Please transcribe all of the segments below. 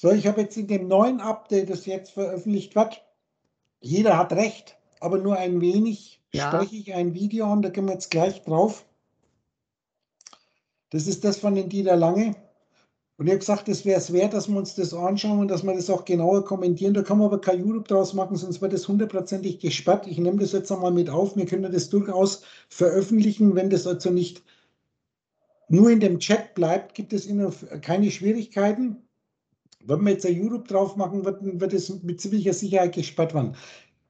So, ich habe jetzt in dem neuen Update, das jetzt veröffentlicht wird, jeder hat recht, aber nur ein wenig Ja. spreche ich ein Video an, da gehen wir jetzt gleich drauf. Das ist das von den Dieter Lange. Und ich habe gesagt, es wäre es wert, dass wir uns das anschauen und dass wir das auch genauer kommentieren. Da kann man aber kein YouTube draus machen, sonst wird das hundertprozentig gesperrt. Ich nehme das jetzt einmal mit auf. Wir können das durchaus veröffentlichen. Wenn das also nicht nur in dem Chat bleibt, gibt es immer keine Schwierigkeiten. Wenn wir jetzt ein YouTube drauf machen, wird, wird es mit ziemlicher Sicherheit gesperrt werden.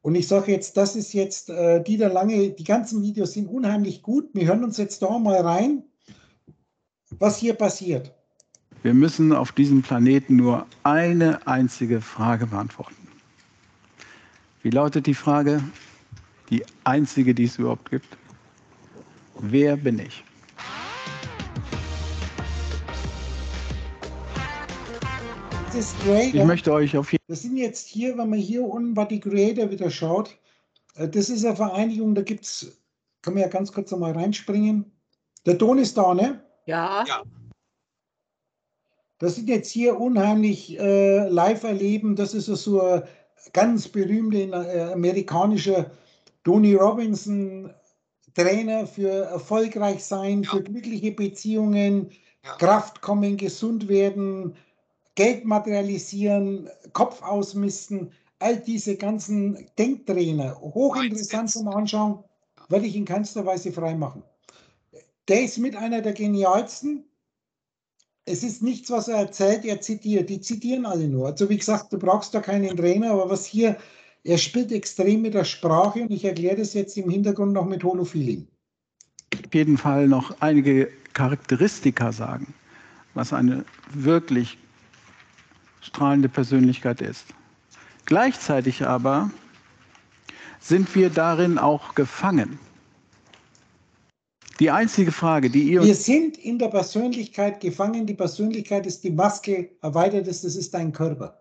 Und ich sage jetzt, das ist jetzt äh, Dieter Lange, die ganzen Videos sind unheimlich gut. Wir hören uns jetzt da mal rein, was hier passiert. Wir müssen auf diesem Planeten nur eine einzige Frage beantworten. Wie lautet die Frage? Die einzige, die es überhaupt gibt. Wer bin ich? Das ist Ich Creator. möchte euch auf jeden Das sind jetzt hier, wenn man hier unten bei die Creator wieder schaut, äh, das ist eine Vereinigung, da gibt es, kann man ja ganz kurz einmal reinspringen. Der Ton ist da, ne? Ja. Ja. Das sind jetzt hier unheimlich äh, live erleben. Das ist so ein ganz berühmter äh, amerikanischer Tony Robinson Trainer für erfolgreich sein, Ja. für glückliche Beziehungen, Ja. Kraft kommen, gesund werden, Geld materialisieren, Kopf ausmisten. All diese ganzen Denktrainer, hochinteressant zum Anschauen, werde ich in keinster Weise freimachen. Der ist mit einer der genialsten. Es ist nichts, was er erzählt, er zitiert. Die zitieren alle nur. Also wie gesagt, du brauchst da keinen Trainer, aber was hier, er spielt extrem mit der Sprache und ich erkläre das jetzt im Hintergrund noch mit Holofeeling. auf jeden Fall noch einige Charakteristika sagen, was eine wirklich strahlende Persönlichkeit ist. Gleichzeitig aber sind wir darin auch gefangen. Die einzige Frage, die ihr Wir sind in der Persönlichkeit gefangen. Die Persönlichkeit ist die Maske, erweitert ist, das ist dein Körper.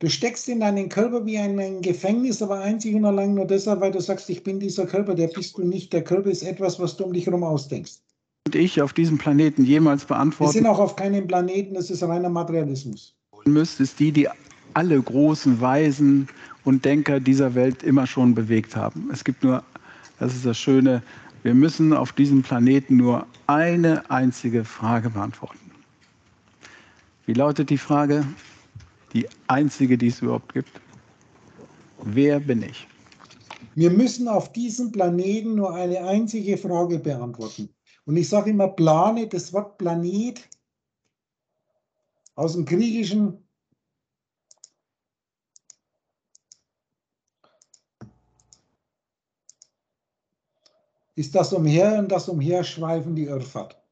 Du steckst in deinen Körper wie in ein Gefängnis, aber einzig und allein nur deshalb, weil du sagst, ich bin dieser Körper, der bist du nicht. Der Körper ist etwas, was du um dich herum ausdenkst. und ich auf diesem Planeten jemals Wir beantworten sind auch auf keinem Planeten, das ist reiner Materialismus. Müsst, ist die, die alle großen Weisen und Denker dieser Welt immer schon bewegt haben. Es gibt nur, das ist das Schöne, wir müssen auf diesem Planeten nur eine einzige Frage beantworten. Wie lautet die Frage? Die einzige, die es überhaupt gibt. Wer bin ich? Wir müssen auf diesem Planeten nur eine einzige Frage beantworten. Und ich sage immer, plane das Wort Planet aus dem Griechischen. Ist das Umher und das Umherschweifen die Irrfahrt.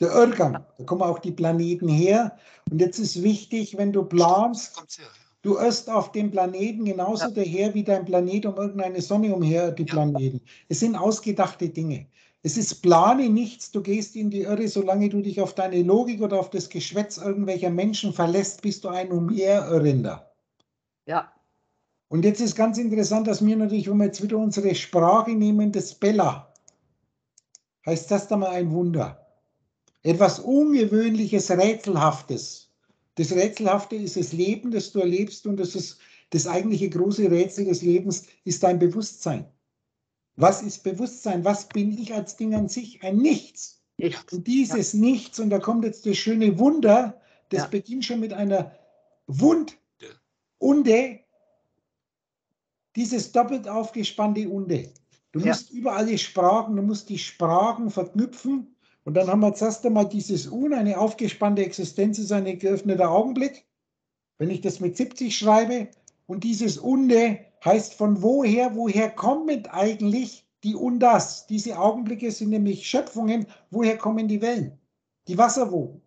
Der Irrgang, da kommen auch die Planeten her. Und jetzt ist wichtig, wenn du planst. Du irrst auf dem Planeten genauso daher wie dein Planet um irgendeine Sonne umher, die Planeten. Es sind ausgedachte Dinge. Es ist plane nichts, du gehst in die Irre, solange du dich auf deine Logik oder auf das Geschwätz irgendwelcher Menschen verlässt, bist du ein Umherirrender. Ja. Und jetzt ist ganz interessant, dass wir natürlich, wenn wir jetzt wieder unsere Sprache nehmen, das Bella, heißt das dann mal ein Wunder. Etwas Ungewöhnliches, Rätselhaftes. Das Rätselhafte ist das Leben, das du erlebst und das ist das eigentliche große Rätsel des Lebens, ist dein Bewusstsein. Was ist Bewusstsein? Was bin ich als Ding an sich? Ein Nichts. Nichts. Und dieses Nichts, und da kommt jetzt das schöne Wunder, das Ja. beginnt schon mit einer Wund, Unde, dieses doppelt aufgespannte Unde. Du Ja. musst überall die Sprachen, du musst die Sprachen verknüpfen. Und dann haben wir jetzt erst einmal dieses Un, eine aufgespannte Existenz ist ein geöffneter Augenblick. Wenn ich das mit 70 schreibe und dieses Unde heißt von woher, woher kommen eigentlich die Undas? Diese Augenblicke sind nämlich Schöpfungen. Woher kommen die Wellen? Die Wasserwogen.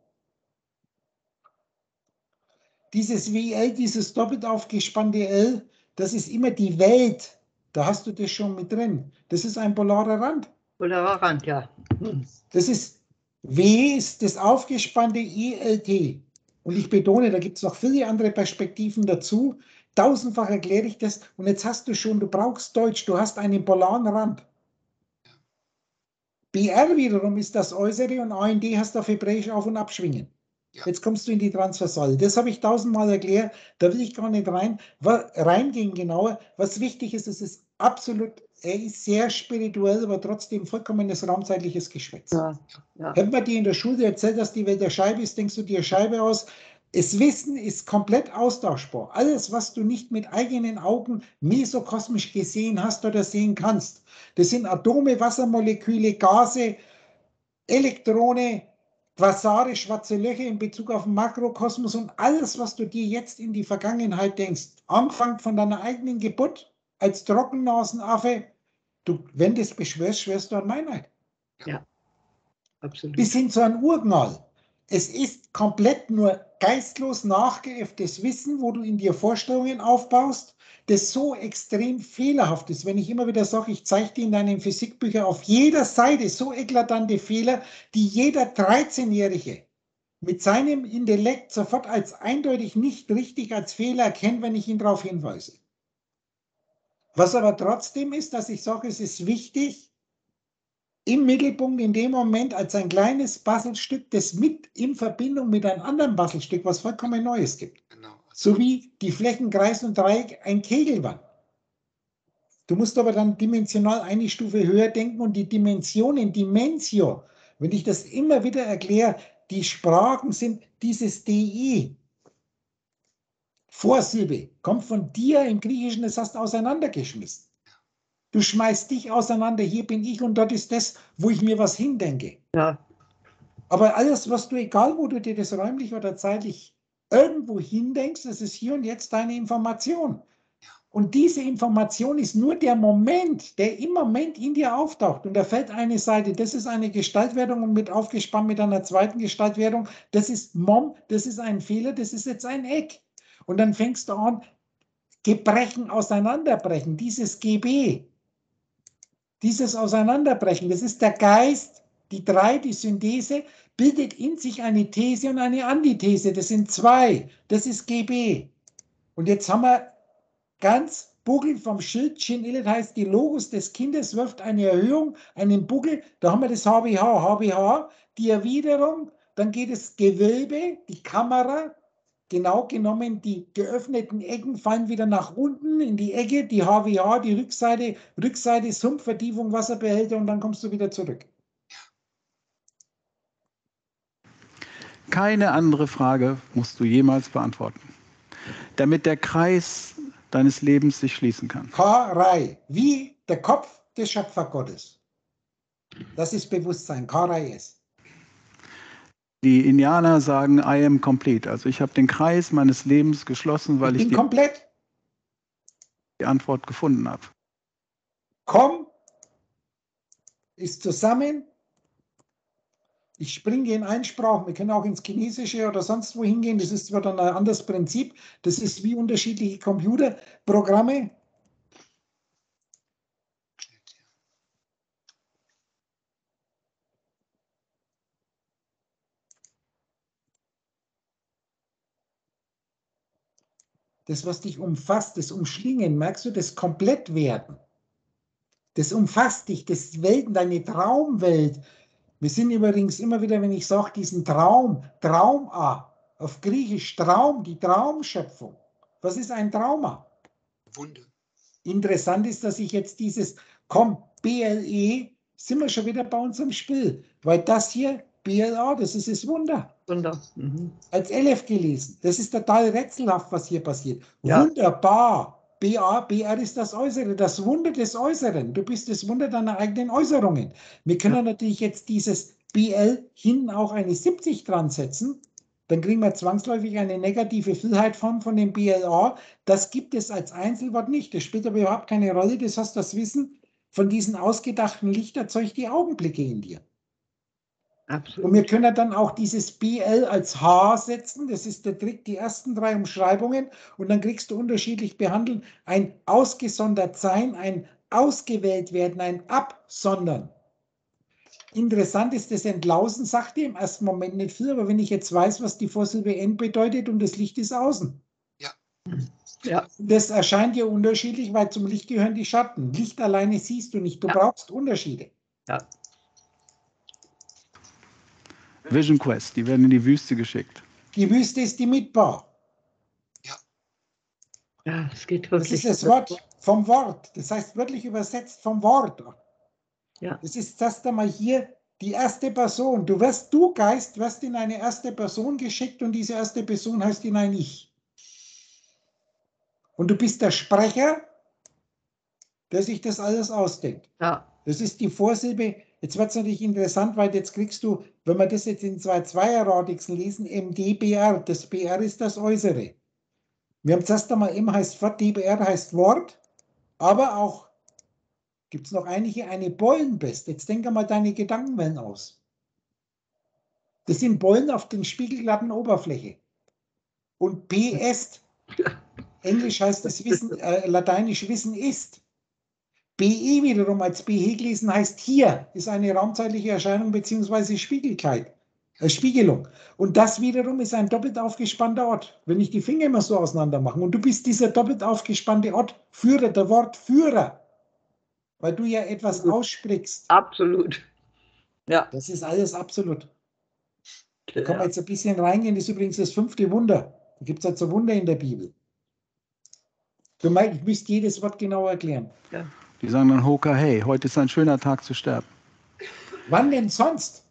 Dieses WL, dieses doppelt aufgespannte L, das ist immer die Welt. Da hast du das schon mit drin. Das ist ein polarer Rand. Polarer Rand, ja. Hm. Das ist W ist das aufgespannte ELT. Und ich betone, da gibt es noch viele andere Perspektiven dazu. Tausendfach erkläre ich das. Und jetzt hast du schon, du brauchst Deutsch, du hast einen polaren Rand. BR wiederum ist das Äußere und AND hast du auf Hebräisch auf- und abschwingen. Ja. Jetzt kommst du in die Transversale. Das habe ich tausendmal erklärt. Da will ich gar nicht rein, reingehen genauer. Was wichtig ist, es ist absolut, er ist sehr spirituell, aber trotzdem vollkommenes raumzeitliches Geschwätz. Ja, ja. Wenn man dir in der Schule erzählt, dass die Welt der Scheibe ist, denkst du dir Scheibe aus. Das Wissen ist komplett austauschbar. Alles, was du nicht mit eigenen Augen mesokosmisch gesehen hast oder sehen kannst, das sind Atome, Wassermoleküle, Gase, Elektrone, Quasare, schwarze Löcher in Bezug auf den Makrokosmos und alles, was du dir jetzt in die Vergangenheit denkst, angefangen von deiner eigenen Geburt als Trockennasenaffe, du, wenn du es beschwörst, schwörst du an Meinheit. Ja, absolut. Bis hin zu einem Urknall. Es ist komplett nur geistlos nachgeäfftes Wissen, wo du in dir Vorstellungen aufbaust, das so extrem fehlerhaft ist. Wenn ich immer wieder sage, ich zeige dir in deinen Physikbüchern auf jeder Seite so eklatante Fehler, die jeder 13-Jährige mit seinem Intellekt sofort als eindeutig nicht richtig als Fehler erkennt, wenn ich ihn darauf hinweise. Was aber trotzdem ist, dass ich sage, es ist wichtig, im Mittelpunkt in dem Moment als ein kleines Bastelstück, das mit in Verbindung mit einem anderen Bastelstück was vollkommen Neues gibt. Genau. So wie die Flächen Kreis und Dreieck ein Kegel waren. Du musst aber dann dimensional eine Stufe höher denken und die Dimensionen, Dimensio, wenn ich das immer wieder erkläre, die Sprachen sind dieses DI. Vorsilbe kommt von dir im Griechischen, das hast du auseinandergeschmissen. Du schmeißt dich auseinander, hier bin ich und dort ist das, wo ich mir was hindenke. Ja. Aber alles, was du, egal wo du dir das räumlich oder zeitlich irgendwo hindenkst, das ist hier und jetzt deine Information. Und diese Information ist nur der Moment, der im Moment in dir auftaucht. Und da fällt eine Seite, das ist eine Gestaltwertung und mit aufgespannt mit einer zweiten Gestaltwertung, das ist Mom, das ist ein Fehler, das ist jetzt ein Eck. Und dann fängst du an, Gebrechen auseinanderbrechen, dieses GB, dieses Auseinanderbrechen, das ist der Geist, die drei, die Synthese, bildet in sich eine These und eine Antithese. Das sind zwei. Das ist GB. Und jetzt haben wir ganz Buckel vom Schild. Shin Illet heißt, die Logos des Kindes wirft eine Erhöhung, einen Buckel. Da haben wir das HBH, HBH, die Erwiderung. Dann geht es Gewölbe, die Kamera, genau genommen, die geöffneten Ecken fallen wieder nach unten in die Ecke, die HWH, die Rückseite, Rückseite Sumpfvertiefung, Wasserbehälter und dann kommst du wieder zurück. Keine andere Frage musst du jemals beantworten, damit der Kreis deines Lebens sich schließen kann. Karai, wie der Kopf des Schöpfergottes. Das ist Bewusstsein, Karai ist. Die Indianer sagen, I am complete. Also ich habe den Kreis meines Lebens geschlossen, weil ich, ich die, komplett. die Antwort gefunden habe. Komm ist zusammen. Ich springe in Einsprachen. Wir können auch ins Chinesische oder sonst wo hingehen. Das ist dann ein anderes Prinzip. Das ist wie unterschiedliche Computerprogramme. Das, was dich umfasst, das Umschlingen, merkst du, das Komplettwerden. Das umfasst dich, das Welten, deine Traumwelt. Wir sind übrigens immer wieder, wenn ich sage, diesen Traum, Trauma, auf Griechisch Traum, die Traumschöpfung. Was ist ein Trauma? Wunder. Interessant ist, dass ich jetzt dieses, komm, BLE, sind wir schon wieder bei unserem Spiel, weil das hier BLA, das ist das Wunder. Wunder. Mhm. Als LF gelesen. Das ist total rätselhaft, was hier passiert. Ja. Wunderbar. BA, BR ist das Äußere, das Wunder des Äußeren. Du bist das Wunder deiner eigenen Äußerungen. Wir können ja. natürlich jetzt dieses BL hinten auch eine 70 dran setzen. Dann kriegen wir zwangsläufig eine negative Vielheitform von dem BLA. Das gibt es als Einzelwort nicht. Das spielt aber überhaupt keine Rolle. Das hast das Wissen von diesen ausgedachten Licht erzeugt die Augenblicke in dir. Absolut. Und wir können dann auch dieses BL als H setzen. Das ist der Trick, die ersten drei Umschreibungen. Und dann kriegst du unterschiedlich behandeln. Ein ausgesondert sein, ein ausgewählt werden, ein Absondern. Interessant ist das Entlausen, sagt ihr im ersten Moment nicht viel, aber wenn ich jetzt weiß, was die Vorsilbe N bedeutet und das Licht ist außen. Ja. ja. Das erscheint dir unterschiedlich, weil zum Licht gehören die Schatten. Licht alleine siehst du nicht. Du ja. brauchst Unterschiede. Ja. Vision Quest, die werden in die Wüste geschickt. Die Wüste ist die Mitbar. Ja, es geht Das wirklich. ist das Wort vom Wort. Das heißt wörtlich übersetzt vom Wort. Ja. Das ist das da mal hier die erste Person. Du wirst, du Geist, wirst in eine erste Person geschickt und diese erste Person heißt in ein Ich. Und du bist der Sprecher, der sich das alles ausdenkt. Ja, Das ist die Vorsilbe. Jetzt wird es natürlich interessant, weil jetzt kriegst du, wenn wir das jetzt in zwei Zweierradixen lesen, MDBR. Das BR ist das Äußere. Wir haben zuerst einmal M heißt Wort, DBR heißt Wort, aber auch gibt es noch einige, eine Bollenbest. Jetzt denk einmal deine Gedankenwellen aus. Das sind Bollen auf den spiegelglatten Oberfläche. Und P ist, Englisch heißt es Wissen, äh, Lateinisch Wissen ist. BE wiederum als BE gelesen heißt hier ist eine raumzeitliche Erscheinung bzw. Spiegelkeit, äh, Spiegelung. Und das wiederum ist ein doppelt aufgespannter Ort. Wenn ich die Finger immer so auseinander mache und du bist dieser doppelt aufgespannte Ort, Führer, der Wortführer, weil du ja etwas aussprichst. absolut. Ja. Das ist alles absolut. Da kann man ja. jetzt ein bisschen reingehen. Das ist übrigens das fünfte Wunder. Da gibt es halt so Wunder in der Bibel. Du meinst, ich müsste jedes Wort genau erklären. Die sagen dann, Hoka, hey, heute ist ein schöner Tag zu sterben. Wann denn sonst?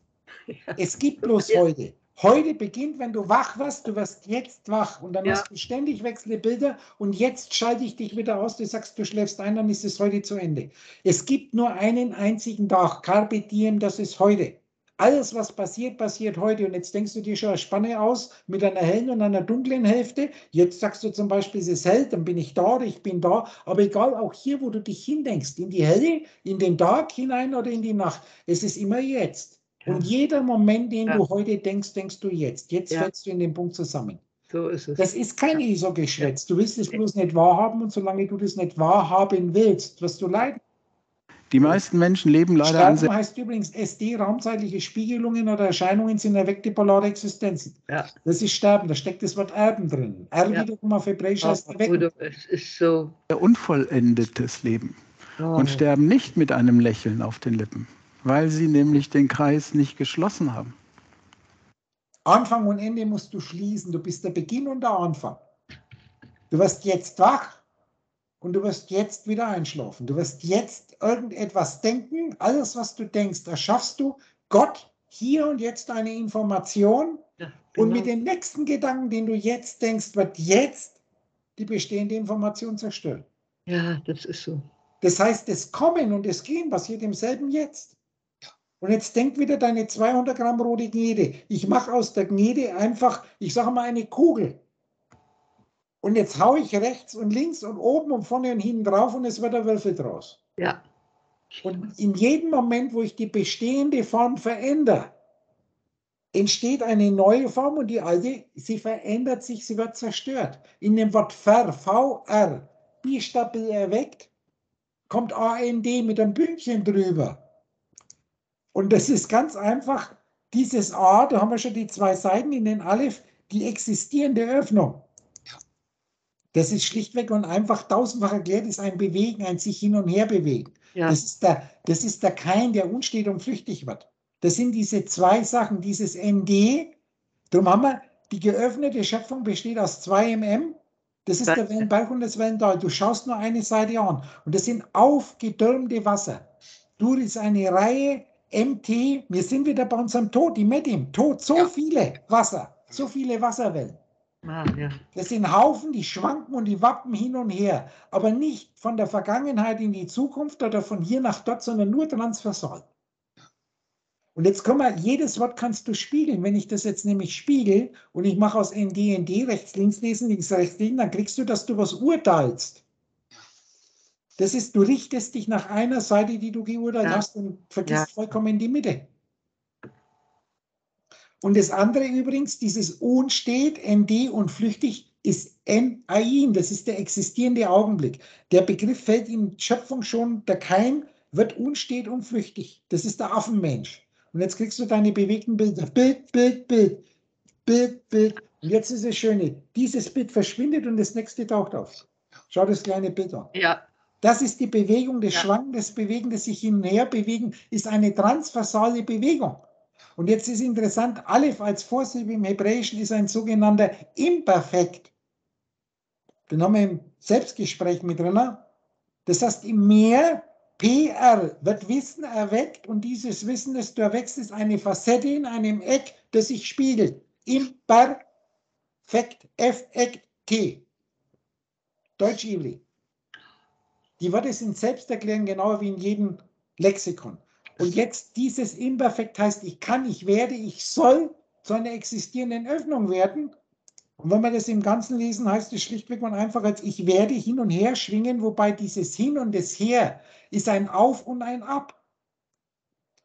Es gibt bloß Ja. heute. Heute beginnt, wenn du wach wirst, du wirst jetzt wach und dann Ja. hast du ständig wechselnde Bilder und jetzt schalte ich dich wieder aus, du sagst, du schläfst ein, dann ist es heute zu Ende. Es gibt nur einen einzigen Tag, Carpe Diem, das ist heute. Alles, was passiert, passiert heute. Und jetzt denkst du dir schon eine Spanne aus mit einer hellen und einer dunklen Hälfte. Jetzt sagst du zum Beispiel, es ist hell, dann bin ich da oder ich bin da. Aber egal, auch hier, wo du dich hindenkst, in die Helle, in den Tag hinein oder in die Nacht, es ist immer jetzt. Und jeder Moment, den Ja. du heute denkst, denkst du jetzt. Jetzt Ja. fällst du in den Punkt zusammen. So ist es. Das ist kein ISO-Geschwätz. Du willst es bloß nicht wahrhaben und solange du das nicht wahrhaben willst, wirst du leiden. Die meisten Menschen leben leider an Sterben heißt übrigens SD, raumzeitliche Spiegelungen oder Erscheinungen sind erweckte polare Existenzen. Ja. Das ist Sterben, da steckt das Wort Erben drin. Er Ja. wiederum auf Hebräisch heißt Aber, erwecken. Es ist so. sehr unvollendetes Leben Oh, und sterben nicht mit einem Lächeln auf den Lippen, weil sie nämlich den Kreis nicht geschlossen haben. Anfang und Ende musst du schließen. Du bist der Beginn und der Anfang. Du wirst jetzt wach und du wirst jetzt wieder einschlafen. Du wirst jetzt irgendetwas denken. Alles, was du denkst, erschaffst du Gott hier und jetzt eine Information. ja, Und genau. mit dem nächsten Gedanken, den du jetzt denkst, wird jetzt die bestehende Information zerstört. Ja, das ist so. Das heißt, das Kommen und das Gehen passiert im selben Jetzt. Und jetzt denk wieder deine 200 Gramm rote Gnede. Ich mache aus der Gnede einfach, ich sage mal, eine Kugel. Und jetzt haue ich rechts und links und oben und vorne und hinten drauf und es wird ein Würfel draus. Ja. Und in jedem Moment, wo ich die bestehende Form verändere, entsteht eine neue Form und die alte, sie verändert sich, sie wird zerstört. In dem Wort ver, VR, Buchstabe erweckt, kommt AND mit einem Bündchen drüber. Und das ist ganz einfach, dieses A, da haben wir schon die zwei Seiten in den Aleph, die existierende Öffnung. Das ist schlichtweg und einfach tausendfach erklärt, ist ein Bewegen, ein sich hin und her bewegen. Ja. Das ist, der, das ist der Keim, der unstet und flüchtig wird. Das sind diese zwei Sachen, dieses ND. Darum haben wir, die geöffnete Schöpfung besteht aus zwei MM. Das ist der Wellenbalg und das Wellental. Du schaust nur eine Seite an. Und das sind aufgetürmte Wasser. Du ist eine Reihe MT. Wir sind wieder bei unserem Tod, die Medim. Tod, so viele Wasser, so viele Wasserwellen. Ah, ja. Das sind Haufen, die schwanken und die wappen hin und her. Aber nicht von der Vergangenheit in die Zukunft oder von hier nach dort, sondern nur transversal. Und jetzt kommen wir, jedes Wort kannst du spiegeln. Wenn ich das jetzt nämlich spiegel und ich mache aus ND, ND, rechts, links lesen, links, rechts lesen, dann kriegst du, dass du was urteilst. Das ist, du richtest dich nach einer Seite, die du geurteilt Ja. hast und vergisst Ja. vollkommen die Mitte. Und das andere übrigens, dieses unstet, ND und flüchtig, ist N-Ain, das ist der existierende Augenblick. Der Begriff fällt in Schöpfung schon, der Keim wird unstet und flüchtig. Das ist der Affenmensch. Und jetzt kriegst du deine bewegten Bilder. Bild, Bild, Bild, Bild, Bild. Und jetzt ist das Schöne, dieses Bild verschwindet und das nächste taucht auf. Schau das kleine Bild an. Ja. Das ist die Bewegung, das Ja. Schwanken, das Bewegen, das sich hin und her bewegen, ist eine transversale Bewegung. Und jetzt ist interessant, Aleph als Vorsilbe im Hebräischen ist ein sogenannter Imperfekt. Den haben wir im Selbstgespräch mit drin. Das heißt, im Meer, PR, wird Wissen erweckt und dieses Wissen, das du erweckst, ist eine Facette in einem Eck, das sich spiegelt. Imperfekt, F-Eck-T. Deutsch-Ibli. Die Worte sind selbsterklärend genauer wie in jedem Lexikon. Und jetzt dieses Imperfekt heißt, ich kann, ich werde, ich soll zu einer existierenden Öffnung werden. Und wenn wir das im Ganzen lesen, heißt es schlichtweg und einfach als ich werde hin und her schwingen, wobei dieses Hin und das Her ist ein Auf und ein Ab.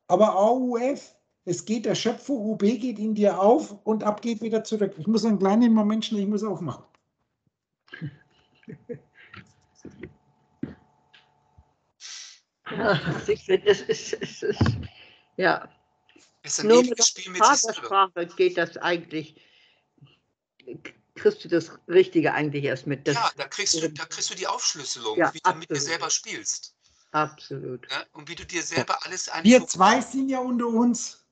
Aber AUF, es geht der Schöpfer, UB geht in dir auf und ab geht wieder zurück. Ich muss einen kleinen Moment schnell, ich muss aufmachen. Ja, ich finde, es ist, es ist, ja. Es ist ein Nur mit der. Vatersprache geht das eigentlich, kriegst du das Richtige eigentlich erst mit. Das, Ja, da kriegst, du, da kriegst du die Aufschlüsselung, Ja, wie du mit dir absolut. selber spielst. Absolut. Ja? Und wie du dir selber alles Wir einfach. zwei sind ja unter uns.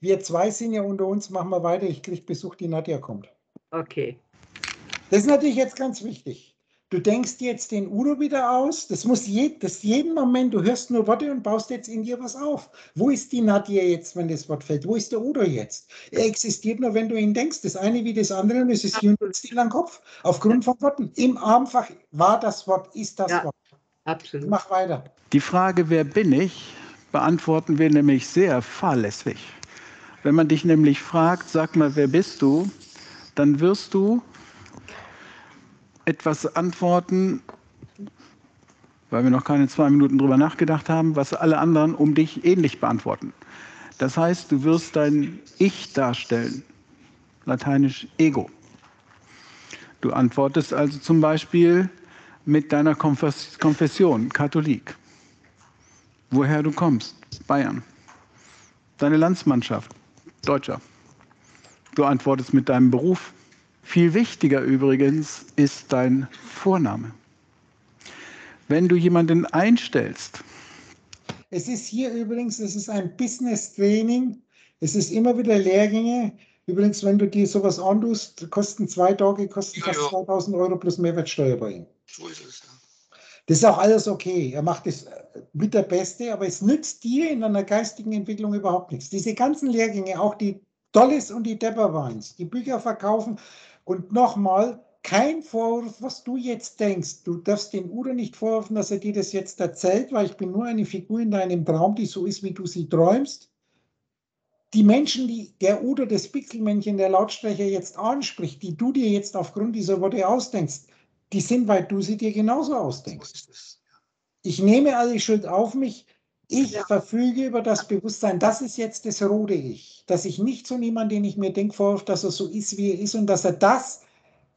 Wir zwei sind ja unter uns. Machen wir weiter. Ich kriege Besuch, die Nadja kommt. Okay. Das ist natürlich jetzt ganz wichtig. Du denkst jetzt den Udo wieder aus. Das muss je, das jeden Moment, du hörst nur Worte und baust jetzt in dir was auf. Wo ist die Nadja jetzt, wenn das Wort fällt? Wo ist der Udo jetzt? Er existiert nur, wenn du ihn denkst. Das eine wie das andere und es ist hier und still am Kopf. Aufgrund von Worten. Im Armfach war das Wort, ist das Ja. Wort. Absolut. Mach weiter. Die Frage, wer bin ich, beantworten wir nämlich sehr fahrlässig. Wenn man dich nämlich fragt, sag mal, wer bist du, dann wirst du etwas antworten, weil wir noch keine zwei Minuten drüber nachgedacht haben, was alle anderen um dich ähnlich beantworten. Das heißt, du wirst dein Ich darstellen, lateinisch Ego. Du antwortest also zum Beispiel mit deiner Konfess Konfession, Katholik. Woher du kommst, Bayern. Deine Landsmannschaft, Deutscher. Du antwortest mit deinem Beruf. Viel wichtiger übrigens ist dein Vorname. Wenn du jemanden einstellst, Es ist hier übrigens, es ist ein Business-Training. Es ist immer wieder Lehrgänge. Übrigens, wenn du dir sowas antust, kosten zwei Tage, kosten Ja, fast ja. 2000 Euro plus Mehrwertsteuer bei ihm. So ist es. Ja. Das ist auch alles okay. Er macht es äh, mit der Beste, aber es nützt dir in deiner geistigen Entwicklung überhaupt nichts. Diese ganzen Lehrgänge, auch die Dolles und die Depperweins, die Bücher verkaufen und nochmal, kein Vorwurf, was du jetzt denkst. Du darfst den Udo nicht vorwerfen, dass er dir das jetzt erzählt, weil ich bin nur eine Figur in deinem Traum, die so ist, wie du sie träumst. Die Menschen, die der Udo, das Pixelmännchen, der Lautsprecher jetzt anspricht, die du dir jetzt aufgrund dieser Worte ausdenkst, die sind, weil du sie dir genauso So ausdenkst. Ich nehme alle Schuld auf mich. Ich Ja. verfüge über das Bewusstsein. Das ist jetzt das rote Ich. Dass ich nicht so niemand, den ich mir denke, vorwurf, dass er so ist, wie er ist und dass er das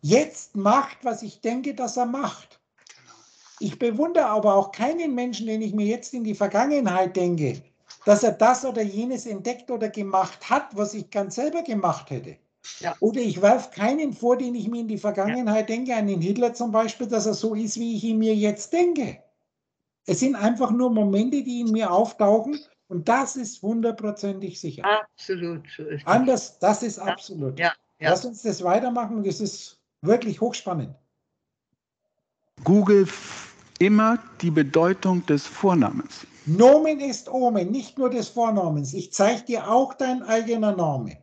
jetzt macht, was ich denke, dass er macht. Genau. Ich bewundere aber auch keinen Menschen, den ich mir jetzt in die Vergangenheit denke, dass er das oder jenes entdeckt oder gemacht hat, was ich ganz selber gemacht hätte. Ja. Oder ich werfe keinen vor, den ich mir in die Vergangenheit denke, einen Hitler zum Beispiel, dass er so ist, wie ich ihn mir jetzt denke. Es sind einfach nur Momente, die in mir auftauchen und das ist hundertprozentig sicher. Absolut. So ist es. Anders, das ist absolut. Ja, ja. Lass uns das weitermachen, das ist wirklich hochspannend. Google immer die Bedeutung des Vornamens. Nomen ist Omen, nicht nur des Vornamens. Ich zeige dir auch dein eigener Name.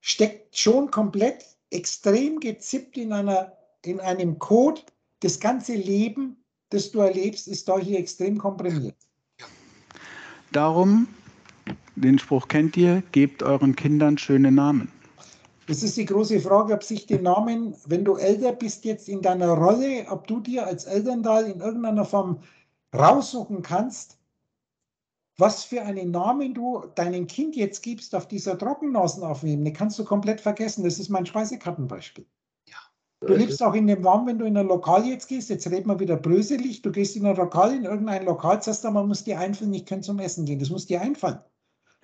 Steckt schon komplett extrem gezippt in, einer, in einem Code. Das ganze Leben, das du erlebst, ist da hier extrem komprimiert. Darum, den Spruch kennt ihr, gebt euren Kindern schöne Namen. Das ist die große Frage, ob sich die Namen, wenn du älter bist, jetzt in deiner Rolle, ob du dir als Elternteil in irgendeiner Form raussuchen kannst, was für einen Namen du deinem Kind jetzt gibst auf dieser Trockennasenaufnahme. kannst du komplett vergessen. Das ist mein Speisekartenbeispiel. Du lebst auch in dem Warm, wenn du in ein Lokal jetzt gehst, jetzt reden wir wieder bröselig, du gehst in ein Lokal, in irgendein Lokal, sagst du, man muss dir einfallen, ich kann zum Essen gehen. Das muss dir einfallen.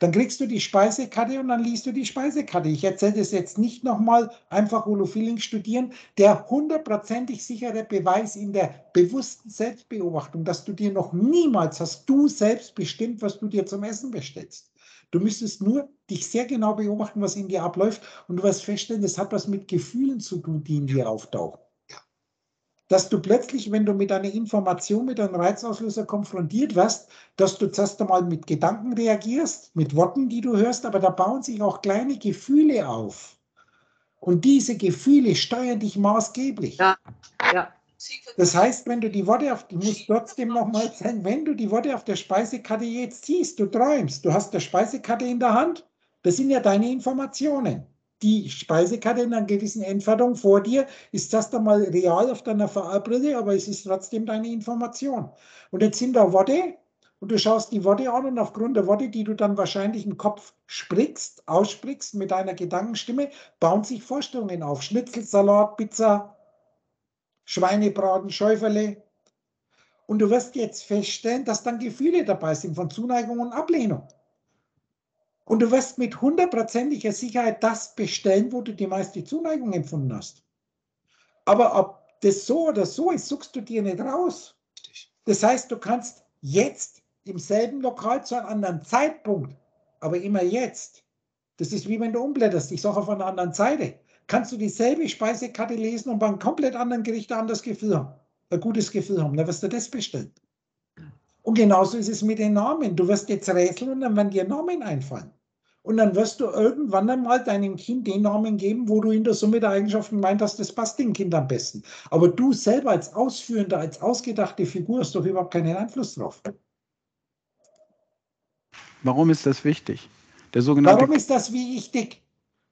Dann kriegst du die Speisekarte und dann liest du die Speisekarte. Ich erzähle das jetzt nicht nochmal, einfach Holofilling studieren. Der hundertprozentig sichere Beweis in der bewussten Selbstbeobachtung, dass du dir noch niemals hast du selbst bestimmt, was du dir zum Essen bestellst. Du müsstest nur dich sehr genau beobachten, was in dir abläuft und du wirst feststellen, das hat was mit Gefühlen zu tun, die in dir auftauchen dass du plötzlich, wenn du mit einer Information, mit einem Reizauslöser konfrontiert wirst, dass du zuerst einmal mit Gedanken reagierst, mit Worten, die du hörst, aber da bauen sich auch kleine Gefühle auf. Und diese Gefühle steuern dich maßgeblich. Ja, ja. Das heißt, wenn du die Worte auf, ich muss trotzdem nochmal sagen, wenn du die Worte auf der Speisekarte jetzt siehst, du träumst, du hast der Speisekarte in der Hand, das sind ja deine Informationen die Speisekarte in einer gewissen Entfernung vor dir ist das dann mal real auf deiner VR-Brille, aber es ist trotzdem deine Information. Und jetzt sind da Worte und du schaust die Worte an und aufgrund der Worte, die du dann wahrscheinlich im Kopf sprichst, aussprichst mit deiner Gedankenstimme, bauen sich Vorstellungen auf. Schnitzelsalat, Pizza, Schweinebraten, Schäuferle. Und du wirst jetzt feststellen, dass dann Gefühle dabei sind von Zuneigung und Ablehnung. Und du wirst mit hundertprozentiger Sicherheit das bestellen, wo du die meiste Zuneigung empfunden hast. Aber ob das so oder so ist, suchst du dir nicht raus. Das heißt, du kannst jetzt im selben Lokal zu einem anderen Zeitpunkt, aber immer jetzt. Das ist wie wenn du umblätterst. Ich sage auf einer anderen Seite. Kannst du dieselbe Speisekarte lesen und beim komplett anderen Gericht ein anderes Gefühl haben. Ein gutes Gefühl haben. Dann wirst du das bestellen. Und genauso ist es mit den Namen. Du wirst jetzt rätseln und dann werden dir Namen einfallen. Und dann wirst du irgendwann einmal deinem Kind den Namen geben, wo du in der Summe der Eigenschaften meint hast, das passt dem Kind am besten. Aber du selber als Ausführender, als ausgedachte Figur hast doch überhaupt keinen Einfluss drauf. Warum ist das wichtig? Der sogenannte Warum ist das wie ich dick?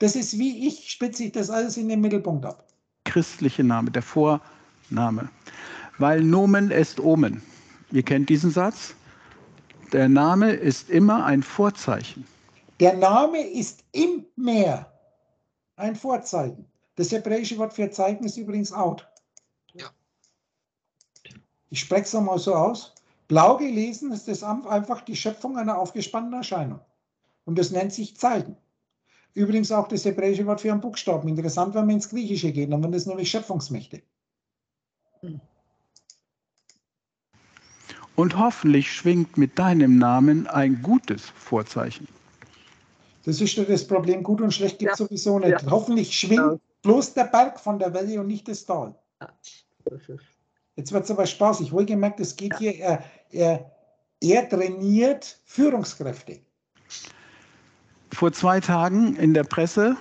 Das ist wie ich, spitze ich das alles in den Mittelpunkt ab. Christliche Name, der Vorname. Weil Nomen est Omen. Ihr kennt diesen Satz. Der Name ist immer ein Vorzeichen. Der Name ist immer ein Vorzeichen. Das hebräische Wort für Zeichen ist übrigens out. Ja. Ich spreche es einmal so aus. Blau gelesen ist das einfach die Schöpfung einer aufgespannten Erscheinung. Und das nennt sich Zeichen. Übrigens auch das hebräische Wort für einen Buchstaben. Interessant, wenn man ins Griechische geht, dann werden das nämlich Schöpfungsmächte. Und hoffentlich schwingt mit deinem Namen ein gutes Vorzeichen. Das ist ja das Problem. Gut und schlecht gibt es Ja. sowieso nicht. Ja. Hoffentlich schwingt Ja. bloß der Berg von der Welle und nicht das Tal. Jetzt wird es aber spaßig. Wohlgemerkt, es geht hier, er, er, er trainiert Führungskräfte. Vor zwei Tagen in der Presse,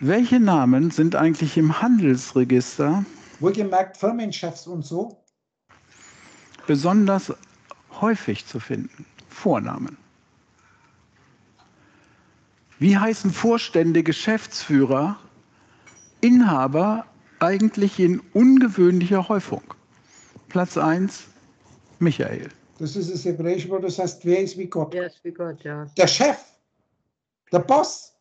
welche Namen sind eigentlich im Handelsregister Wohlgemerkt Firmenchefs und so. besonders häufig zu finden? Vornamen. Wie heißen Vorstände, Geschäftsführer, Inhaber eigentlich in ungewöhnlicher Häufung? Platz 1, Michael. Das ist das hebräische Wort, das heißt, wer ist wie Gott? Der ist wie Gott, ja. Der Chef, der Boss.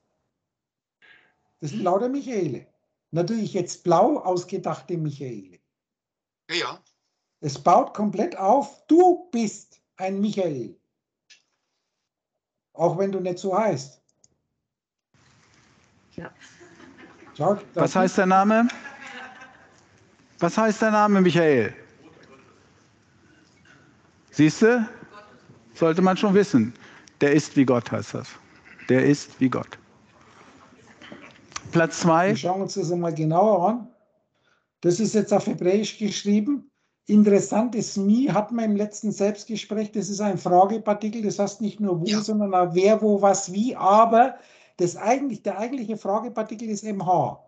Das sind lauter Michaele. Natürlich jetzt blau ausgedachte Michaele. Ja. Es baut komplett auf, du bist ein Michael. Auch wenn du nicht so heißt. Ja. Schau, da Was heißt der Name? Was heißt der Name, Michael? Siehst du? Sollte man schon wissen. Der ist wie Gott heißt das. Der ist wie Gott. Platz Wir 2. schauen uns das einmal genauer an. Das ist jetzt auf Hebräisch geschrieben. Interessant ist Mi, hatten wir im letzten Selbstgespräch, das ist ein Fragepartikel, das heißt nicht nur wo, Ja. sondern auch wer, wo, was, wie, aber das eigentlich, der eigentliche Fragepartikel ist MH.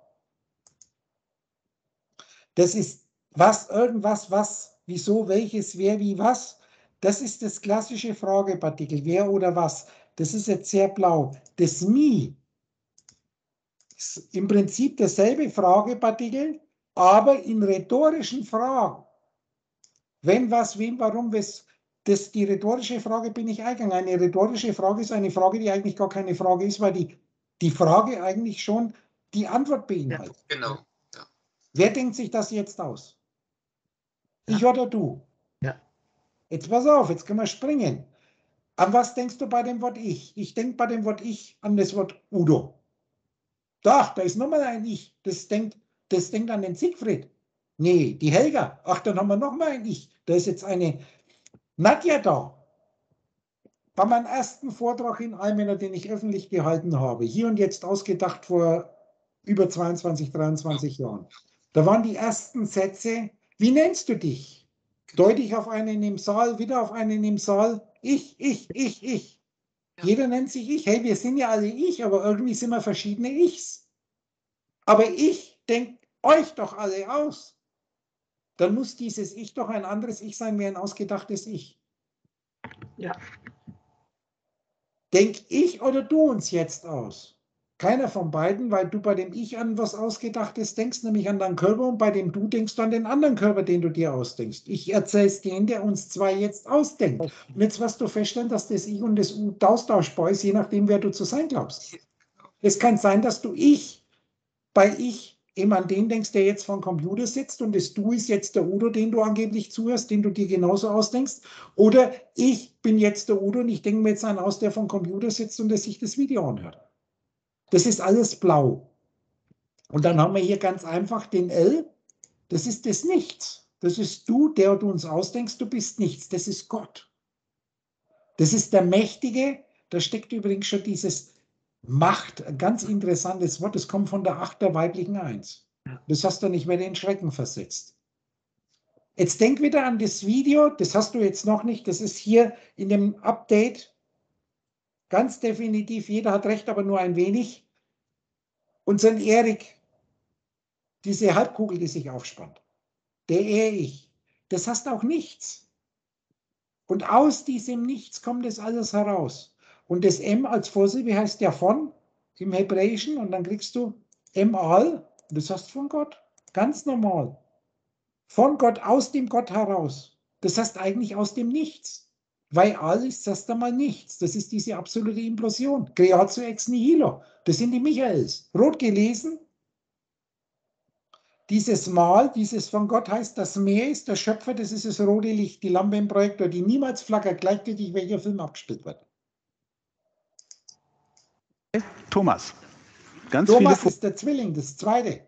Das ist was, irgendwas, was, wieso, welches, wer, wie, was. Das ist das klassische Fragepartikel, wer oder was. Das ist jetzt sehr blau. Das Mi ist im Prinzip derselbe Fragepartikel, aber in rhetorischen Fragen. Wenn, was, wem, warum, wes. Das, die rhetorische Frage bin ich eingegangen. Eine rhetorische Frage ist eine Frage, die eigentlich gar keine Frage ist, weil die, die Frage eigentlich schon die Antwort beinhaltet. Genau. Wer denkt sich das jetzt aus? Ich oder du? Jetzt pass auf, jetzt können wir springen. An was denkst du bei dem Wort Ich? Ich denke bei dem Wort Ich an das Wort Udo. Doch, da ist nochmal ein Ich. Das denkt, das denkt an den Siegfried. Nee, die Helga. Ach, dann haben wir nochmal ein Ich. Da ist jetzt eine Nadja da. Bei meinem ersten Vortrag in Almena, den ich öffentlich gehalten habe, hier und jetzt ausgedacht vor über 22, 23 Jahren, da waren die ersten Sätze, wie nennst du dich? Deute ich auf einen im Saal, wieder auf einen im Saal. Ich, ich, ich, ich. Ja. Jeder nennt sich ich. Hey, wir sind ja alle ich, aber irgendwie sind wir verschiedene Ichs. Aber ich denke euch doch alle aus. Dann muss dieses Ich doch ein anderes Ich sein wie ein ausgedachtes Ich. Ja. Denk ich oder du uns jetzt aus? Keiner von beiden, weil du bei dem Ich an was Ausgedachtes denkst, nämlich an deinen Körper, und bei dem du denkst du an den anderen Körper, den du dir ausdenkst. Ich erzähle es den, der uns zwei jetzt ausdenkt. Und jetzt wirst du feststellen, dass das Ich und das U austauschbar ist, je nachdem, wer du zu sein glaubst. Es kann sein, dass du Ich bei Ich eben an den denkst, der jetzt vor dem Computer sitzt und das Du ist jetzt der Udo, den du angeblich zuhörst, den du dir genauso ausdenkst. Oder ich bin jetzt der Udo und ich denke mir jetzt einen aus, der vom Computer sitzt und der sich das Video anhört. Das ist alles blau. Und dann haben wir hier ganz einfach den L. Das ist das Nichts. Das ist du, der du uns ausdenkst, du bist nichts. Das ist Gott. Das ist der Mächtige. Da steckt übrigens schon dieses Macht, ein ganz interessantes Wort. Das kommt von der Acht der weiblichen Eins. Das hast du nicht mehr den Schrecken versetzt. Jetzt denk wieder an das Video, das hast du jetzt noch nicht, das ist hier in dem Update Ganz definitiv, jeder hat recht, aber nur ein wenig. Unseren Erik, diese Halbkugel, die sich aufspannt, der Er-Ich, das hast auch nichts. Und aus diesem Nichts kommt das alles heraus. Und das M als Vorsilbe heißt ja von im Hebräischen und dann kriegst du M-Al, das heißt von Gott, ganz normal. Von Gott, aus dem Gott heraus. Das heißt eigentlich aus dem Nichts. Weil alles das da mal nichts. Das ist diese absolute Implosion. Creatio ex nihilo. Das sind die Michaels. Rot gelesen. Dieses Mal, dieses von Gott heißt, das Meer ist der Schöpfer, das ist das rote Licht, die Lampe im Projektor, die niemals flackert, gleichgültig welcher Film abgespielt wird. Thomas. Ganz Thomas ist der Zwilling, das zweite.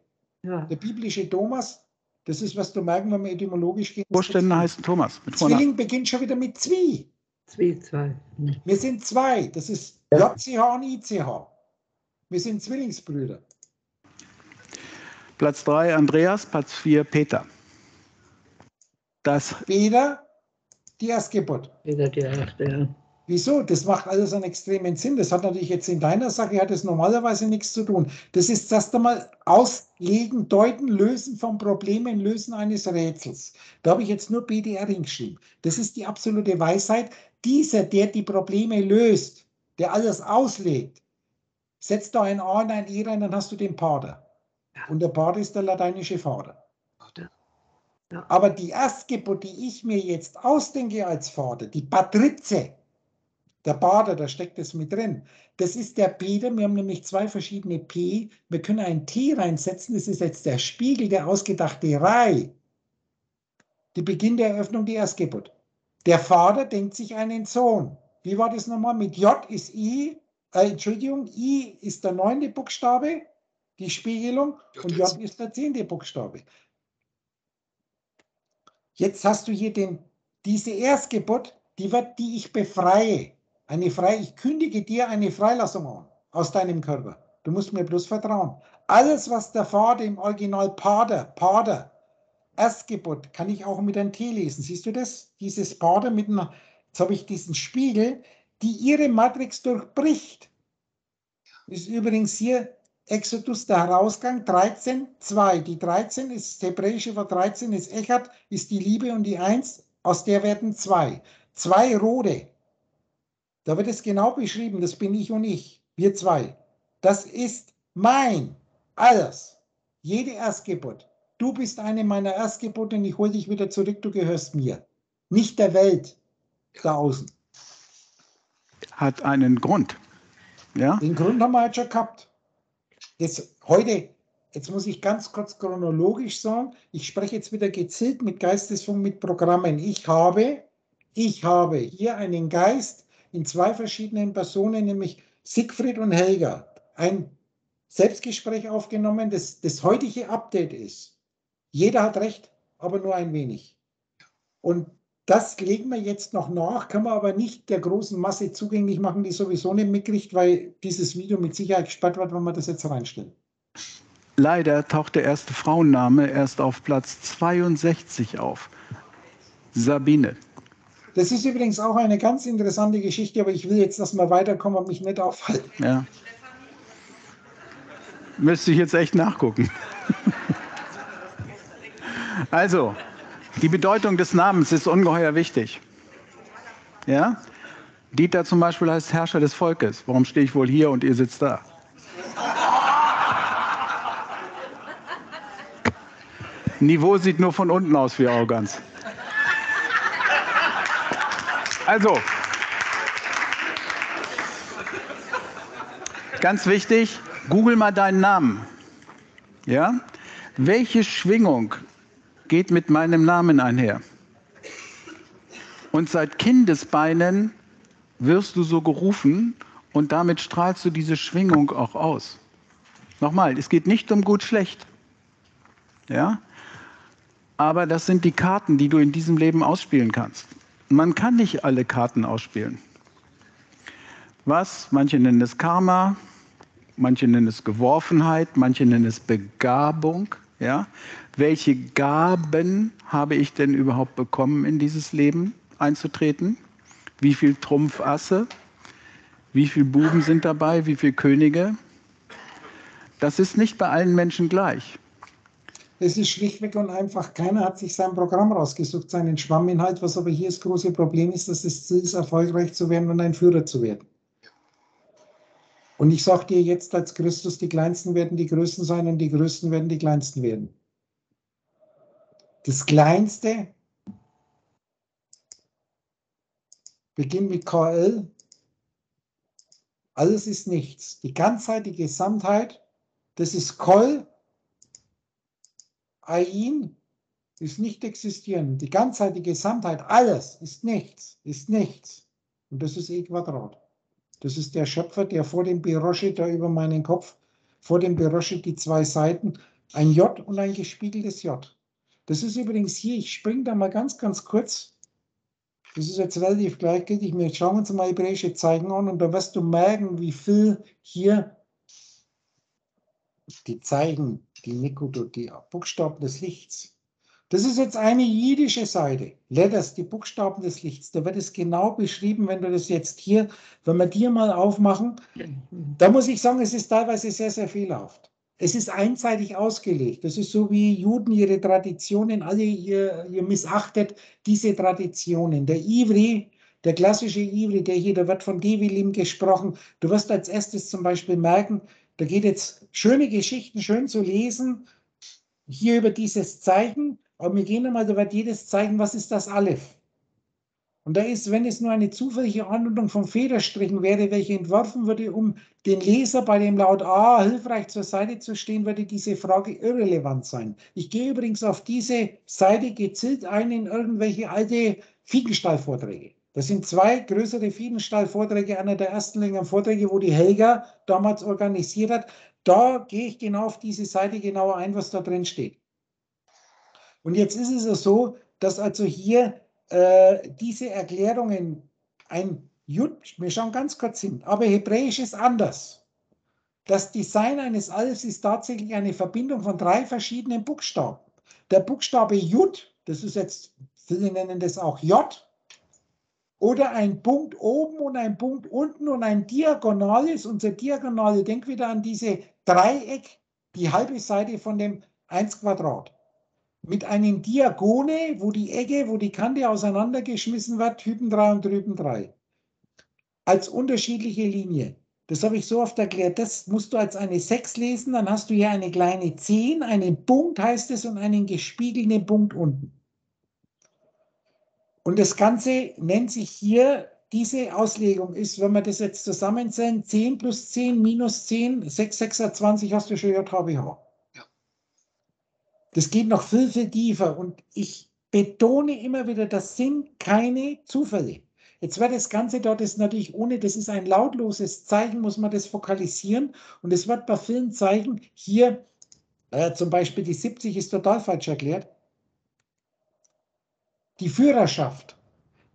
Ja. Der biblische Thomas, das ist, was du merken, wenn wir etymologisch gehen. Vorstände heißen Thomas. Zwilling beginnt schon wieder mit Zwie. Zwie, zwei. Hm. Wir sind zwei. Das ist JCH und ICH. Wir sind Zwillingsbrüder. Platz 3 Andreas, Platz 4 Peter. Das Peter, die Erstgeburt. Peter, die erste, ja. Wieso? Das macht alles einen extremen Sinn. Das hat natürlich jetzt in deiner Sache hat es normalerweise nichts zu tun. Das ist erst einmal auslegen, deuten, lösen von Problemen, lösen eines Rätsels. Da habe ich jetzt nur BDR hingeschrieben. Das ist die absolute Weisheit. Dieser, der die Probleme löst, der alles auslegt, setzt da ein A und ein E rein, dann hast du den Pater. Und der Pater ist der lateinische Vater. Aber die Erstgeburt, die ich mir jetzt ausdenke als Vater, die Patrize, der Bader, da steckt es mit drin. Das ist der Peter. Wir haben nämlich zwei verschiedene P. Wir können ein T reinsetzen. Das ist jetzt der Spiegel, der ausgedachte Rai. Die Beginn der Eröffnung, die Erstgeburt. Der Vater denkt sich einen Sohn. Wie war das nochmal? Mit J ist I, äh, Entschuldigung, I ist der neunte Buchstabe, die Spiegelung, und J ist der zehnte Buchstabe. Jetzt hast du hier den, diese Erstgeburt, die wird, die ich befreie. Eine frei, ich kündige dir eine Freilassung an aus deinem Körper. Du musst mir bloß vertrauen. Alles, was der Vater im Original Pater, Pater, Erstgeburt, kann ich auch mit einem T lesen. Siehst du das? Dieses Pater mit einer, jetzt habe ich diesen Spiegel, die ihre Matrix durchbricht. Ist übrigens hier Exodus der Herausgang 13, 2. Die 13 ist das hebräische Wort 13 ist Echad, ist die Liebe und die 1, aus der werden zwei. Zwei rote. Da wird es genau beschrieben, das bin ich und ich, wir zwei. Das ist mein alles. Jede Erstgeburt. Du bist eine meiner Erstgeburten und ich hole dich wieder zurück, du gehörst mir. Nicht der Welt da außen. Hat einen Grund. Ja? Den Grund haben wir halt schon gehabt. Jetzt, heute, jetzt muss ich ganz kurz chronologisch sagen, ich spreche jetzt wieder gezielt mit Geistesfunk, mit Programmen. Ich habe, ich habe hier einen Geist, in zwei verschiedenen Personen, nämlich Siegfried und Helga, ein Selbstgespräch aufgenommen, das das heutige Update ist. Jeder hat recht, aber nur ein wenig. Und das legen wir jetzt noch nach, kann man aber nicht der großen Masse zugänglich machen, die sowieso nicht mitkriegt, weil dieses Video mit Sicherheit gesperrt wird, wenn wir das jetzt reinstellen. Leider taucht der erste Frauenname erst auf Platz 62 auf. Sabine. Das ist übrigens auch eine ganz interessante Geschichte, aber ich will jetzt, dass wir weiterkommen und mich nicht aufhalten. Ja. Müsste ich jetzt echt nachgucken. Also, die Bedeutung des Namens ist ungeheuer wichtig. Ja? Dieter zum Beispiel heißt Herrscher des Volkes. Warum stehe ich wohl hier und ihr sitzt da? Niveau sieht nur von unten aus wie Arroganz. Also, ganz wichtig, google mal deinen Namen. Ja? Welche Schwingung geht mit meinem Namen einher? Und seit Kindesbeinen wirst du so gerufen und damit strahlst du diese Schwingung auch aus. Nochmal, es geht nicht um gut schlecht. Ja? Aber das sind die Karten, die du in diesem Leben ausspielen kannst. Man kann nicht alle Karten ausspielen. Was? Manche nennen es Karma, manche nennen es Geworfenheit, manche nennen es Begabung. Ja? Welche Gaben habe ich denn überhaupt bekommen, in dieses Leben einzutreten? Wie viel Trumpfasse? Wie viele Buben sind dabei? Wie viele Könige? Das ist nicht bei allen Menschen gleich. Es ist schlichtweg und einfach, keiner hat sich sein Programm rausgesucht, seinen Schwamminhalt, was aber hier das große Problem ist, dass das Ziel ist, erfolgreich zu werden und ein Führer zu werden. Und ich sage dir jetzt als Christus, die Kleinsten werden die Größten sein und die Größten werden die Kleinsten werden. Das Kleinste beginnt mit KL. Alles ist nichts. Die Ganzheit, die Gesamtheit, das ist Kol Ain ist nicht existieren. Die Ganzheit, die Gesamtheit, alles ist nichts, ist nichts. Und das ist E Quadrat. Das ist der Schöpfer, der vor dem Birosche da über meinen Kopf, vor dem Birosche die zwei Seiten, ein J und ein gespiegeltes J. Das ist übrigens hier, ich springe da mal ganz, ganz kurz. Das ist jetzt relativ gleichgültig. Wir schauen uns mal hebräische Zeichen an und da wirst du merken, wie viel hier die Zeichen, die Nikodot, die Buchstaben des Lichts. Das ist jetzt eine jiddische Seite. Letters, die Buchstaben des Lichts. Da wird es genau beschrieben, wenn wir das jetzt hier, wenn wir die mal aufmachen, da muss ich sagen, es ist teilweise sehr, sehr fehlerhaft. Es ist einseitig ausgelegt. Das ist so wie Juden ihre Traditionen, alle ihr, ihr missachtet diese Traditionen. Der Ivri, der klassische Ivri, der hier, da wird von Devilim gesprochen. Du wirst als erstes zum Beispiel merken, da geht jetzt schöne Geschichten, schön zu lesen, hier über dieses Zeichen, aber wir gehen einmal, wird jedes Zeichen, was ist das Aleph? Und da ist, wenn es nur eine zufällige Anwendung von Federstrichen wäre, welche entworfen würde, um den Leser bei dem Laut A hilfreich zur Seite zu stehen, würde diese Frage irrelevant sein. Ich gehe übrigens auf diese Seite gezielt ein in irgendwelche alte Fiegenstall-Vorträge. Das sind zwei größere Friedenstall-Vorträge, einer der ersten längeren Vorträge, wo die Helga damals organisiert hat. Da gehe ich genau auf diese Seite genauer ein, was da drin steht. Und jetzt ist es ja so, dass also hier äh, diese Erklärungen ein Jud, wir schauen ganz kurz hin, aber Hebräisch ist anders. Das Design eines Alls ist tatsächlich eine Verbindung von drei verschiedenen Buchstaben. Der Buchstabe Jud, das ist jetzt, viele nennen das auch J, oder ein Punkt oben und ein Punkt unten und ein diagonales, unser Diagonale, denk wieder an diese Dreieck, die halbe Seite von dem 1 Quadrat. Mit einem Diagone, wo die Ecke, wo die Kante auseinandergeschmissen wird, Typen 3 und Typen 3. Als unterschiedliche Linie. Das habe ich so oft erklärt. Das musst du als eine 6 lesen, dann hast du hier eine kleine 10, einen Punkt heißt es und einen gespiegelten Punkt unten. Und das Ganze nennt sich hier, diese Auslegung ist, wenn wir das jetzt zusammenzählen, 10 plus 10 minus 10, 6, 26 hast du schon JHWH. Ja. Das geht noch viel, viel tiefer. Und ich betone immer wieder, das sind keine Zufälle. Jetzt wird das Ganze dort ist natürlich ohne, das ist ein lautloses Zeichen, muss man das fokalisieren. Und es wird bei vielen Zeichen hier, äh, zum Beispiel die 70 ist total falsch erklärt. Die Führerschaft.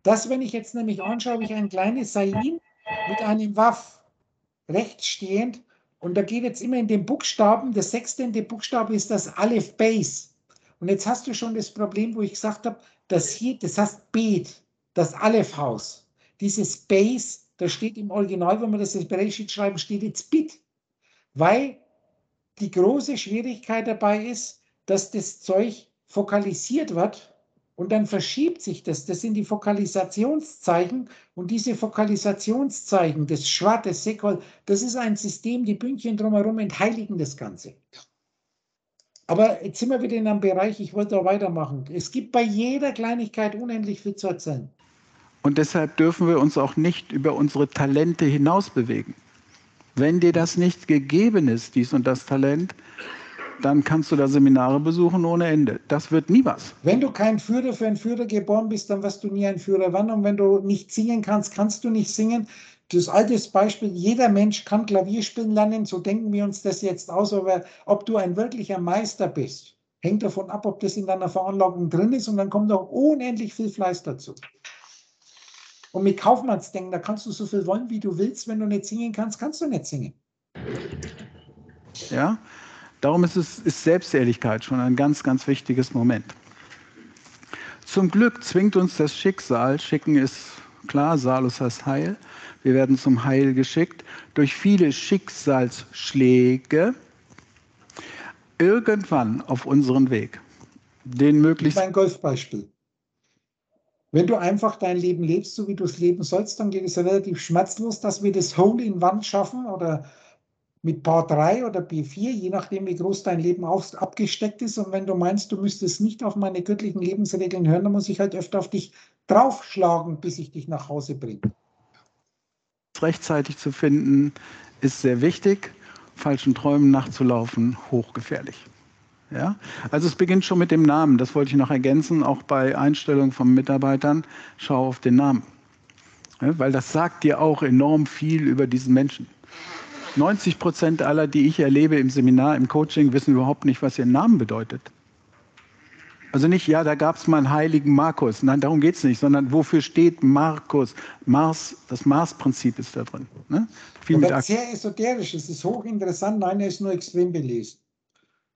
Das, wenn ich jetzt nämlich anschaue, habe ich ein kleines Sain mit einem Waff rechts stehend. Und da geht jetzt immer in den Buchstaben, der sechste Buchstabe ist das Aleph Base. Und jetzt hast du schon das Problem, wo ich gesagt habe, dass hier, das heißt Bet, das Aleph-Haus. Dieses Base, da steht im Original, wenn wir das in Bereshit schreiben, steht jetzt Bit. Weil die große Schwierigkeit dabei ist, dass das Zeug fokalisiert wird und dann verschiebt sich das. Das sind die Fokalisationszeichen und diese Fokalisationszeichen, das Schwert, das Sekol, das ist ein System, die Bündchen drumherum entheiligen das Ganze. Aber jetzt sind wir wieder in einem Bereich, ich wollte da weitermachen. Es gibt bei jeder Kleinigkeit unendlich viel zu erzählen. Und deshalb dürfen wir uns auch nicht über unsere Talente hinaus bewegen. Wenn dir das nicht gegeben ist, dies und das Talent, dann kannst du da Seminare besuchen ohne Ende. Das wird nie was. Wenn du kein Führer für einen Führer geboren bist, dann wirst du nie ein Führer werden. Und wenn du nicht singen kannst, kannst du nicht singen. Das alte Beispiel, jeder Mensch kann Klavier spielen lernen, so denken wir uns das jetzt aus, aber ob du ein wirklicher Meister bist, hängt davon ab, ob das in deiner Veranlagung drin ist und dann kommt auch unendlich viel Fleiß dazu. Und mit Kaufmannsdenken, da kannst du so viel wollen, wie du willst, wenn du nicht singen kannst, kannst du nicht singen. Ja, Darum ist, es, ist Selbstehrlichkeit schon ein ganz, ganz wichtiges Moment. Zum Glück zwingt uns das Schicksal, schicken ist klar, Salus heißt Heil, wir werden zum Heil geschickt, durch viele Schicksalsschläge irgendwann auf unseren Weg. Den möglichst. Ein Golfbeispiel. Wenn du einfach dein Leben lebst, so wie du es leben sollst, dann geht es ja relativ schmerzlos, dass wir das Hole in Wand schaffen oder mit Paar 3 oder P4, je nachdem, wie groß dein Leben auf, abgesteckt ist. Und wenn du meinst, du müsstest nicht auf meine göttlichen Lebensregeln hören, dann muss ich halt öfter auf dich draufschlagen, bis ich dich nach Hause bringe. Rechtzeitig zu finden, ist sehr wichtig. Falschen Träumen nachzulaufen, hochgefährlich. Ja? Also es beginnt schon mit dem Namen. Das wollte ich noch ergänzen, auch bei Einstellung von Mitarbeitern. Schau auf den Namen. Ja, weil das sagt dir auch enorm viel über diesen Menschen. 90 Prozent aller, die ich erlebe im Seminar, im Coaching, wissen überhaupt nicht, was ihr Name bedeutet. Also nicht, ja, da gab es mal einen heiligen Markus. Nein, darum geht es nicht, sondern wofür steht Markus? Mars, das Mars-Prinzip ist da drin. Ne? Viel mit sehr esoterisch, es ist hochinteressant, nein, er ist nur extrem belesen.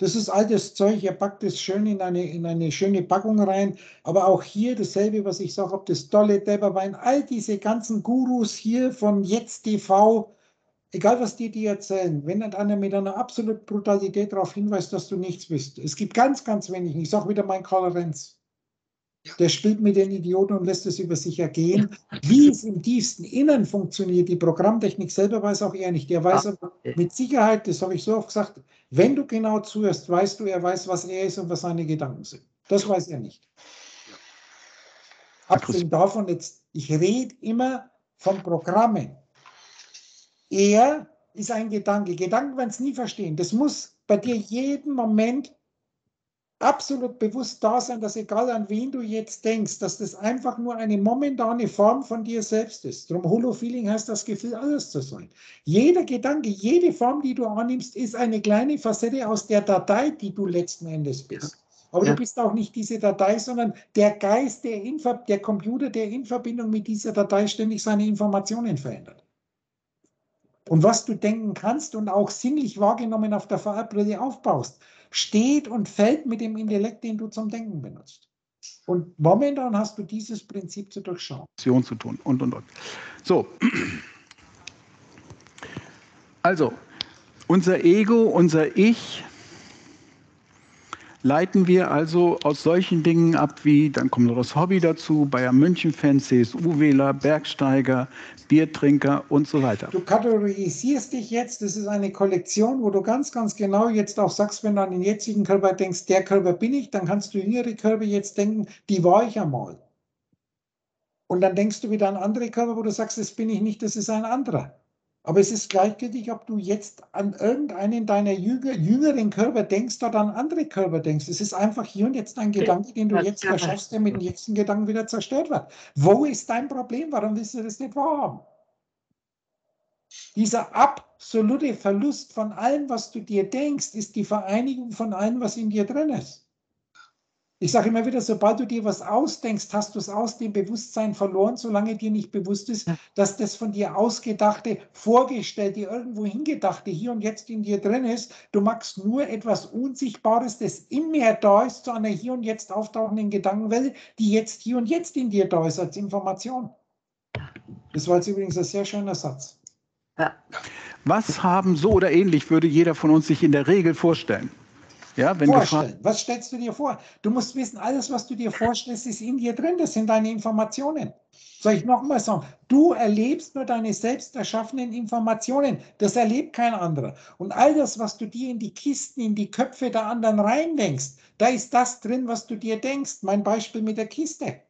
Das ist altes Zeug, ihr packt es schön in eine, in eine schöne Packung rein. Aber auch hier dasselbe, was ich sage, ob das tolle Depperwein, all diese ganzen Gurus hier von Jetzt TV, egal was die dir erzählen, wenn einer mit einer absoluten Brutalität darauf hinweist, dass du nichts bist. Es gibt ganz, ganz wenig. Ich sage wieder mein Karl Renz. Der spielt mit den Idioten und lässt es über sich ergehen. Wie es im tiefsten Innern funktioniert, die Programmtechnik selber weiß auch er nicht. Der weiß aber mit Sicherheit, das habe ich so oft gesagt, wenn du genau zuhörst, weißt du, er weiß, was er ist und was seine Gedanken sind. Das weiß er nicht. Abgesehen davon, jetzt, ich rede immer von Programmen. Er ist ein Gedanke. Gedanken werden es nie verstehen. Das muss bei dir jeden Moment absolut bewusst da sein, dass egal an wen du jetzt denkst, dass das einfach nur eine momentane Form von dir selbst ist. Darum Holofeeling heißt das Gefühl, alles zu sein. Jeder Gedanke, jede Form, die du annimmst, ist eine kleine Facette aus der Datei, die du letzten Endes bist. Aber ja. du bist auch nicht diese Datei, sondern der Geist, der, in, der Computer, der in Verbindung mit dieser Datei ständig seine Informationen verändert. Und was du denken kannst und auch sinnlich wahrgenommen auf der VR-Brille aufbaust, steht und fällt mit dem Intellekt, den du zum Denken benutzt. Und momentan hast du dieses Prinzip zu durchschauen. Zu tun und und und. So. Also, unser Ego, unser Ich leiten wir also aus solchen Dingen ab wie, dann kommt noch das Hobby dazu, Bayern München-Fan, CSU-Wähler, Bergsteiger, Biertrinker und so weiter. Du kategorisierst dich jetzt, das ist eine Kollektion, wo du ganz, ganz genau jetzt auch sagst, wenn du an den jetzigen Körper denkst, der Körper bin ich, dann kannst du jüngere Körper jetzt denken, die war ich einmal. Und dann denkst du wieder an andere Körper, wo du sagst, das bin ich nicht, das ist ein anderer. Aber es ist gleichgültig, ob du jetzt an irgendeinen deiner jünger, jüngeren Körper denkst oder an andere Körper denkst. Es ist einfach hier und jetzt ein Gedanke, den du Ja, jetzt ja. erschaffst, der mit dem nächsten Gedanken wieder zerstört wird. Wo ist dein Problem? Warum willst du das nicht wahrhaben? Dieser absolute Verlust von allem, was du dir denkst, ist die Vereinigung von allem, was in dir drin ist. Ich sage immer wieder, sobald du dir was ausdenkst, hast du es aus dem Bewusstsein verloren, solange dir nicht bewusst ist, dass das von dir ausgedachte, vorgestellte, irgendwo hingedachte hier und jetzt in dir drin ist. Du magst nur etwas Unsichtbares, das in mir da ist, zu einer hier und jetzt auftauchenden Gedankenwelle, die jetzt hier und jetzt in dir da ist als Information. Das war jetzt übrigens ein sehr schöner Satz. Ja. Was haben so oder ähnlich würde jeder von uns sich in der Regel vorstellen? Ja, wenn Vorstellen. Was stellst du dir vor? Du musst wissen, alles, was du dir vorstellst, ist in dir drin. Das sind deine Informationen. Soll ich nochmal sagen? Du erlebst nur deine selbst erschaffenen Informationen. Das erlebt kein anderer. Und all das, was du dir in die Kisten, in die Köpfe der anderen reindenkst, da ist das drin, was du dir denkst. Mein Beispiel mit der Kiste.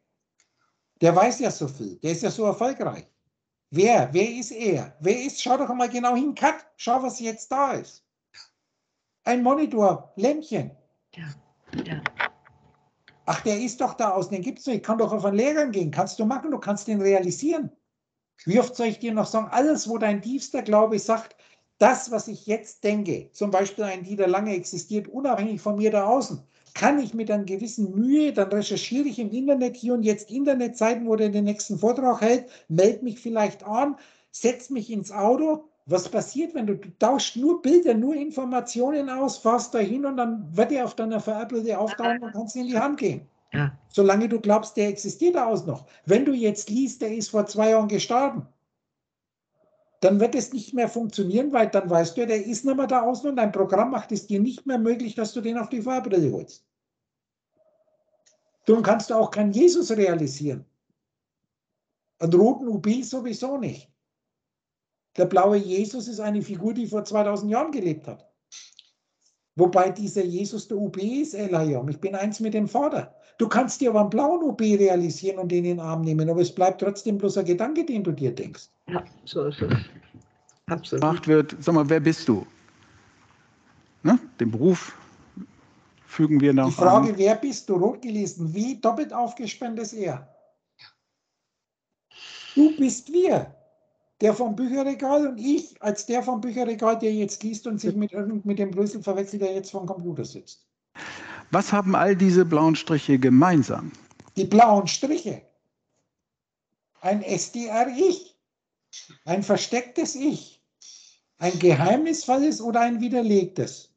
Der weiß ja so viel. Der ist ja so erfolgreich. Wer? Wer ist er? Wer ist? Schau doch mal genau hin. Cut. Schau, was jetzt da ist. Ein Monitor, Lämpchen. Ja. Ach, der ist doch da außen, den gibt's nicht. Ich kann doch auf einen Lehrgang gehen. Kannst du machen, du kannst den realisieren. Wie oft soll ich dir noch sagen, alles, wo dein tiefster Glaube sagt, das, was ich jetzt denke, zum Beispiel ein Dieter Lange existiert, unabhängig von mir da außen, kann ich mit einer gewissen Mühe, dann recherchiere ich im Internet hier und jetzt Internetseiten, wo der den nächsten Vortrag hält, melde mich vielleicht an, setze mich ins Auto. Was passiert, wenn du, du tauscht nur Bilder, nur Informationen aus, fährst dahin und dann wird er auf deiner Veräppelte auftauchen und kannst ihn in die Hand gehen. Ja. Solange du glaubst, der existiert da aus noch. Wenn du jetzt liest, der ist vor zwei Jahren gestorben, dann wird es nicht mehr funktionieren, weil dann weißt du, der ist nicht mehr da außen und dein Programm macht es dir nicht mehr möglich, dass du den auf die Fahrbrille holst. Darum kannst du auch keinen Jesus realisieren. Einen roten UB sowieso nicht. Der blaue Jesus ist eine Figur, die vor 2000 Jahren gelebt hat. Wobei dieser Jesus der UB ist, Eliam. Ich bin eins mit dem Vater. Du kannst dir aber einen blauen UB realisieren und den in den Arm nehmen, aber es bleibt trotzdem bloß ein Gedanke, den du dir denkst. ja, so ist es. Absolut. gefragt wird, sag mal, wer bist du? Ne? Den Beruf fügen wir noch Die Frage, an. wer bist du, rot gelesen, wie doppelt aufgespannt ist er. Du bist wir, der vom Bücherregal und ich als der vom Bücherregal, der jetzt liest und sich mit, mit dem Brüssel verwechselt, der jetzt vom Computer sitzt. Was haben all diese blauen Striche gemeinsam? Die blauen Striche. Ein SDR-Ich. Ein verstecktes Ich. Ein geheimnisvolles oder ein widerlegtes.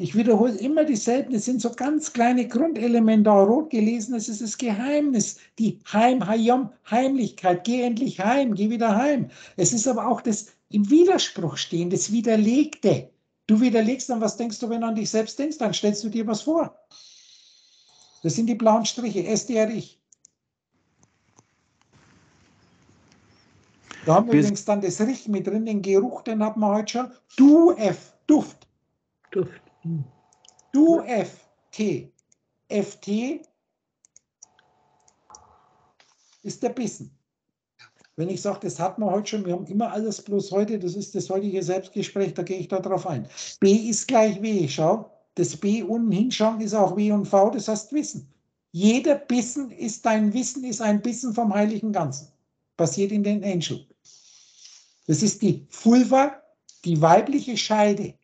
Ich wiederhole immer dieselben. Es sind so ganz kleine Grundelemente. Rot gelesen, es ist das Geheimnis. Die Heim, Hayom, Heimlichkeit. Geh endlich heim, geh wieder heim. Es ist aber auch das im Widerspruch stehen, das Widerlegte. Du widerlegst dann, was denkst du, wenn du an dich selbst denkst? Dann stellst du dir was vor. Das sind die blauen Striche, SDR-Ich. Da haben wir übrigens dann das Riech mit drin, den Geruch, den hat man heute schon. Du F, Duft. Duft. Du F, T. FT ist der Bissen. Wenn ich sage, das hat man heute schon, wir haben immer alles bloß heute, das ist das heutige Selbstgespräch, da gehe ich da drauf ein. B ist gleich W, schau. Das B unten hinschauen ist auch W und V, das heißt Wissen. Jeder Bissen ist dein Wissen, ist ein Bissen vom Heiligen Ganzen. Passiert in den Angel. Das ist die Vulva, die weibliche Scheide.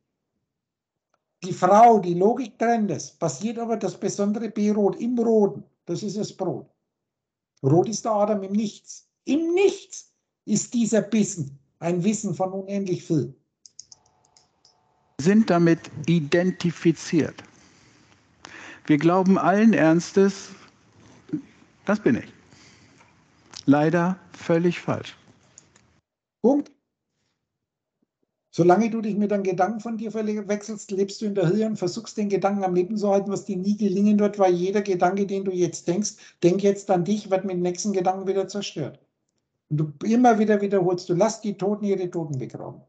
Die Frau, die Logik trennt es, passiert aber das besondere B-Rot im Roten. Das ist das Brot. Rot ist der Adam im Nichts. Im Nichts ist dieser Bissen ein Wissen von unendlich viel. sind damit identifiziert. Wir glauben allen Ernstes, das bin ich. Leider völlig falsch. Punkt. Solange du dich mit einem Gedanken von dir verwechselst, lebst du in der Höhe und versuchst den Gedanken am Leben zu halten, was dir nie gelingen wird, weil jeder Gedanke, den du jetzt denkst, denk jetzt an dich, wird mit dem nächsten Gedanken wieder zerstört. Und du immer wieder wiederholst, du lass die Toten ihre Toten begraben.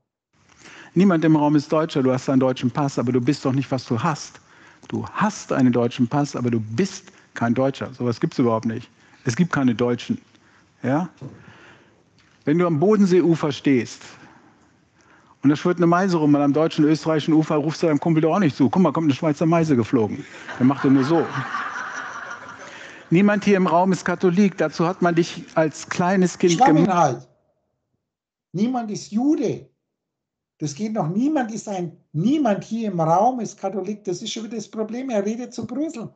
Niemand im Raum ist Deutscher, du hast einen deutschen Pass, aber du bist doch nicht, was du hast. Du hast einen deutschen Pass, aber du bist kein Deutscher. Sowas gibt es überhaupt nicht. Es gibt keine Deutschen. Ja? Wenn du am Bodenseeufer stehst und da schwirrt eine Meise rum, und am deutschen, österreichischen Ufer rufst du deinem Kumpel doch auch nicht zu. Guck mal, kommt eine Schweizer Meise geflogen. Dann macht er nur so. Niemand hier im Raum ist Katholik. Dazu hat man dich als kleines Kind gemacht. Niemand ist Jude. Das geht noch. Niemand ist ein, niemand hier im Raum ist Katholik. Das ist schon wieder das Problem. Er redet zu Brüssel.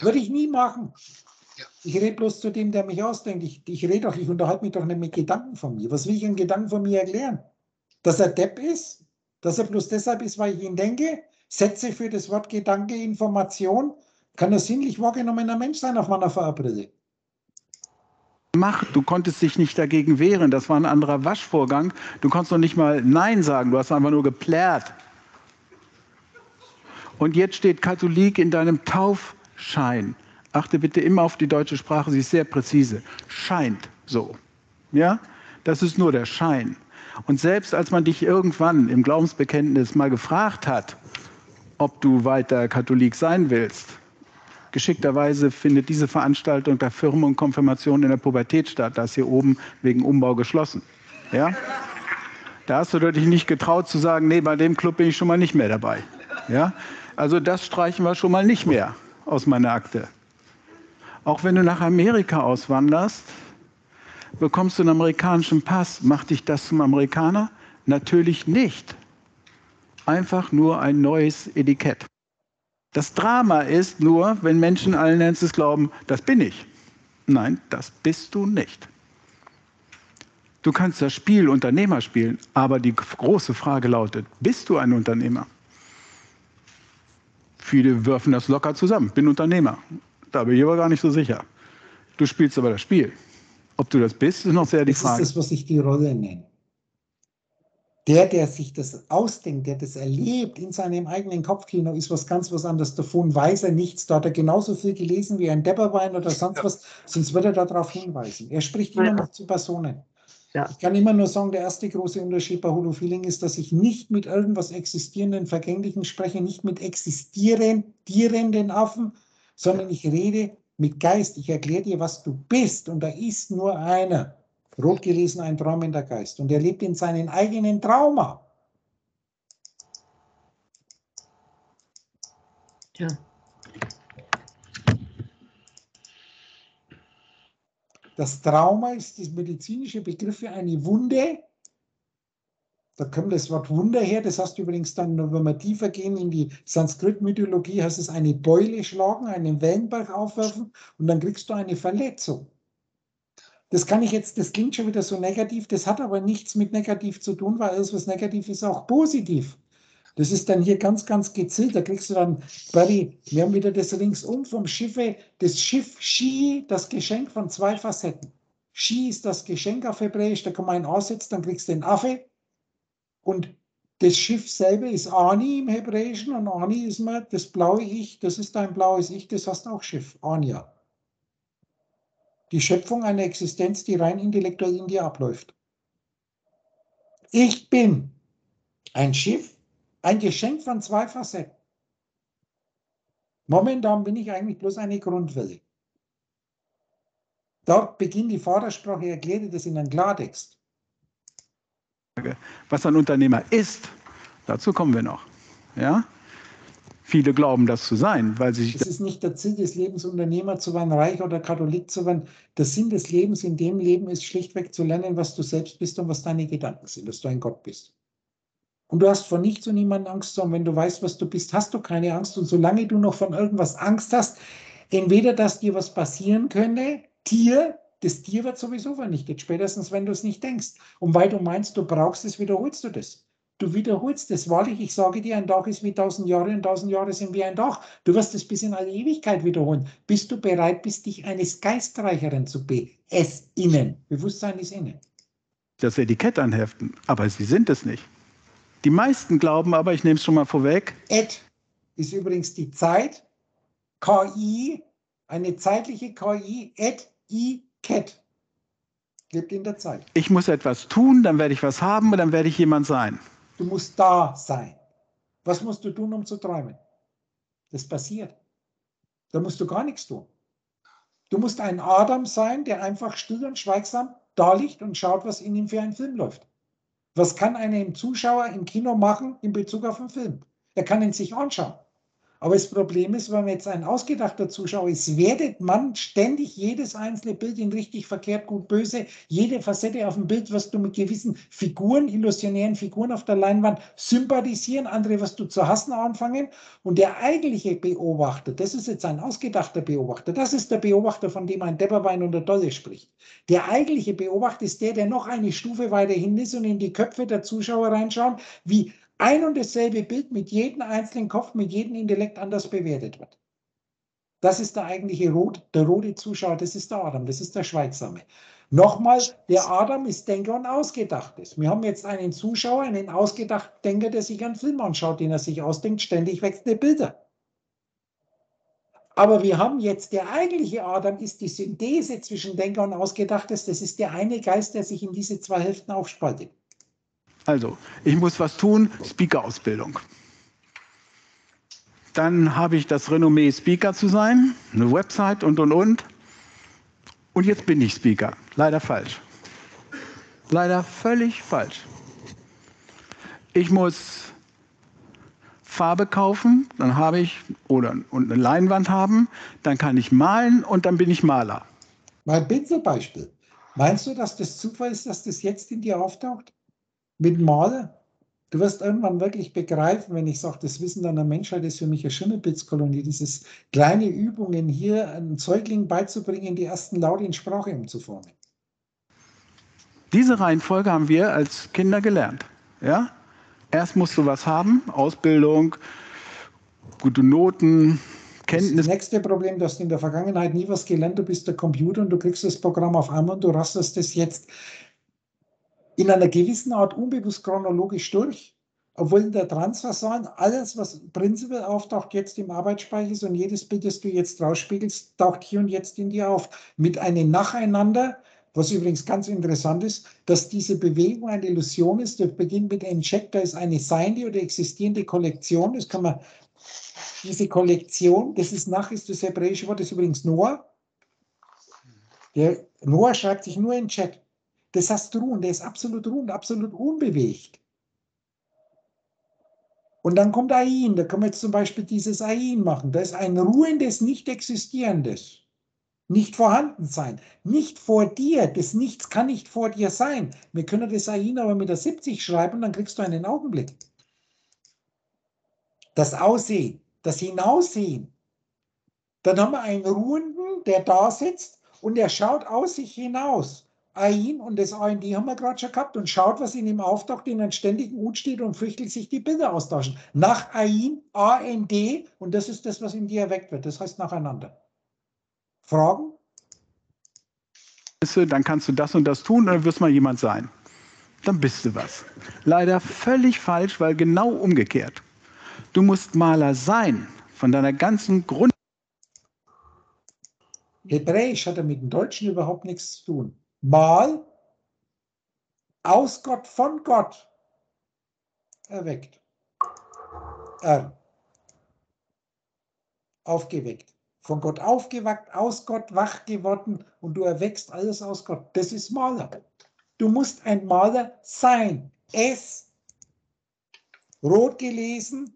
Würde ich nie machen. Ich rede bloß zu dem, der mich ausdenkt. Ich, ich rede doch, ich unterhalte mich doch nicht mit Gedanken von mir. Was will ich in Gedanken von mir erklären? Dass er Depp ist? Dass er bloß deshalb ist, weil ich ihn denke? Sätze für das Wort Gedanke, Information? Kann er sinnlich wahrgenommener Mensch sein auf meiner Verabredung? Macht. Du konntest dich nicht dagegen wehren. Das war ein anderer Waschvorgang. Du konntest noch nicht mal Nein sagen. Du hast einfach nur geplärt. Und jetzt steht Katholik in deinem Taufschein. Achte bitte immer auf die deutsche Sprache, sie ist sehr präzise. Scheint so. Ja? Das ist nur der Schein. Und selbst als man dich irgendwann im Glaubensbekenntnis mal gefragt hat, ob du weiter Katholik sein willst, geschickterweise findet diese Veranstaltung der Firmung und Konfirmation in der Pubertät statt. Da ist hier oben wegen Umbau geschlossen. Ja? Da hast du dich nicht getraut zu sagen, nee, bei dem Club bin ich schon mal nicht mehr dabei. Ja? Also das streichen wir schon mal nicht mehr aus meiner Akte. Auch wenn du nach Amerika auswanderst, bekommst du einen amerikanischen Pass. Macht dich das zum Amerikaner? Natürlich nicht. Einfach nur ein neues Etikett. Das Drama ist nur, wenn Menschen allen Ernstes glauben, das bin ich. Nein, das bist du nicht. Du kannst das Spiel Unternehmer spielen, aber die große Frage lautet, bist du ein Unternehmer? Viele werfen das locker zusammen, bin Unternehmer. Da bin ich aber gar nicht so sicher. Du spielst aber das Spiel. Ob du das bist, ist noch sehr die Das Frage. ist das, was ich die Rolle nenne. Der, der sich das ausdenkt, der das erlebt in seinem eigenen Kopfkino, ist was ganz was anderes. Davon weiß er nichts. Da hat er genauso viel gelesen wie ein Depperwein oder sonst Ja. was, sonst wird er darauf hinweisen. Er spricht immer Ja. noch zu Personen. Ja. Ich kann immer nur sagen, der erste große Unterschied bei Holo Feeling ist, dass ich nicht mit irgendwas Existierenden, Vergänglichen spreche, nicht mit existierenden Affen, sondern ich rede mit Geist. Ich erkläre dir, was du bist. Und da ist nur einer. Rot gelesen, ein träumender Geist. Und er lebt in seinen eigenen Trauma. Ja. Das Trauma ist das medizinische Begriff für eine Wunde. Da kommt das Wort Wunder her. Das heißt übrigens dann, wenn wir tiefer gehen in die Sanskrit-Mythologie, heißt es eine Beule schlagen, einen Wellenberg aufwerfen und dann kriegst du eine Verletzung. Das kann ich jetzt, das klingt schon wieder so negativ, das hat aber nichts mit negativ zu tun, weil alles, was negativ ist, auch positiv. Das ist dann hier ganz, ganz gezielt. Da kriegst du dann, Barry, wir haben wieder das ringsum vom Schiffe, das Schiff Ski, das Geschenk von zwei Facetten. Ski ist das Geschenk auf Hebräisch, da kann man einen ansetzen, dann kriegst du den Affe. Und das Schiff selber ist Ani im Hebräischen und Ani ist mal das blaue Ich, das ist dein blaues Ich, das heißt auch Schiff, Anja. Die Schöpfung einer Existenz, die rein intellektuell in dir abläuft. Ich bin ein Schiff, ein Geschenk von zwei Facetten. Momentan bin ich eigentlich bloß eine Grundwelle. Dort beginnt die Vatersprache, ich erkläre das in einem Klartext. Was ein Unternehmer ist, dazu kommen wir noch. Ja? Viele glauben, das zu sein, weil sie sich Es ist nicht der Ziel des Lebens, Unternehmer zu werden, reich oder Katholik zu werden. Der Sinn des Lebens in dem Leben ist schlichtweg zu lernen, was du selbst bist und was deine Gedanken sind, dass du ein Gott bist. Und du hast vor nichts und niemandem Angst, sondern wenn du weißt, was du bist, hast du keine Angst. Und solange du noch von irgendwas Angst hast, entweder, dass dir was passieren könnte, Tier, das Tier wird sowieso vernichtet, spätestens wenn du es nicht denkst. Und weil du meinst, du brauchst es, wiederholst du das. Du wiederholst es. Wahrlich, ich sage dir, ein Tag ist wie tausend Jahre und tausend Jahre sind wie ein Tag. Du wirst es bis in alle Ewigkeit wiederholen. Bis du bereit bist, dich eines Geistreicheren zu be es innen. Bewusstsein ist innen. das Etikett anheften, aber sie sind es nicht. Die meisten glauben aber, ich nehme es schon mal vorweg, Et ist übrigens die Zeit. KI, eine zeitliche KI, et i ket. Lebt in der Zeit. ich muss etwas tun, dann werde ich was haben und dann werde ich jemand sein. Du musst da sein. Was musst du tun, um zu träumen? Das passiert. Da musst du gar nichts tun. Du musst ein Adam sein, der einfach still und schweigsam da liegt und schaut, was in ihm für ein Film läuft. Was kann ein Zuschauer im Kino machen in Bezug auf einen Film? Er kann ihn sich anschauen. Aber das Problem ist, wenn man jetzt ein ausgedachter Zuschauer ist, werdet man ständig jedes einzelne Bild in richtig, verkehrt, gut, böse, jede Facette auf dem Bild, was du mit gewissen Figuren, illusionären Figuren auf der Leinwand sympathisieren, andere, was du zu hassen anfangen. Und der eigentliche Beobachter, das ist jetzt ein ausgedachter Beobachter, das ist der Beobachter, von dem ein Depperwein und der Dolle spricht. Der eigentliche Beobachter ist der, der noch eine Stufe weiter hin ist und in die Köpfe der Zuschauer reinschauen, wie ein und dasselbe Bild mit jedem einzelnen Kopf, mit jedem Intellekt anders bewertet wird. Das ist der eigentliche Rot, der rote Zuschauer, das ist der Adam, das ist der Schweigsame. Nochmal, der Adam ist Denker und Ausgedachtes. Wir haben jetzt einen Zuschauer, einen ausgedachten Denker, der sich einen Film anschaut, den er sich ausdenkt, ständig wechselnde Bilder. Aber wir haben jetzt, der eigentliche Adam ist die Synthese zwischen Denker und Ausgedachtes. Das ist der eine Geist, der sich in diese zwei Hälften aufspaltet. Also, ich muss was tun, Speaker-Ausbildung. Dann habe ich das Renommee, Speaker zu sein, eine Website und, und, und. Und jetzt bin ich Speaker. Leider falsch. Leider völlig falsch. Ich muss Farbe kaufen, dann habe ich, oder und eine Leinwand haben, dann kann ich malen und dann bin ich Maler. Mein Pinselbeispiel. Meinst du, dass das Zufall ist, dass das jetzt in dir auftaucht? Mit Maler. Du wirst irgendwann wirklich begreifen, wenn ich sage, das Wissen deiner Menschheit ist für mich eine Schimmelpilzkolonie, dieses kleine Übungen hier einem Säugling beizubringen, die ersten Laute in Sprache umzuformen. Diese Reihenfolge haben wir als Kinder gelernt. Ja? Erst musst du was haben, Ausbildung, gute Noten, Kenntnis. Das nächste Problem, du hast in der Vergangenheit nie was gelernt, du bist der Computer und du kriegst das Programm auf einmal und du rastest das jetzt in einer gewissen Art unbewusst chronologisch durch, obwohl in der Transversalen alles, was prinzipiell auftaucht, jetzt im Arbeitsspeicher ist und jedes Bild, das du jetzt rausspiegelst, taucht hier und jetzt in dir auf. Mit einem Nacheinander, was übrigens ganz interessant ist, dass diese Bewegung eine Illusion ist. Das beginnt mit da ist eine seiende oder existierende Kollektion. Das kann man, diese Kollektion, das ist nach, ist das hebräische Wort, das ist übrigens Noah. Der Noah schreibt sich nur in Chat. Das heißt ruhen, der ist absolut ruhend, absolut unbewegt. Und dann kommt Ain, da kann man jetzt zum Beispiel dieses Ain machen. Da ist ein ruhendes, nicht existierendes. Nicht vorhanden sein. Nicht vor dir. Das Nichts kann nicht vor dir sein. Wir können das Ain aber mit der 70 schreiben, dann kriegst du einen Augenblick. Das Aussehen, das Hinaussehen. Dann haben wir einen Ruhenden, der da sitzt und der schaut aus sich hinaus. AIN und das AND haben wir gerade schon gehabt und schaut, was in ihm auftaucht, in einem ständigen Ut steht und fürchtelt sich die Bilder austauschen. Nach AIN, AND und das ist das, was in dir erweckt wird. Das heißt nacheinander. Fragen? Dann kannst du das und das tun und dann wirst mal jemand sein. Dann bist du was. Leider völlig falsch, weil genau umgekehrt. Du musst Maler sein von deiner ganzen Grund. Hebräisch hat er mit dem Deutschen überhaupt nichts zu tun mal aus Gott, von Gott erweckt. Er. Aufgeweckt. Von Gott aufgewacht, aus Gott wach geworden und du erweckst alles aus Gott. Das ist Maler. Du musst ein Maler sein. Es. Rot gelesen.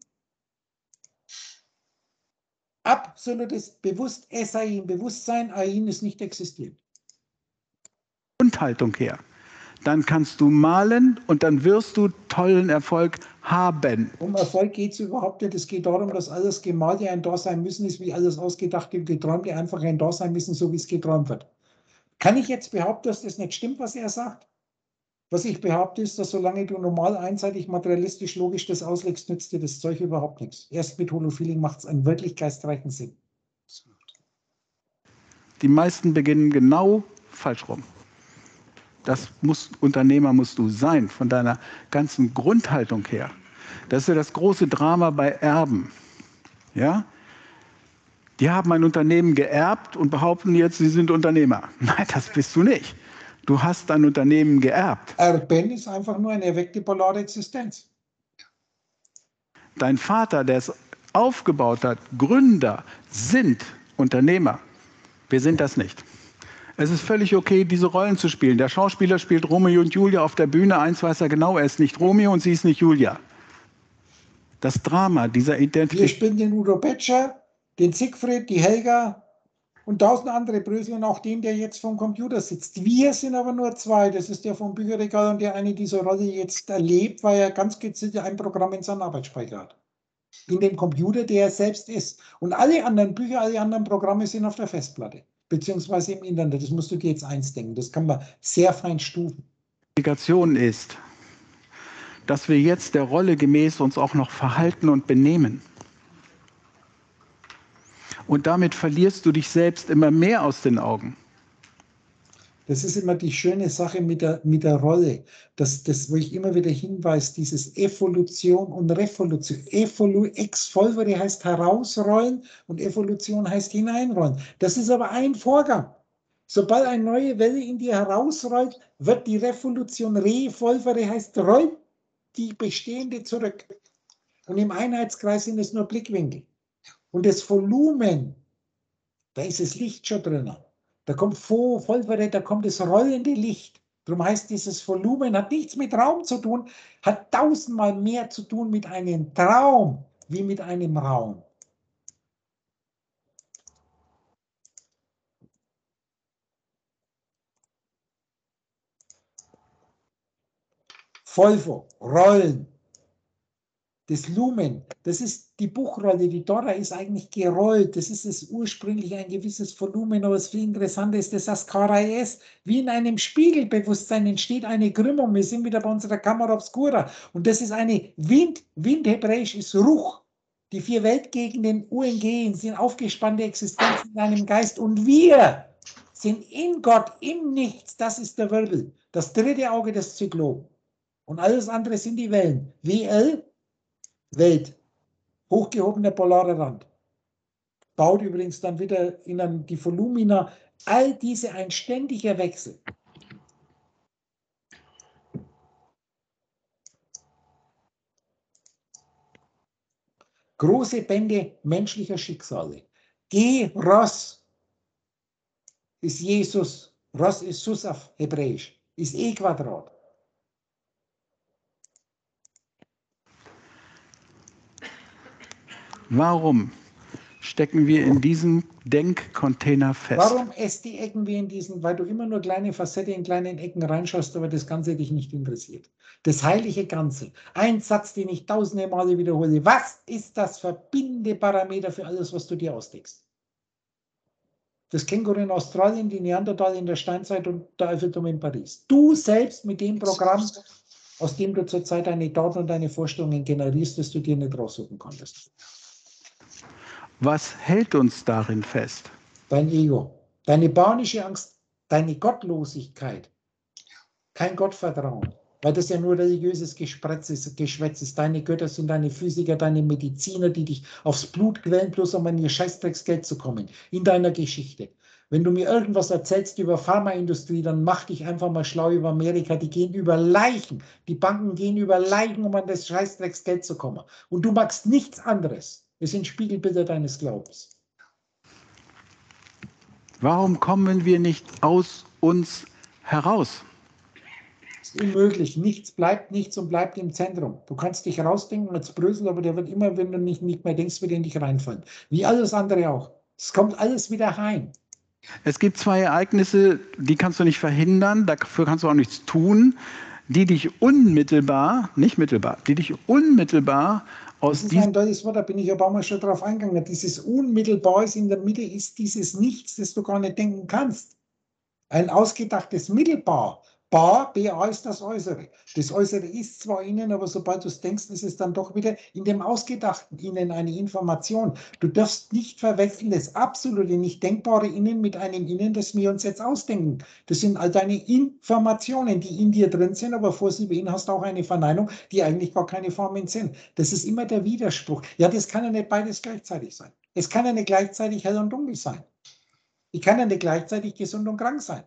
Absolutes Bewusst, Esain, Bewusstsein, Ain ist nicht existiert. Grundhaltung her. Dann kannst du malen und dann wirst du tollen Erfolg haben. Um Erfolg geht es überhaupt nicht. Es geht darum, dass alles Gemalte ein Dasein müssen ist, wie alles ausgedachte Geträumte einfach ein Dasein müssen, so wie es geträumt wird. Kann ich jetzt behaupten, dass das nicht stimmt, was er sagt? Was ich behaupte, ist, dass solange du normal, einseitig, materialistisch, logisch das auslegst, nützt dir das Zeug überhaupt nichts. Erst mit Holofeeling macht es einen wirklich geistreichen Sinn. Die meisten beginnen genau falsch rum. Das muss, Unternehmer musst du sein, von deiner ganzen Grundhaltung her. Das ist ja das große Drama bei Erben. Ja? Die haben ein Unternehmen geerbt und behaupten jetzt, sie sind Unternehmer. Nein, das bist du nicht. Du hast ein Unternehmen geerbt. Erben ist einfach nur eine erweckte polare Existenz. Dein Vater, der es aufgebaut hat, Gründer sind Unternehmer. Wir sind das nicht. Es ist völlig okay, diese Rollen zu spielen. Der Schauspieler spielt Romeo und Julia auf der Bühne. Eins weiß er genau, er ist nicht Romeo und sie ist nicht Julia. Das Drama dieser Wir Identität. spielen den Udo Betscher, den Siegfried, die Helga und tausend andere Brösel und auch den, der jetzt vom Computer sitzt. Wir sind aber nur zwei. Das ist der vom Bücherregal und der eine diese Rolle jetzt erlebt, weil er ganz gezielt ein Programm in seinem Arbeitsspeicher hat. In dem Computer, der er selbst ist. Und alle anderen Bücher, alle anderen Programme sind auf der Festplatte. Beziehungsweise im Internet. Das musst du dir jetzt eins denken. Das kann man sehr fein stufen. Kommunikation ist, dass wir jetzt der Rolle gemäß uns auch noch verhalten und benehmen. Und damit verlierst du dich selbst immer mehr aus den Augen. Das ist immer die schöne Sache mit der, mit der Rolle. Das, das, wo ich immer wieder hinweise, dieses Evolution und Revolution. Evolu, ex volvere heißt herausrollen und Evolution heißt hineinrollen. Das ist aber ein Vorgang. Sobald eine neue Welle in dir herausrollt, wird die Revolution revolvere heißt rollt die bestehende zurück. Und im Einheitskreis sind es nur Blickwinkel. Und das Volumen, da ist das Licht schon drin. Da kommt voll, da kommt das rollende Licht. Darum heißt dieses Volumen, hat nichts mit Raum zu tun, hat tausendmal mehr zu tun mit einem Traum wie mit einem Raum. Volvo, Rollen. Das Lumen, das ist die Buchrolle, die Dora ist eigentlich gerollt. Das ist es ursprünglich ein gewisses Volumen, aber das viel interessanter ist das Ascaris. Wie in einem Spiegelbewusstsein entsteht eine Krümmung. Wir sind wieder bei unserer Kamera Obscura. Und das ist eine Wind, Wind hebräisch ist Ruch. Die vier Weltgegenden UNG sind aufgespannte Existenz in einem Geist. Und wir sind in Gott, im Nichts. Das ist der Wirbel. Das dritte Auge des Zyklop. Und alles andere sind die Wellen. WL, Welt. Hochgehobener polarer Rand. Baut übrigens dann wieder in einem, die Volumina. All diese ein ständiger Wechsel. Große Bände menschlicher Schicksale. G, Ross ist Jesus. Ross ist Sus auf Hebräisch. Ist E Warum stecken wir in diesem Denkcontainer fest? Warum esst die Ecken wir in diesen? Weil du immer nur kleine Facette in kleinen Ecken reinschaust, aber das Ganze dich nicht interessiert. Das heilige Ganze. Ein Satz, den ich tausende Male wiederhole. Was ist das Verbindeparameter für alles, was du dir ausdeckst? Das Känguru in Australien, die Neandertal in der Steinzeit und der Eiffelturm in Paris. Du selbst mit dem Programm, aus dem du zurzeit deine Daten und deine Vorstellungen generierst, das du dir nicht raussuchen konntest. Was hält uns darin fest? Dein Ego, deine panische Angst, deine Gottlosigkeit, kein Gottvertrauen, weil das ja nur religiöses Gesprätz ist, Geschwätz ist. Deine Götter sind deine Physiker, deine Mediziner, die dich aufs Blut quälen, bloß um an ihr Scheißdrecksgeld zu kommen, in deiner Geschichte. Wenn du mir irgendwas erzählst über Pharmaindustrie, dann mach dich einfach mal schlau über Amerika. Die gehen über Leichen. Die Banken gehen über Leichen, um an das Scheißdrecksgeld zu kommen. Und du magst nichts anderes. Es sind Spiegelbilder deines Glaubens. Warum kommen wir nicht aus uns heraus? Das ist unmöglich. Nichts bleibt nichts und bleibt im Zentrum. Du kannst dich rausdenken als Brösel, aber der wird immer, wenn du nicht, nicht mehr denkst, wieder in dich reinfallen. Wie alles andere auch. Es kommt alles wieder heim. Es gibt zwei Ereignisse, die kannst du nicht verhindern, dafür kannst du auch nichts tun, die dich unmittelbar, nicht mittelbar, die dich unmittelbar aus Das ist ein tolles Wort, da bin ich ein paar Mal schon drauf eingegangen. Dieses Unmittelbar ist in der Mitte, ist dieses Nichts, das du gar nicht denken kannst. Ein ausgedachtes Mittelbar. Bar, BA ist das Äußere. Das Äußere ist zwar innen, aber sobald du es denkst, ist es dann doch wieder in dem Ausgedachten innen eine Information. Du darfst nicht verwechseln das absolute, nicht denkbare Innen mit einem Innen, das wir uns jetzt ausdenken. Das sind all deine Informationen, die in dir drin sind, aber vor sie hast du auch eine Verneinung, die eigentlich gar keine Formen sind. Das ist immer der Widerspruch. Ja, das kann ja nicht beides gleichzeitig sein. Es kann ja nicht gleichzeitig hell und dunkel sein. Ich kann ja nicht gleichzeitig gesund und krank sein.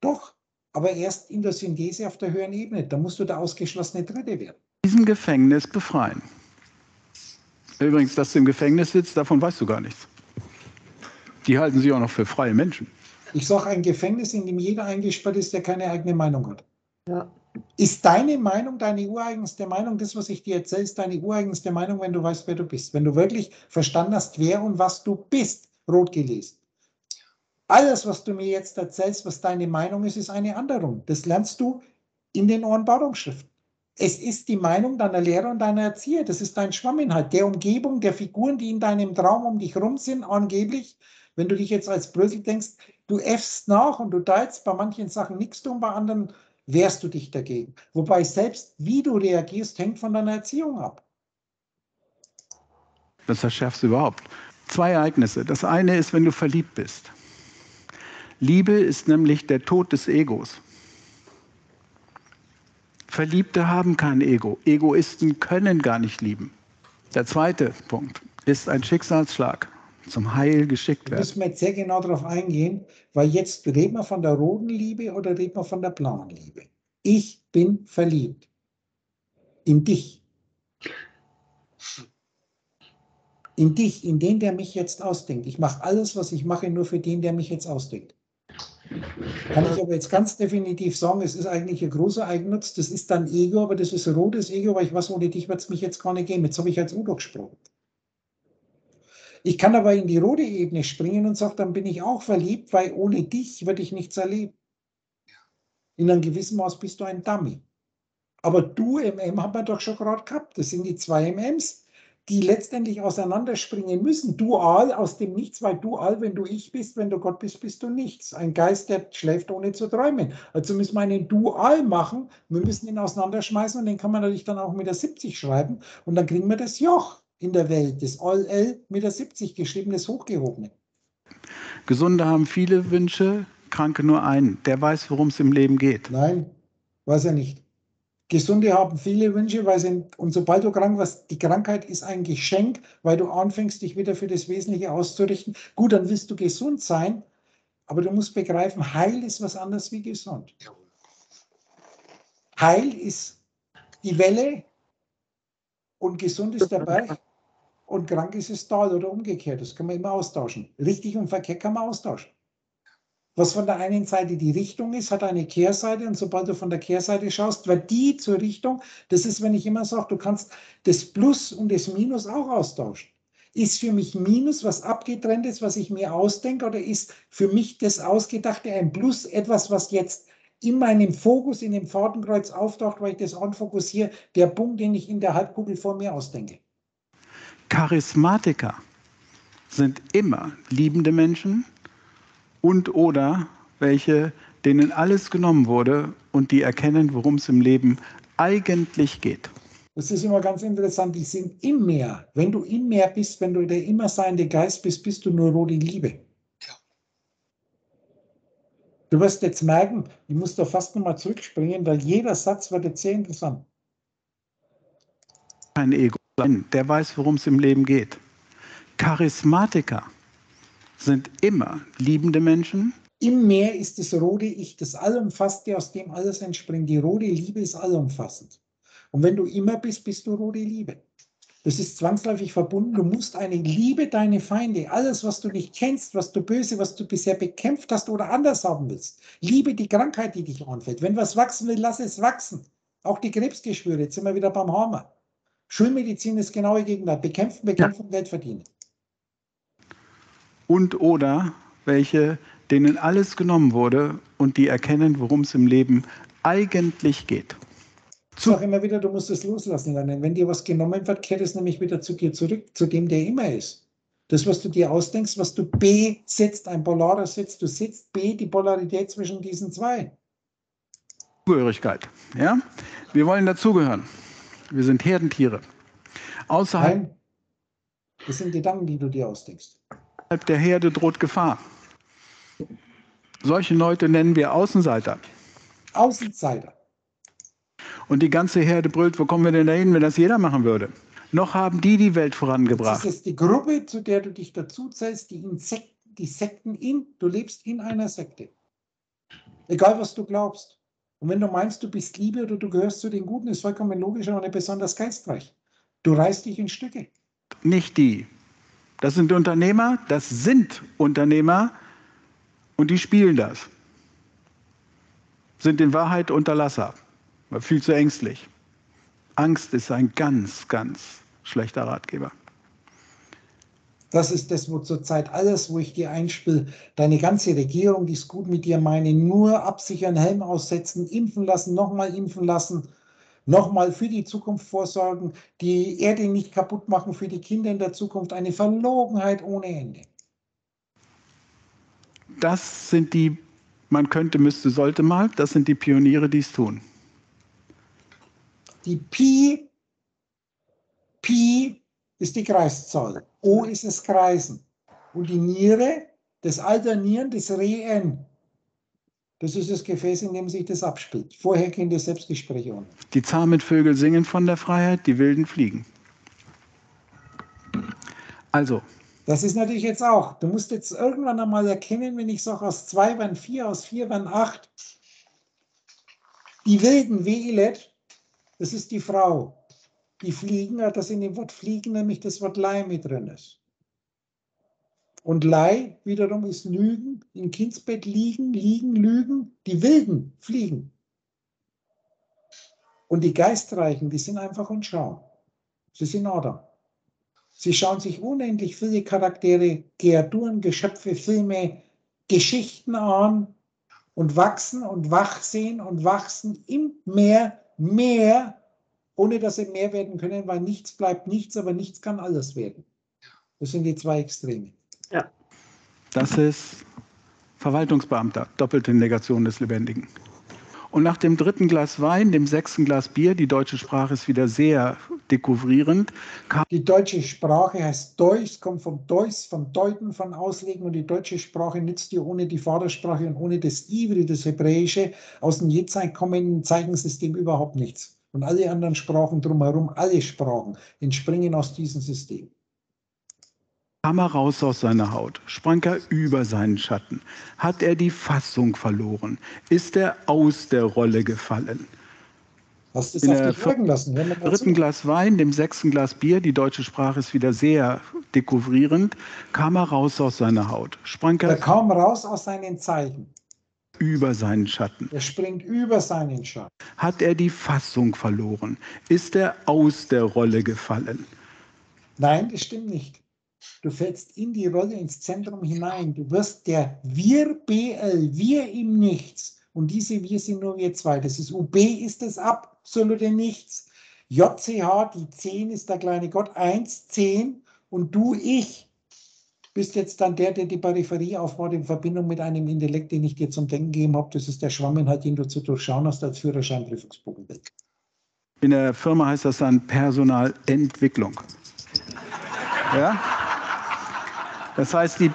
Doch, aber erst in der Synthese auf der höheren Ebene. Da musst du der ausgeschlossene Dritte werden. diesem Gefängnis befreien. Übrigens, dass du im Gefängnis sitzt, davon weißt du gar nichts. Die halten sich auch noch für freie Menschen. Ich sage ein Gefängnis, in dem jeder eingesperrt ist, der keine eigene Meinung hat. Ja. Ist deine Meinung, deine ureigenste Meinung, das, was ich dir erzähle, ist deine ureigenste Meinung, wenn du weißt, wer du bist. Wenn du wirklich verstanden hast, wer und was du bist, rot gelesen. Alles, was du mir jetzt erzählst, was deine Meinung ist, ist eine Anderung. Das lernst du in den Ohrenbauungsschriften. Es ist die Meinung deiner Lehrer und deiner Erzieher. Das ist dein Schwamminhalt, der Umgebung, der Figuren, die in deinem Traum um dich rum sind, angeblich. Wenn du dich jetzt als Brösel denkst, du äffst nach und du teilst bei manchen Sachen nichts tun, bei anderen wehrst du dich dagegen. Wobei selbst wie du reagierst, hängt von deiner Erziehung ab. Das verschärfst du überhaupt. Zwei Ereignisse. Das eine ist, wenn du verliebt bist. Liebe ist nämlich der Tod des Egos. Verliebte haben kein Ego. Egoisten können gar nicht lieben. Der zweite Punkt ist ein Schicksalsschlag zum Heil geschickt Da werden. müssen wir jetzt sehr genau darauf eingehen, weil jetzt reden wir von der roten Liebe oder reden wir von der blauen Liebe. Ich bin verliebt. In dich. In dich, in den, der mich jetzt ausdenkt. Ich mache alles, was ich mache, nur für den, der mich jetzt ausdenkt. Kann ich aber jetzt ganz definitiv sagen, es ist eigentlich ein großer Eigennutz. Das ist dann Ego, aber das ist ein rotes Ego, weil ich weiß, ohne dich wird es mich jetzt gar nicht geben. Jetzt habe ich als Udo gesprochen. Ich kann aber in die rote Ebene springen und sage, dann bin ich auch verliebt, weil ohne dich würde ich nichts erleben. In einem gewissen Maß bist du ein Dummy. Aber du, MM, haben wir doch schon gerade gehabt. Das sind die zwei MMs, die letztendlich auseinanderspringen müssen. Dual aus dem Nichts, weil dual, wenn du ich bist, wenn du Gott bist, bist du nichts. Ein Geist, der schläft ohne zu träumen. Also müssen wir einen Dual machen. Wir müssen ihn auseinanderschmeißen und den kann man natürlich dann auch mit der 70 schreiben. Und dann kriegen wir das Joch in der Welt, das All-L mit der 70 geschrieben, das Hochgehobene. Gesunde haben viele Wünsche, Kranke nur einen. Der weiß, worum es im Leben geht. Nein, weiß er nicht. Gesunde haben viele Wünsche, weil sie, und sobald du krank wirst, die Krankheit ist ein Geschenk, weil du anfängst, dich wieder für das Wesentliche auszurichten. Gut, dann wirst du gesund sein, aber du musst begreifen, Heil ist was anderes wie gesund. Heil ist die Welle und gesund ist der Berg und krank ist das Tal oder umgekehrt. Das kann man immer austauschen. Richtig und verkehrt kann man austauschen. Was von der einen Seite die Richtung ist, hat eine Kehrseite und sobald du von der Kehrseite schaust, wird die zur Richtung. Das ist, wenn ich immer sage, du kannst das Plus und das Minus auch austauschen. Ist für mich Minus was abgetrennt ist, was ich mir ausdenke, oder ist für mich das Ausgedachte ein Plus etwas, was jetzt in meinem Fokus, in dem Fadenkreuz auftaucht, weil ich das anfokussiere, der Punkt, den ich in der Halbkugel vor mir ausdenke? Charismatiker sind immer liebende Menschen und oder welche, denen alles genommen wurde und die erkennen, worum es im Leben eigentlich geht. Das ist immer ganz interessant. Die sind im Meer. Wenn du im Meer bist, wenn du der immer seiende Geist bist, bist du nur rote Liebe. Ja. Du wirst jetzt merken, ich muss da fast nochmal zurückspringen, weil jeder Satz wird jetzt sehr interessant. Kein Ego, der weiß, worum es im Leben geht. Charismatiker sind immer liebende Menschen Im Meer ist das rote Ich, das Allumfassende, aus dem alles entspringt. Die rote Liebe ist allumfassend. Und wenn du immer bist, bist du rote Liebe. Das ist zwangsläufig verbunden. Du musst eine Liebe deine Feinde, alles, was du nicht kennst, was du böse, was du bisher bekämpft hast oder anders haben willst. Liebe die Krankheit, die dich anfällt. Wenn was wachsen will, lass es wachsen. Auch die Krebsgeschwüre, jetzt sind wir wieder beim Hammer. Schulmedizin ist genaue Gegenteil. Bekämpfen, bekämpfen, Geld verdienen. Und oder welche, denen alles genommen wurde und die erkennen, worum es im Leben eigentlich geht. Ich sage immer wieder, du musst es loslassen lernen. Wenn dir was genommen wird, kehrt es nämlich wieder zu dir zurück, zu dem, der immer ist. Das, was du dir ausdenkst, was du B setzt, ein Polarer setzt, du setzt B die Polarität zwischen diesen zwei. Zugehörigkeit. Ja? Wir wollen dazugehören. Wir sind Herdentiere. Außerhalb Nein, das sind Gedanken, die du dir ausdenkst. Der Herde droht Gefahr. Solche Leute nennen wir Außenseiter. Außenseiter. Und die ganze Herde brüllt, wo kommen wir denn dahin, wenn das jeder machen würde? Noch haben die die Welt Das vorangebracht. ist die Gruppe, zu der du dich dazu zählst, die Insekten, die Sekten in, du lebst in einer Sekte. Egal, was du glaubst. Und wenn du meinst, du bist Liebe oder du gehörst zu den Guten, ist vollkommen logisch, aber nicht besonders geistreich. Du reißt dich in Stücke. Nicht die. Das sind Unternehmer, das sind Unternehmer Und die spielen das. Sind in Wahrheit Unterlasser, viel zu ängstlich. Angst ist ein ganz, ganz schlechter Ratgeber. Das ist das, wo zurzeit alles, wo ich dir einspiele, deine ganze Regierung, die es gut mit dir meine, nur absichern, Helm aussetzen, impfen lassen, nochmal impfen lassen, nochmal für die Zukunft vorsorgen, die Erde nicht kaputt machen für die Kinder in der Zukunft. Eine Verlogenheit ohne Ende. Das sind die, man könnte, müsste, sollte mal, das sind die Pioniere, die es tun. Die Pi, Pi ist die Kreiszahl. O ist das Kreisen. Und die Niere, das Alternieren, das Rehen, das ist das Gefäß, in dem sich das abspielt. Vorher gehen die Selbstgespräche um. Die zahmen Vögel singen von der Freiheit, die wilden fliegen. Also. Das ist natürlich jetzt auch. Du musst jetzt irgendwann einmal erkennen, wenn ich sage, aus zwei werden vier, aus vier werden acht. Die wilden Welet, das ist die Frau die fliegen, dass in dem Wort fliegen nämlich das Wort mit drin ist. Und Leih wiederum ist Lügen, im Kindsbett liegen, liegen, lügen, die Wilden fliegen. Und die Geistreichen, die sind einfach und schauen. Sie sind Ordnung. Sie schauen sich unendlich viele Charaktere, Kreaturen, Geschöpfe, Filme, Geschichten an und wachsen und wach sehen und wachsen immer mehr, mehr ohne dass sie mehr werden können, weil nichts bleibt nichts, aber nichts kann alles werden. Das sind die zwei Extreme. Ja. Das ist Verwaltungsbeamter, doppelte Negation des Lebendigen. Und nach dem dritten Glas Wein, dem sechsten Glas Bier, die deutsche Sprache ist wieder sehr dekouvrierend. Die deutsche Sprache heißt Deus, kommt vom Deus, vom Deuten, von Auslegen. Und die deutsche Sprache nützt dir ohne die Vatersprache und ohne das Ivri, das Hebräische, aus dem Jetztzeit kommenden Zeichensystem überhaupt nichts. Und alle anderen Sprachen drumherum, alle Sprachen entspringen aus diesem System. Kam er raus aus seiner Haut, sprang er über seinen Schatten, hat er die Fassung verloren, ist er aus der Rolle gefallen. Hast es auf dich wirken lassen? dritten Glas Wein, dem sechsten Glas Bier, die deutsche Sprache ist wieder sehr dekouvrierend, kam er raus aus seiner Haut, sprang er... Er kam raus aus seinen Zeichen über seinen Schatten. Er springt über seinen Schatten. Hat er die Fassung verloren? Ist er aus der Rolle gefallen? Nein, das stimmt nicht. Du fällst in die Rolle, ins Zentrum hinein. Du wirst der Wir-BL, wir im Nichts. Und diese Wir sind nur wir zwei. Das ist UB ist das absolute Nichts. JCH, die 10 ist der kleine Gott, 1, 10 und du, ich bist jetzt dann der, der die Peripherie aufbaut in Verbindung mit einem Intellekt, den ich dir zum Denken gegeben habe. Das ist der Schwamminhalt, den du zu durchschauen hast als Führerscheinprüfungsbogenbild. In der Firma heißt das dann Personalentwicklung. Ja? Das heißt, die,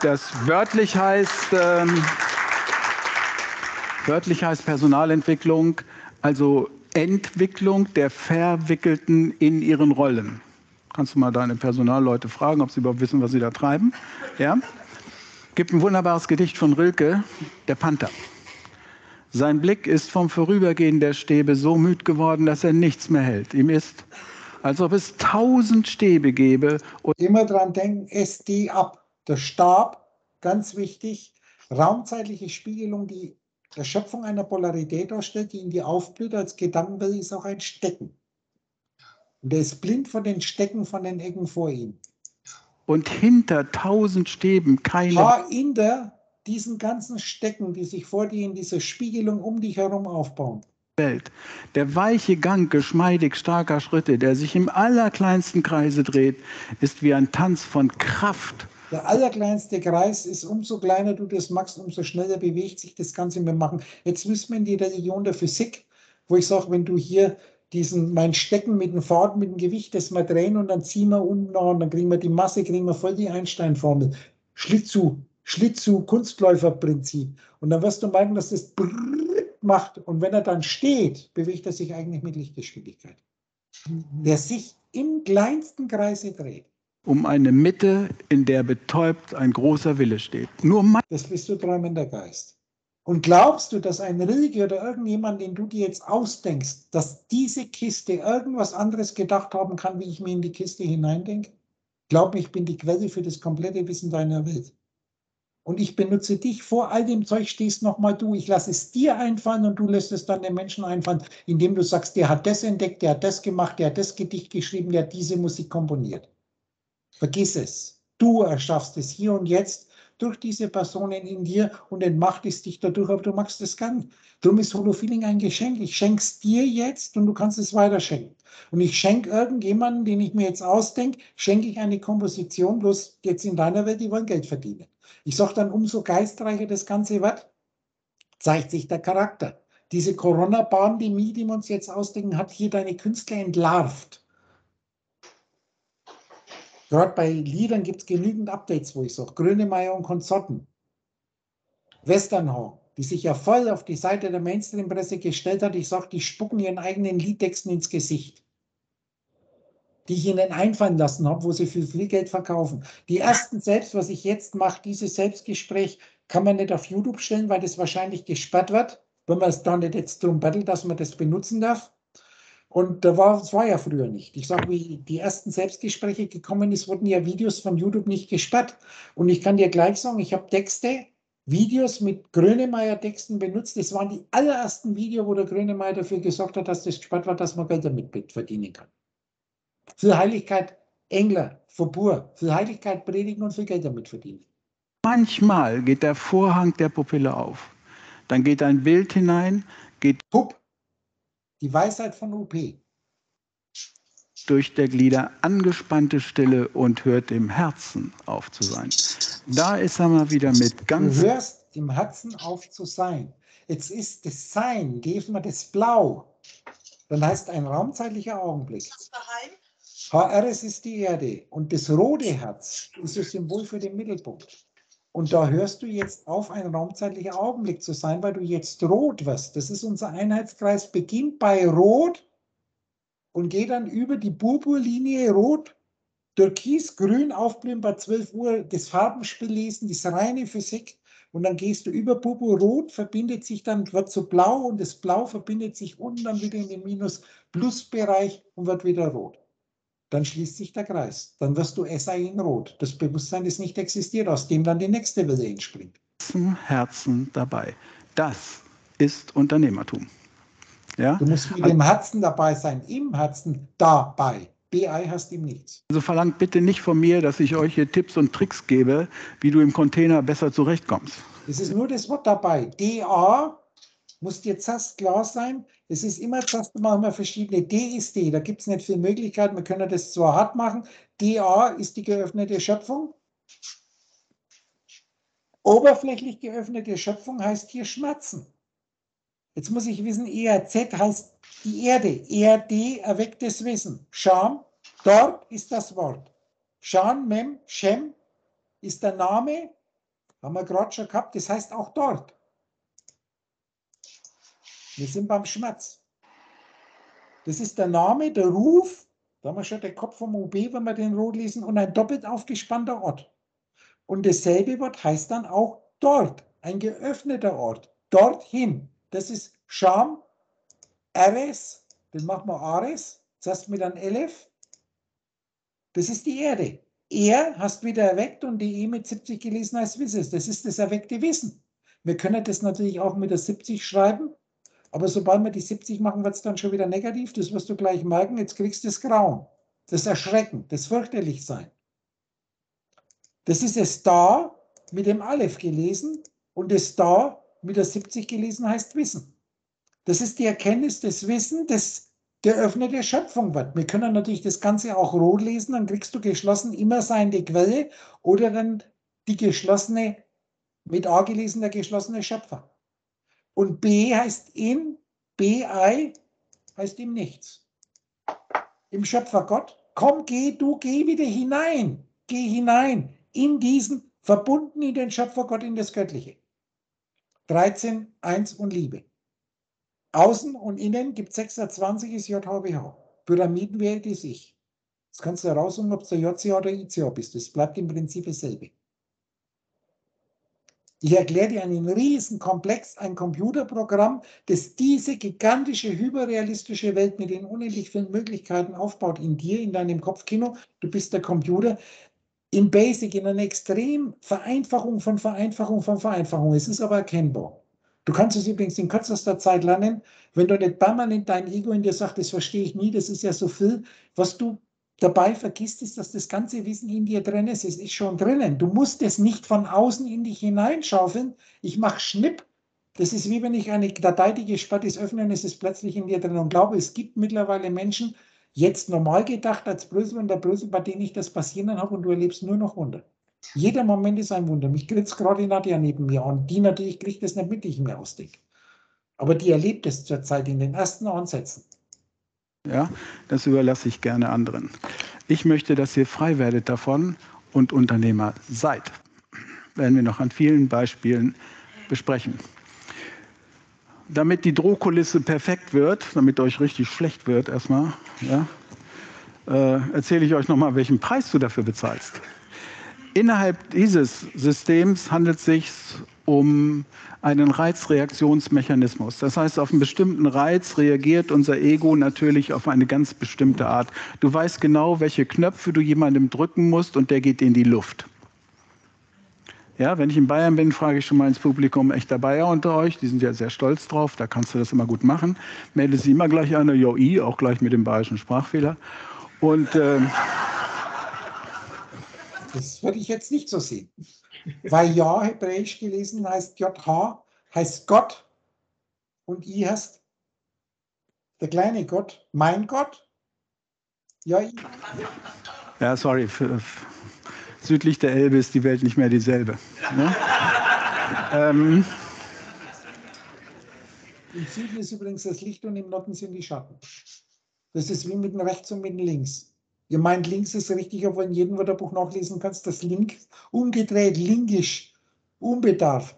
das wörtlich heißt, ähm, wörtlich heißt Personalentwicklung, also Entwicklung der Verwickelten in ihren Rollen. Kannst du mal deine Personalleute fragen, ob sie überhaupt wissen, was sie da treiben? Ja? Gibt ein wunderbares Gedicht von Rilke, der Panther. Sein Blick ist vom Vorübergehen der Stäbe so müd geworden, dass er nichts mehr hält. Ihm ist, als ob es tausend Stäbe gäbe. Und Immer dran denken, SD ab. Der Stab, ganz wichtig, raumzeitliche Spiegelung, die Erschöpfung einer Polarität darstellt, die in die aufblüht als Gedankenwelt, ist auch ein Stecken. Und er ist blind von den Stecken von den Ecken vor ihm. Und hinter tausend Stäben keine. Ja, hinter diesen ganzen Stecken, die sich vor dir in dieser Spiegelung um dich herum aufbauen. Welt. Der weiche Gang geschmeidig starker Schritte, der sich im allerkleinsten Kreise dreht, ist wie ein Tanz von Kraft. Der allerkleinste Kreis ist, umso kleiner du das machst, umso schneller bewegt sich das Ganze. Wir machen, jetzt müssen wir in die Religion der Physik, wo ich sage, wenn du hier diesen, mein Stecken mit dem Faden, mit dem Gewicht, das wir drehen und dann ziehen wir unten an, dann kriegen wir die Masse, kriegen wir voll die Einstein-Formel. Schlittschuh, Schlittschuh, Kunstläuferprinzip. Und dann wirst du merken, dass das macht. Und wenn er dann steht, bewegt er sich eigentlich mit Lichtgeschwindigkeit. Der sich im kleinsten Kreise dreht. Um eine Mitte, in der betäubt ein großer Wille steht. Nur das bist du träumender Geist. Und glaubst du, dass ein Rilke oder irgendjemand, den du dir jetzt ausdenkst, dass diese Kiste irgendwas anderes gedacht haben kann, wie ich mir in die Kiste hineindenke? Glaub mir, ich bin die Quelle für das komplette Wissen deiner Welt. Und ich benutze dich, vor all dem Zeug stehst nochmal du. Ich lasse es dir einfallen und du lässt es dann den Menschen einfallen, indem du sagst, der hat das entdeckt, der hat das gemacht, der hat das Gedicht geschrieben, der hat diese Musik komponiert. Vergiss es. Du erschaffst es hier und jetzt durch diese Personen in dir und entmachtest dich dadurch, aber du machst es gar nicht. Darum ist Holofeeling ein Geschenk. Ich schenke es dir jetzt und du kannst es weiterschenken. Und ich schenke irgendjemanden, den ich mir jetzt ausdenke, schenke ich eine Komposition, bloß jetzt in deiner Welt, die wollen Geld verdienen. Ich sage dann, umso geistreicher das Ganze wird, zeigt sich der Charakter. Diese Corona-Pandemie, die wir uns jetzt ausdenken, hat hier deine Künstler entlarvt. Gerade bei Liedern gibt es genügend Updates, wo ich sage, Grönemeyer und Konsorten, Westernhorn, die sich ja voll auf die Seite der Mainstream-Presse gestellt hat. Ich sage, die spucken ihren eigenen Liedtexten ins Gesicht die ich ihnen einfallen lassen habe, wo sie für viel Geld verkaufen. Die ersten selbst, was ich jetzt mache, dieses Selbstgespräch, kann man nicht auf YouTube stellen, weil das wahrscheinlich gesperrt wird, wenn man es da nicht jetzt drum bettelt, dass man das benutzen darf. Und da war, das war ja früher nicht. Ich sage, wie die ersten Selbstgespräche gekommen ist, wurden ja Videos von YouTube nicht gesperrt. Und ich kann dir gleich sagen, ich habe Texte, Videos mit Grönemeyer-Texten benutzt. Das waren die allerersten Videos, wo der Grönemeyer dafür gesorgt hat, dass das gesperrt war, dass man Geld damit verdienen kann. Für Heiligkeit Engler, Verbur, für Heiligkeit predigen und für Geld damit verdienen. Manchmal geht der Vorhang der Pupille auf. Dann geht ein Bild hinein, geht Pup, die Weisheit von UP. durch der Glieder angespannte Stille und hört im Herzen auf zu sein. Da ist er mal wieder mit Du ganz hörst im Herzen auf zu sein. Jetzt ist das Sein, geben wir das Blau. Dann heißt ein raumzeitlicher Augenblick. HRS ist die Erde und das rote Herz ist das Symbol für den Mittelpunkt. Und da hörst du jetzt auf, ein raumzeitlicher Augenblick zu sein, weil du jetzt rot wirst. Das ist unser Einheitskreis, beginnt bei Rot und geht dann über die Purpurlinie Rot, Türkis, Grün aufblühen bei 12 Uhr, das Farbenspiel lesen, das reine Physik. Und dann gehst du über Purpur, Rot verbindet sich dann, wird zu Blau und das Blau verbindet sich unten dann wieder in den Minus-Plus-Bereich und wird wieder rot dann schließt sich der Kreis. Dann wirst du SI in Rot. Das Bewusstsein, das nicht existiert, aus dem dann die nächste Welle entspringt. Herzen dabei. Das ist Unternehmertum. Ja? Du musst mit dem Herzen dabei sein, im Herzen dabei. BI hast ihm nichts. Also verlangt bitte nicht von mir, dass ich euch hier Tipps und Tricks gebe, wie du im Container besser zurechtkommst. Es ist nur das Wort dabei. DA muss dir zuerst klar sein, es ist immer zuerst machen wir verschiedene D ist D. Da gibt es nicht viele Möglichkeiten. Wir können das zwar hart machen. DA ist die geöffnete Schöpfung. Oberflächlich geöffnete Schöpfung heißt hier Schmerzen. Jetzt muss ich wissen, ERZ heißt die Erde. ERD erwecktes Wissen. Scham, dort ist das Wort. Shan, Mem, Shem ist der Name. Haben wir gerade schon gehabt. Das heißt auch dort. Wir sind beim Schmerz. Das ist der Name, der Ruf, da haben wir schon den Kopf vom UB, wenn wir den rot lesen, und ein doppelt aufgespannter Ort. Und dasselbe Wort heißt dann auch dort, ein geöffneter Ort, dorthin. Das ist Scham, Ares, den machen wir Ares, zuerst mit einem Elef. Das ist die Erde. Er hast wieder erweckt und die E mit 70 gelesen heißt Wisses. Das ist das erweckte Wissen. Wir können das natürlich auch mit der 70 schreiben, aber sobald wir die 70 machen, wird es dann schon wieder negativ. Das wirst du gleich merken. Jetzt kriegst du das Grauen, das Erschrecken, das Fürchterlichsein. Das ist es da mit dem Aleph gelesen und es da mit der 70 gelesen heißt Wissen. Das ist die Erkenntnis des Wissens, das geöffnete Schöpfung wird. Wir können natürlich das Ganze auch rot lesen, dann kriegst du geschlossen immer seiende Quelle oder dann die geschlossene, mit A gelesen, der geschlossene Schöpfer. Und B heißt in, BI heißt im Nichts. Im Schöpfer Gott, komm, geh, du geh wieder hinein, geh hinein in diesen, verbunden in den Schöpfer Gott, in das Göttliche. 13, 1 und Liebe. Außen und innen gibt 26 ist JHWH. Pyramidenwelt ist ich. Das kannst du heraussuchen, ob du JCH oder ICH bist. Das bleibt im Prinzip dasselbe. Ich erkläre dir einen riesen Komplex, ein Computerprogramm, das diese gigantische, hyperrealistische Welt mit den unendlich vielen Möglichkeiten aufbaut in dir, in deinem Kopfkino. Du bist der Computer. in Basic, in einer extrem Vereinfachung von Vereinfachung von Vereinfachung. Es ist aber erkennbar. Du kannst es übrigens in kürzester Zeit lernen, wenn du nicht permanent dein Ego in dir sagt, das verstehe ich nie, das ist ja so viel. Was du dabei vergisst, ist, dass das ganze Wissen in dir drin ist. Es ist schon drinnen. Du musst es nicht von außen in dich hineinschaufeln. Ich mache Schnipp. Das ist wie wenn ich eine Datei, die gesperrt ist, öffne und es ist plötzlich in dir drin. Und glaube, es gibt mittlerweile Menschen, jetzt normal gedacht als Brösel und der Brösel, bei denen ich das passieren habe und du erlebst nur noch Wunder. Jeder Moment ist ein Wunder. Mich grinst gerade Nadja neben mir an. Die natürlich kriegt das nicht mit, ich mir ausdenke. Aber die erlebt es zurzeit in den ersten Ansätzen. Ja, das überlasse ich gerne anderen. Ich möchte, dass ihr frei werdet davon und Unternehmer seid. Werden wir noch an vielen Beispielen besprechen. Damit die Drohkulisse perfekt wird, damit euch richtig schlecht wird erstmal, ja, äh, erzähle ich euch nochmal, welchen Preis du dafür bezahlst. Innerhalb dieses Systems handelt es sich um einen Reizreaktionsmechanismus. Das heißt, auf einen bestimmten Reiz reagiert unser Ego natürlich auf eine ganz bestimmte Art. Du weißt genau, welche Knöpfe du jemandem drücken musst und der geht in die Luft. Ja, wenn ich in Bayern bin, frage ich schon mal ins Publikum, echter Bayer unter euch, die sind ja sehr stolz drauf, da kannst du das immer gut machen. Melde sie immer gleich eine JOI, auch gleich mit dem bayerischen Sprachfehler. Und... Äh, das würde ich jetzt nicht so sehen. Weil Ja hebräisch gelesen heißt JH, heißt Gott und I heißt der kleine Gott, mein Gott. Ja, I. Ja, sorry. Südlich der Elbe ist die Welt nicht mehr dieselbe. Ne? ähm, Im Süden ist übrigens das Licht und im Norden sind die Schatten. Das ist wie mit dem Rechts und mit dem Links. Ihr meint, links ist richtig, obwohl in jedem Wörterbuch nachlesen kannst, das Link umgedreht, linkisch, unbedarft.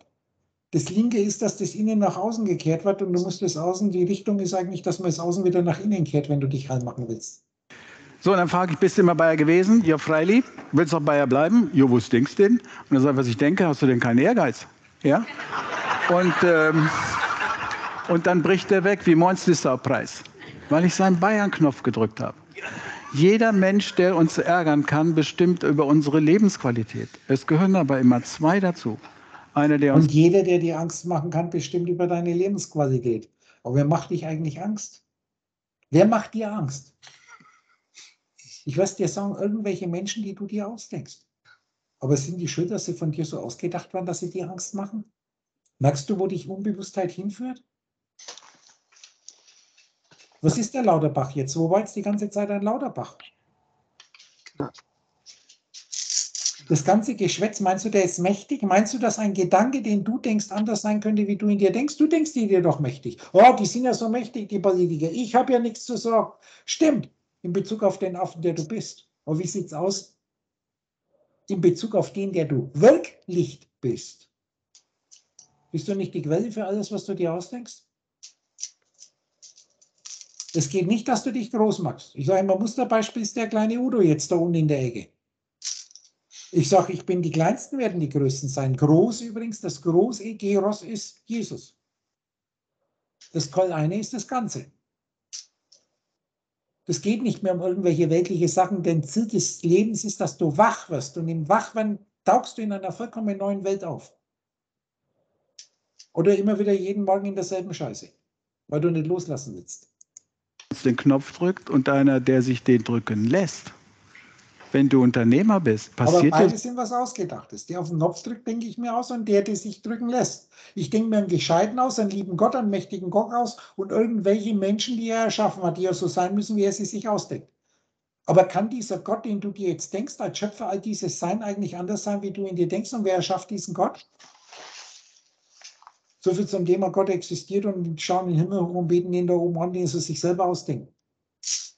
Das Linke ist, dass das Innen nach außen gekehrt wird und du musst das Außen, die Richtung ist eigentlich, dass man das Außen wieder nach innen kehrt, wenn du dich reinmachen willst. So, dann frage ich, bist du immer Bayer gewesen? Ja, freilich. Willst du auch Bayer bleiben? Jo, wo denkst du denn? Und dann ich, was ich denke, hast du denn keinen Ehrgeiz? Ja? Und, ähm, und dann bricht der weg, wie meinst du Preis? Weil ich seinen Bayern-Knopf gedrückt habe. Jeder Mensch, der uns ärgern kann, bestimmt über unsere Lebensqualität. Es gehören aber immer zwei dazu. Einer, der Und jeder, der dir Angst machen kann, bestimmt über deine Lebensqualität. Aber wer macht dich eigentlich Angst? Wer macht dir Angst? Ich weiß dir sagen, irgendwelche Menschen, die du dir ausdenkst. Aber sind die schuld, dass sie von dir so ausgedacht waren, dass sie dir Angst machen? Merkst du, wo dich Unbewusstheit hinführt? Was ist der Lauterbach jetzt? Wo war jetzt die ganze Zeit ein Lauterbach? Das ganze Geschwätz, meinst du, der ist mächtig? Meinst du, dass ein Gedanke, den du denkst, anders sein könnte, wie du in dir denkst? Du denkst dir doch mächtig. Oh, die sind ja so mächtig, die Politiker. Ich habe ja nichts zu sagen. Stimmt, in Bezug auf den Affen, der du bist. Aber wie sieht es aus in Bezug auf den, der du wirklich bist? Bist du nicht die Quelle für alles, was du dir ausdenkst? Es geht nicht, dass du dich groß machst. Ich sage immer, Musterbeispiel ist der kleine Udo jetzt da unten in der Ecke. Ich sage, ich bin die Kleinsten, werden die Größten sein. Groß übrigens, das Groß-Egeros ist Jesus. Das eine ist das Ganze. Das geht nicht mehr um irgendwelche weltliche Sachen, denn Ziel des Lebens ist, dass du wach wirst. Und im Wachwerden tauchst du in einer vollkommen neuen Welt auf. Oder immer wieder jeden Morgen in derselben Scheiße, weil du nicht loslassen willst den Knopf drückt und einer, der sich den drücken lässt. Wenn du Unternehmer bist, passiert Aber beide sind was Ausgedachtes. Der auf den Knopf drückt, denke ich mir aus, und der, der sich drücken lässt. Ich denke mir einen Gescheiten aus, einen lieben Gott, einen mächtigen Gott aus und irgendwelche Menschen, die er erschaffen hat, die ja so sein müssen, wie er sie sich ausdenkt. Aber kann dieser Gott, den du dir jetzt denkst, als Schöpfer all dieses Sein eigentlich anders sein, wie du in dir denkst? Und wer erschafft diesen Gott? So viel zum Thema Gott existiert und schauen in den Himmel hoch und beten den da oben an, den sie sich selber ausdenken.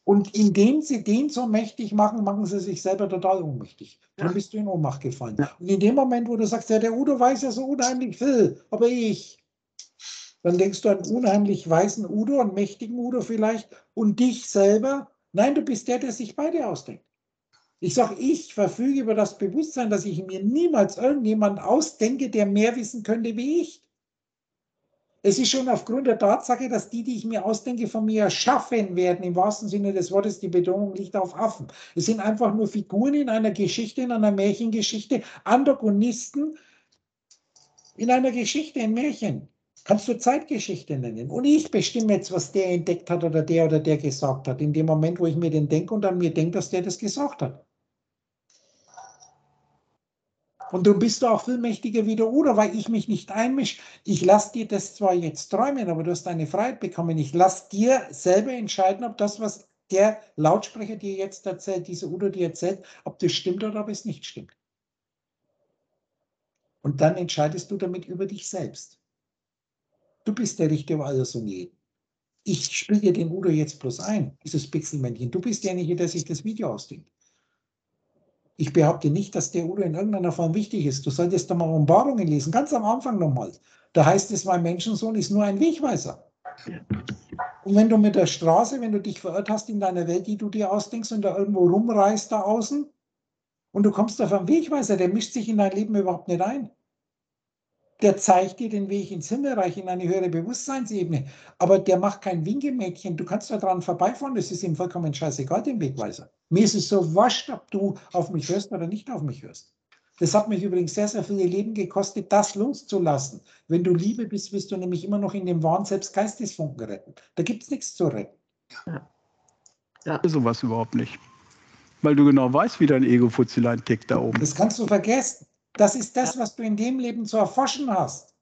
Und indem sie den so mächtig machen, machen sie sich selber total ohnmächtig. Dann bist du in Ohnmacht gefallen. Und in dem Moment, wo du sagst, ja, der Udo weiß ja so unheimlich viel, aber ich, dann denkst du an unheimlich weißen Udo, einen mächtigen Udo vielleicht und dich selber. Nein, du bist der, der sich beide ausdenkt. Ich sage, ich verfüge über das Bewusstsein, dass ich mir niemals irgendjemand ausdenke, der mehr wissen könnte wie ich. Es ist schon aufgrund der Tatsache, dass die, die ich mir ausdenke, von mir erschaffen werden, im wahrsten Sinne des Wortes, die Betonung liegt auf Affen. Es sind einfach nur Figuren in einer Geschichte, in einer Märchengeschichte, Antagonisten in einer Geschichte, ein Märchen. Kannst du Zeitgeschichte nennen. Und ich bestimme jetzt, was der entdeckt hat oder der oder der gesagt hat, in dem Moment, wo ich mir den denke und an mir denke, dass der das gesagt hat. Und du bist auch viel mächtiger wie der Oder, weil ich mich nicht einmische. Ich lasse dir das zwar jetzt träumen, aber du hast deine Freiheit bekommen. Ich lasse dir selber entscheiden, ob das, was der Lautsprecher dir jetzt erzählt, diese Udo dir erzählt, ob das stimmt oder ob es nicht stimmt. Und dann entscheidest du damit über dich selbst. Du bist der Richter über alles und jeden. Ich spiele dir den Udo jetzt bloß ein, dieses Pixelmännchen. Du bist derjenige, der sich das Video ausdenkt. Ich behaupte nicht, dass der Udo in irgendeiner Form wichtig ist. Du solltest da mal Umbarungen lesen, ganz am Anfang nochmal. Da heißt es, mein Menschensohn ist nur ein Wegweiser. Und wenn du mit der Straße, wenn du dich verirrt hast in deiner Welt, die du dir ausdenkst und da irgendwo rumreist da außen und du kommst auf einen Wegweiser, der mischt sich in dein Leben überhaupt nicht ein der zeigt dir den Weg ins Himmelreich, in eine höhere Bewusstseinsebene. Aber der macht kein Winkemädchen. Du kannst da dran vorbeifahren, das ist ihm vollkommen scheißegal, den Wegweiser. Mir ist es so wascht, ob du auf mich hörst oder nicht auf mich hörst. Das hat mich übrigens sehr, sehr viele Leben gekostet, das loszulassen. Wenn du Liebe bist, wirst du nämlich immer noch in dem Wahn selbst Geistesfunken retten. Da gibt es nichts zu retten. Ja. ja. Sowas überhaupt nicht. Weil du genau weißt, wie dein Ego-Futzelein tickt da oben. Das kannst du vergessen. Das ist das, was du in dem Leben zu erforschen hast.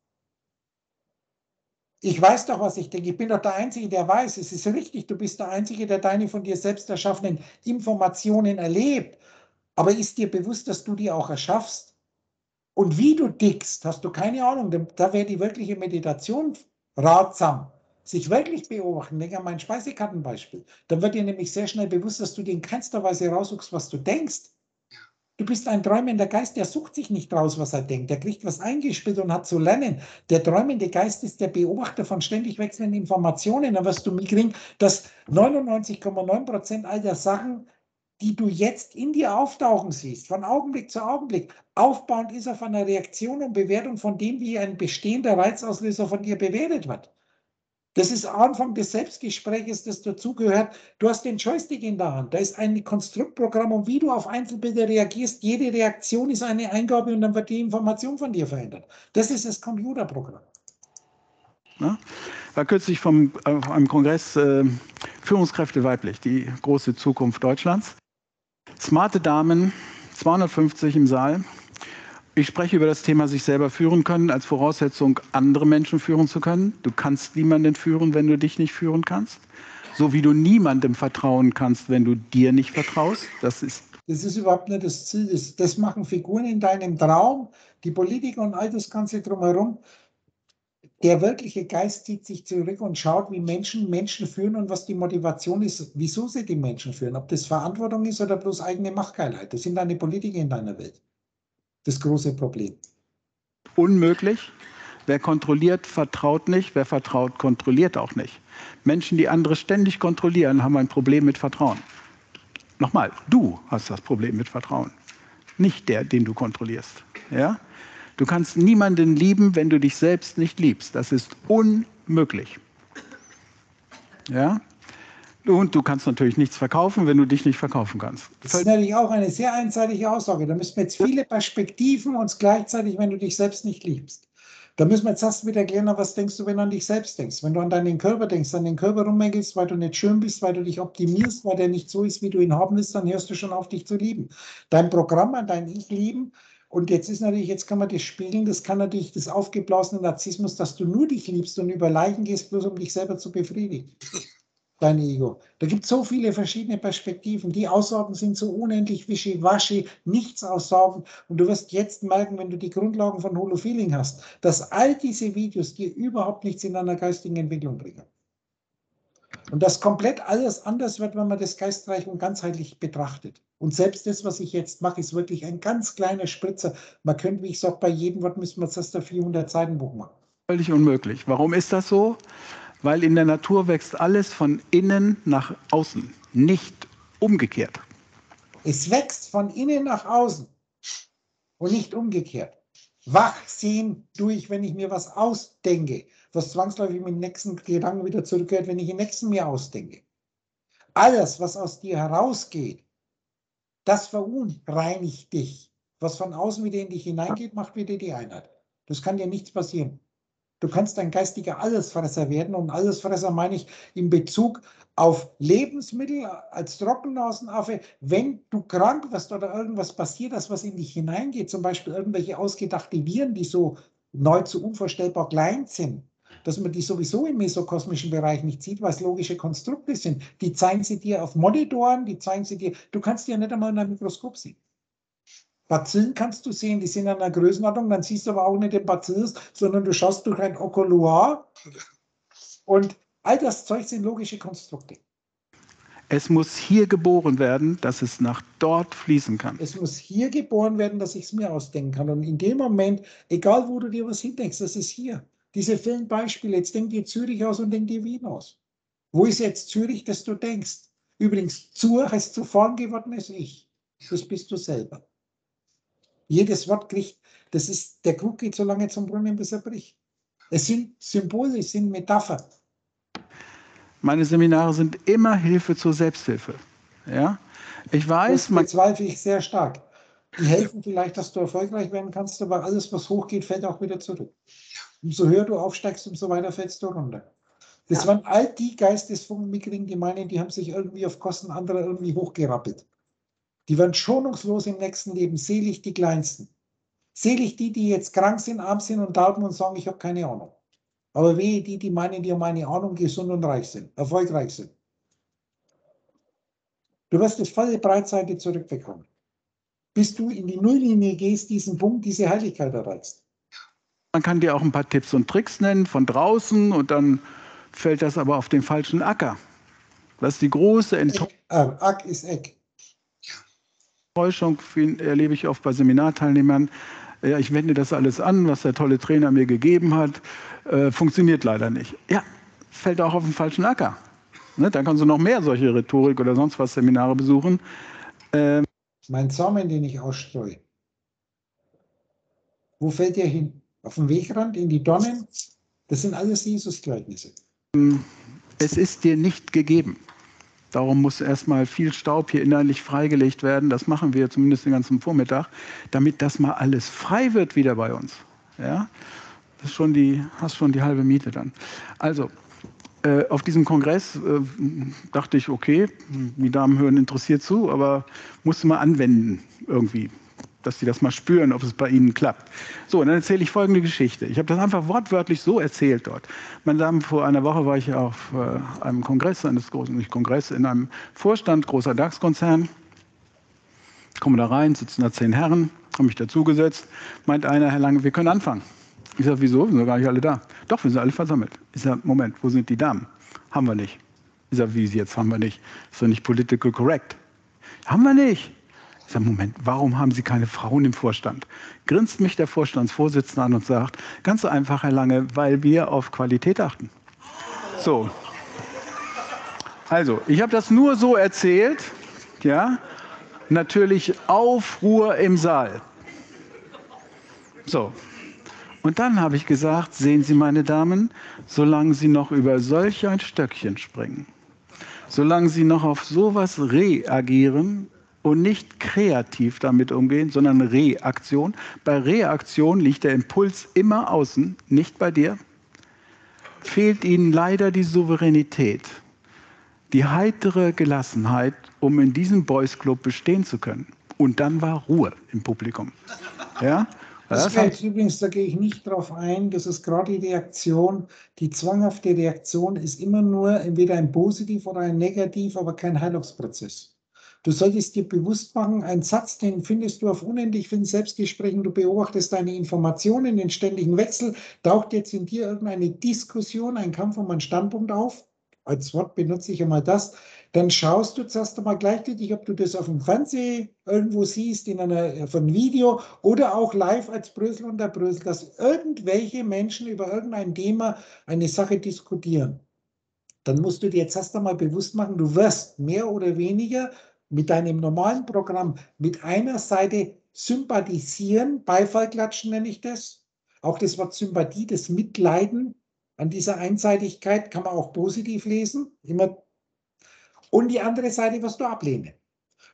Ich weiß doch, was ich denke. Ich bin doch der Einzige, der weiß. Es ist richtig, du bist der Einzige, der deine von dir selbst erschaffenen Informationen erlebt. Aber ist dir bewusst, dass du die auch erschaffst? Und wie du dickst, hast du keine Ahnung. Da wäre die wirkliche Meditation ratsam. Sich wirklich beobachten. Denke an mein Speisekartenbeispiel. Dann wird dir nämlich sehr schnell bewusst, dass du dir in keinster Weise raussuchst, was du denkst. Du bist ein träumender Geist, der sucht sich nicht raus, was er denkt. Der kriegt was eingespielt und hat zu lernen. Der träumende Geist ist der Beobachter von ständig wechselnden Informationen. Da wirst du mitkriegen, dass 99,9 Prozent all der Sachen, die du jetzt in dir auftauchen siehst, von Augenblick zu Augenblick, aufbauend ist auf einer Reaktion und Bewertung von dem, wie ein bestehender Reizauslöser von dir bewertet wird. Das ist Anfang des Selbstgespräches, das dazugehört. Du hast den Joystick in der Hand. Da ist ein Konstruktprogramm und wie du auf Einzelbilder reagierst, jede Reaktion ist eine Eingabe und dann wird die Information von dir verändert. Das ist das Computerprogramm. Ja, war kürzlich vom, auf einem Kongress äh, Führungskräfte weiblich, die große Zukunft Deutschlands. Smarte Damen, 250 im Saal, ich spreche über das Thema sich selber führen können als Voraussetzung, andere Menschen führen zu können. Du kannst niemanden führen, wenn du dich nicht führen kannst. So wie du niemandem vertrauen kannst, wenn du dir nicht vertraust. Das ist das ist überhaupt nicht das Ziel. Das, machen Figuren in deinem Traum, die Politiker und all das Ganze drumherum. Der wirkliche Geist zieht sich zurück und schaut, wie Menschen Menschen führen und was die Motivation ist, wieso sie die Menschen führen. Ob das Verantwortung ist oder bloß eigene Machtgeilheit. Das sind deine Politiker in deiner Welt das große Problem. Unmöglich. Wer kontrolliert, vertraut nicht. Wer vertraut, kontrolliert auch nicht. Menschen, die andere ständig kontrollieren, haben ein Problem mit Vertrauen. Nochmal, du hast das Problem mit Vertrauen, nicht der, den du kontrollierst. Ja? Du kannst niemanden lieben, wenn du dich selbst nicht liebst. Das ist unmöglich. Ja? Und du kannst natürlich nichts verkaufen, wenn du dich nicht verkaufen kannst. Das ist natürlich auch eine sehr einseitige Aussage. Da müssen wir jetzt viele Perspektiven uns gleichzeitig, wenn du dich selbst nicht liebst. Da müssen wir jetzt erst wieder erklären, was denkst du, wenn du an dich selbst denkst? Wenn du an deinen Körper denkst, an den Körper rummängelst, weil du nicht schön bist, weil du dich optimierst, weil der nicht so ist, wie du ihn haben willst, dann hörst du schon auf, dich zu lieben. Dein Programm an dein Ich lieben und jetzt ist natürlich, jetzt kann man das spiegeln, das kann natürlich das aufgeblasene Narzissmus, dass du nur dich liebst und über Leichen gehst, bloß um dich selber zu befriedigen dein Ego. Da gibt es so viele verschiedene Perspektiven. Die Aussagen sind so unendlich wischiwaschi, nichts aussaugen. Und du wirst jetzt merken, wenn du die Grundlagen von Holofeeling hast, dass all diese Videos dir überhaupt nichts in deiner geistigen Entwicklung bringen. Und dass komplett alles anders wird, wenn man das geistreich und ganzheitlich betrachtet. Und selbst das, was ich jetzt mache, ist wirklich ein ganz kleiner Spritzer. Man könnte, wie ich sage, bei jedem Wort müssen wir jetzt das 400 Seiten Buch machen. Völlig unmöglich. Warum ist das so? Weil in der Natur wächst alles von innen nach außen, nicht umgekehrt. Es wächst von innen nach außen und nicht umgekehrt. Wach sehen durch, wenn ich mir was ausdenke, was zwangsläufig mit dem nächsten Gedanken wieder zurückkehrt, wenn ich den nächsten mir ausdenke. Alles, was aus dir herausgeht, das verunreinigt dich. Was von außen wieder in dich hineingeht, macht wieder die Einheit. Das kann dir nichts passieren. Du kannst ein geistiger Allesfresser werden und Allesfresser meine ich in Bezug auf Lebensmittel als Trockennasenaffe. Wenn du krank wirst oder irgendwas passiert, das was in dich hineingeht, zum Beispiel irgendwelche ausgedachte Viren, die so neu zu unvorstellbar klein sind, dass man die sowieso im mesokosmischen Bereich nicht sieht, was logische Konstrukte sind. Die zeigen sie dir auf Monitoren, die zeigen sie dir, du kannst die ja nicht einmal in einem Mikroskop sehen. Bazillen kannst du sehen, die sind an einer Größenordnung, dann siehst du aber auch nicht den Bazillus, sondern du schaust durch ein Okular und all das Zeug sind logische Konstrukte. Es muss hier geboren werden, dass es nach dort fließen kann. Es muss hier geboren werden, dass ich es mir ausdenken kann. Und in dem Moment, egal wo du dir was hindenkst, das ist hier. Diese vielen Beispiele, jetzt denk dir Zürich aus und denk dir Wien aus. Wo ist jetzt Zürich, dass du denkst? Übrigens, Zur heißt zu vorn gewordenes Ich. Das bist du selber. Jedes Wort kriegt, das ist, der Krug geht so lange zum Brunnen, bis er bricht. Es sind Symbole, es sind Metaphern. Meine Seminare sind immer Hilfe zur Selbsthilfe. Ja? Ich weiß, das bezweifle ich sehr stark. Die helfen vielleicht, dass du erfolgreich werden kannst, aber alles, was hochgeht, fällt auch wieder zurück. Umso höher du aufsteigst, umso weiter fällst du runter. Das ja. waren all die Geistesfunken, die meinen, die haben sich irgendwie auf Kosten anderer irgendwie hochgerappelt. Die werden schonungslos im nächsten Leben. Selig die Kleinsten. Selig die, die jetzt krank sind, arm sind und tauben und sagen, ich habe keine Ahnung. Aber wehe die, die meinen, die haben eine Ahnung, gesund und reich sind, erfolgreich sind. Du wirst die volle Breitseite zurückbekommen. Bis du in die Nulllinie gehst, diesen Punkt, diese Heiligkeit erreichst. Man kann dir auch ein paar Tipps und Tricks nennen von draußen und dann fällt das aber auf den falschen Acker. Das ist die große Enttäuschung. Äh, Ack ist Eck. Enttäuschung erlebe ich oft bei Seminarteilnehmern. Ich wende das alles an, was der tolle Trainer mir gegeben hat, äh, funktioniert leider nicht. Ja, fällt auch auf den falschen Acker. Ne, dann kannst du noch mehr solche Rhetorik oder sonst was Seminare besuchen. Ähm, mein Samen, den ich ausstreue, wo fällt der hin? Auf dem Wegrand, in die Donnen? Das sind alles Jesus-Gleichnisse. Es ist dir nicht gegeben. Darum muss erstmal viel Staub hier innerlich freigelegt werden. Das machen wir zumindest den ganzen Vormittag, damit das mal alles frei wird wieder bei uns. Ja? Das ist schon die, hast schon die halbe Miete dann. Also, äh, auf diesem Kongress äh, dachte ich, okay, die Damen hören interessiert zu, aber musste mal anwenden irgendwie dass sie das mal spüren, ob es bei ihnen klappt. So, und dann erzähle ich folgende Geschichte. Ich habe das einfach wortwörtlich so erzählt dort. Meine Damen, vor einer Woche war ich auf äh, einem Kongress, eines großen, nicht Kongress, in einem Vorstand großer DAX-Konzern. Komme da rein, sitzen da zehn Herren, habe mich dazugesetzt. Meint einer, Herr Lange, wir können anfangen. Ich sage, wieso? Wir sind gar nicht alle da. Doch, wir sind alle versammelt. Ich sage, Moment, wo sind die Damen? Haben wir nicht. Ich sage, wie jetzt haben wir nicht? Ist doch nicht political correct. Haben wir nicht. Ich sage, Moment, warum haben Sie keine Frauen im Vorstand? Grinst mich der Vorstandsvorsitzende an und sagt, ganz einfach, Herr Lange, weil wir auf Qualität achten. So. Also, ich habe das nur so erzählt, ja. Natürlich Aufruhr im Saal. So. Und dann habe ich gesagt, sehen Sie, meine Damen, solange Sie noch über solch ein Stöckchen springen, solange Sie noch auf sowas reagieren, und nicht kreativ damit umgehen, sondern Reaktion. Bei Reaktion liegt der Impuls immer außen, nicht bei dir. Fehlt ihnen leider die Souveränität, die heitere Gelassenheit, um in diesem Boys Club bestehen zu können. Und dann war Ruhe im Publikum. Ja? Das, das fällt übrigens, da gehe ich nicht drauf ein, das ist gerade die Reaktion, die zwanghafte Reaktion ist immer nur entweder ein Positiv oder ein Negativ, aber kein Heilungsprozess. Du solltest dir bewusst machen, ein Satz, den findest du auf unendlich vielen Selbstgesprächen, du beobachtest deine Informationen, den ständigen Wechsel, taucht jetzt in dir irgendeine Diskussion, ein Kampf um einen Standpunkt auf, als Wort benutze ich einmal das, dann schaust du zuerst einmal gleichzeitig, ob du das auf dem Fernsehen irgendwo siehst, in einer, von Video oder auch live als Brösel und der Brösel, dass irgendwelche Menschen über irgendein Thema eine Sache diskutieren. Dann musst du dir jetzt erst einmal bewusst machen, du wirst mehr oder weniger mit deinem normalen Programm mit einer Seite sympathisieren, Beifall klatschen nenne ich das. Auch das Wort Sympathie, das Mitleiden an dieser Einseitigkeit kann man auch positiv lesen. Immer. Und die andere Seite wirst du ablehnen.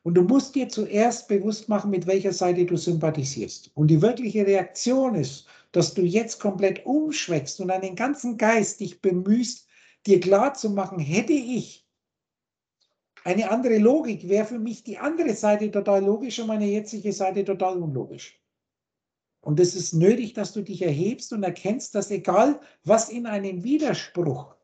Und du musst dir zuerst bewusst machen, mit welcher Seite du sympathisierst. Und die wirkliche Reaktion ist, dass du jetzt komplett umschwächst und an den ganzen Geist dich bemühst, dir klar zu machen, hätte ich eine andere Logik, wäre für mich die andere Seite total logisch und meine jetzige Seite total unlogisch. Und es ist nötig, dass du dich erhebst und erkennst, dass egal, was in einem Widerspruch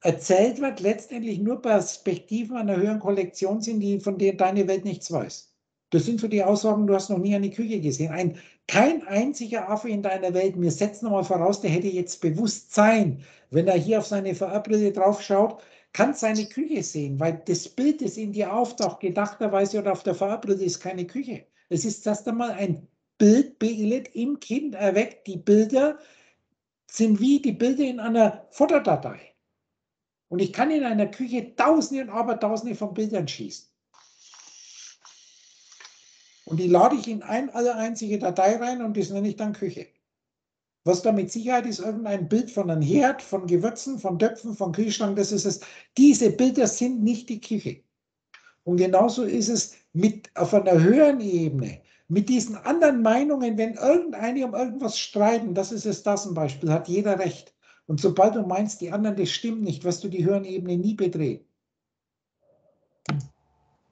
erzählt wird, letztendlich nur Perspektiven einer höheren Kollektion sind, die, von denen deine Welt nichts weiß. Das sind für die Aussagen, du hast noch nie eine Küche gesehen. Ein, kein einziger Affe in deiner Welt, mir setzt nochmal voraus, der hätte jetzt Bewusstsein, wenn er hier auf seine VR-Brille draufschaut, kann seine Küche sehen, weil das Bild, das in dir auftaucht, gedachterweise oder auf der VR-Brille, ist keine Küche. Es ist erst einmal ein Bildbild im Kind erweckt. Die Bilder sind wie die Bilder in einer Fotodatei. Und ich kann in einer Küche Tausende und Abertausende von Bildern schießen. Und die lade ich in ein alle einzige Datei rein und das nenne ich dann Küche. Was da mit Sicherheit ist, irgendein Bild von einem Herd, von Gewürzen, von Töpfen, von Kühlschrank, das ist es. Diese Bilder sind nicht die Küche. Und genauso ist es mit auf einer höheren Ebene, mit diesen anderen Meinungen, wenn irgendeine um irgendwas streiten, das ist es das ein Beispiel, hat jeder recht. Und sobald du meinst, die anderen, das stimmt nicht, wirst du die höheren Ebene nie bedrehen.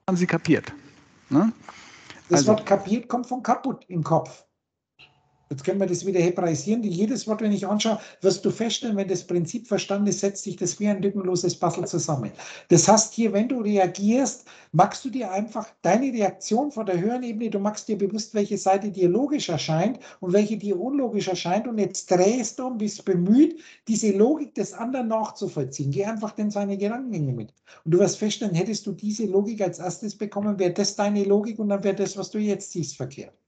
Haben Sie kapiert? Ne? Das Also- Wort kapiert kommt von kaputt im Kopf. Jetzt können wir das wieder hebraisieren. Jedes Wort, wenn ich anschaue, wirst du feststellen, wenn das Prinzip verstanden ist, setzt sich das wie ein lückenloses Puzzle zusammen. Das heißt hier, wenn du reagierst, machst du dir einfach deine Reaktion von der höheren Ebene, du machst dir bewusst, welche Seite dir logisch erscheint und welche dir unlogisch erscheint und jetzt drehst du und bist bemüht, diese Logik des anderen nachzuvollziehen. Geh einfach in seine Gedankengänge mit. Und du wirst feststellen, hättest du diese Logik als erstes bekommen, wäre das deine Logik und dann wäre das, was du jetzt siehst, verkehrt.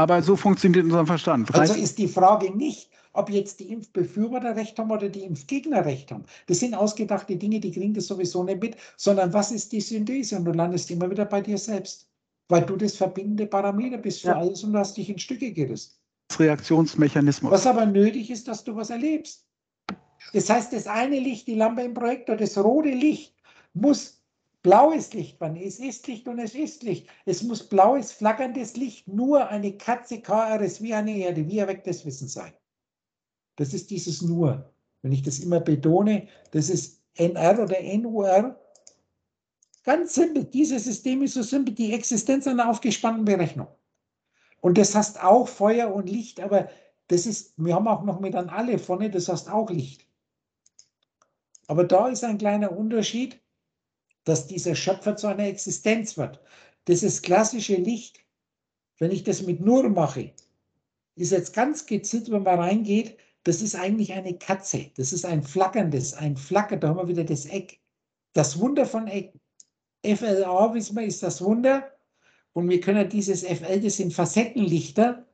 Aber so funktioniert unser Verstand. Also ist die Frage nicht, ob jetzt die Impfbefürworter recht haben oder die Impfgegner recht haben. Das sind ausgedachte Dinge, die kriegen das sowieso nicht mit, sondern was ist die Synthese? Und du landest immer wieder bei dir selbst, weil du das verbindende Parameter bist für Ja. alles und du hast dich in Stücke gerissen. Reaktionsmechanismus. Was aber nötig ist, dass du was erlebst. Das heißt, das eine Licht, die Lampe im Projektor, das rote Licht muss blaues Licht werden. Es ist Licht und es ist Licht. Es muss blaues, flackerndes Licht, nur eine Katze KRS wie eine Erde, wie erwecktes Wissen sein. Das ist dieses Nur. Wenn ich das immer betone, das ist NR oder NUR. Ganz simpel. Dieses System ist so simpel. Die Existenz einer aufgespannten Berechnung. Und das heißt auch Feuer und Licht, aber das ist, wir haben auch noch mit an alle vorne, das heißt auch Licht. Aber da ist ein kleiner Unterschied, dass dieser Schöpfer zu einer Existenz wird. Das ist klassische Licht. Wenn ich das mit Nur mache, ist jetzt ganz gezielt, wenn man reingeht, das ist eigentlich eine Katze. Das ist ein flackerndes, ein Flacker, da haben wir wieder das Eck. Das Wunder von Eck. FLA, wissen wir, ist das Wunder. Und wir können dieses FL, das sind Facettenlichter.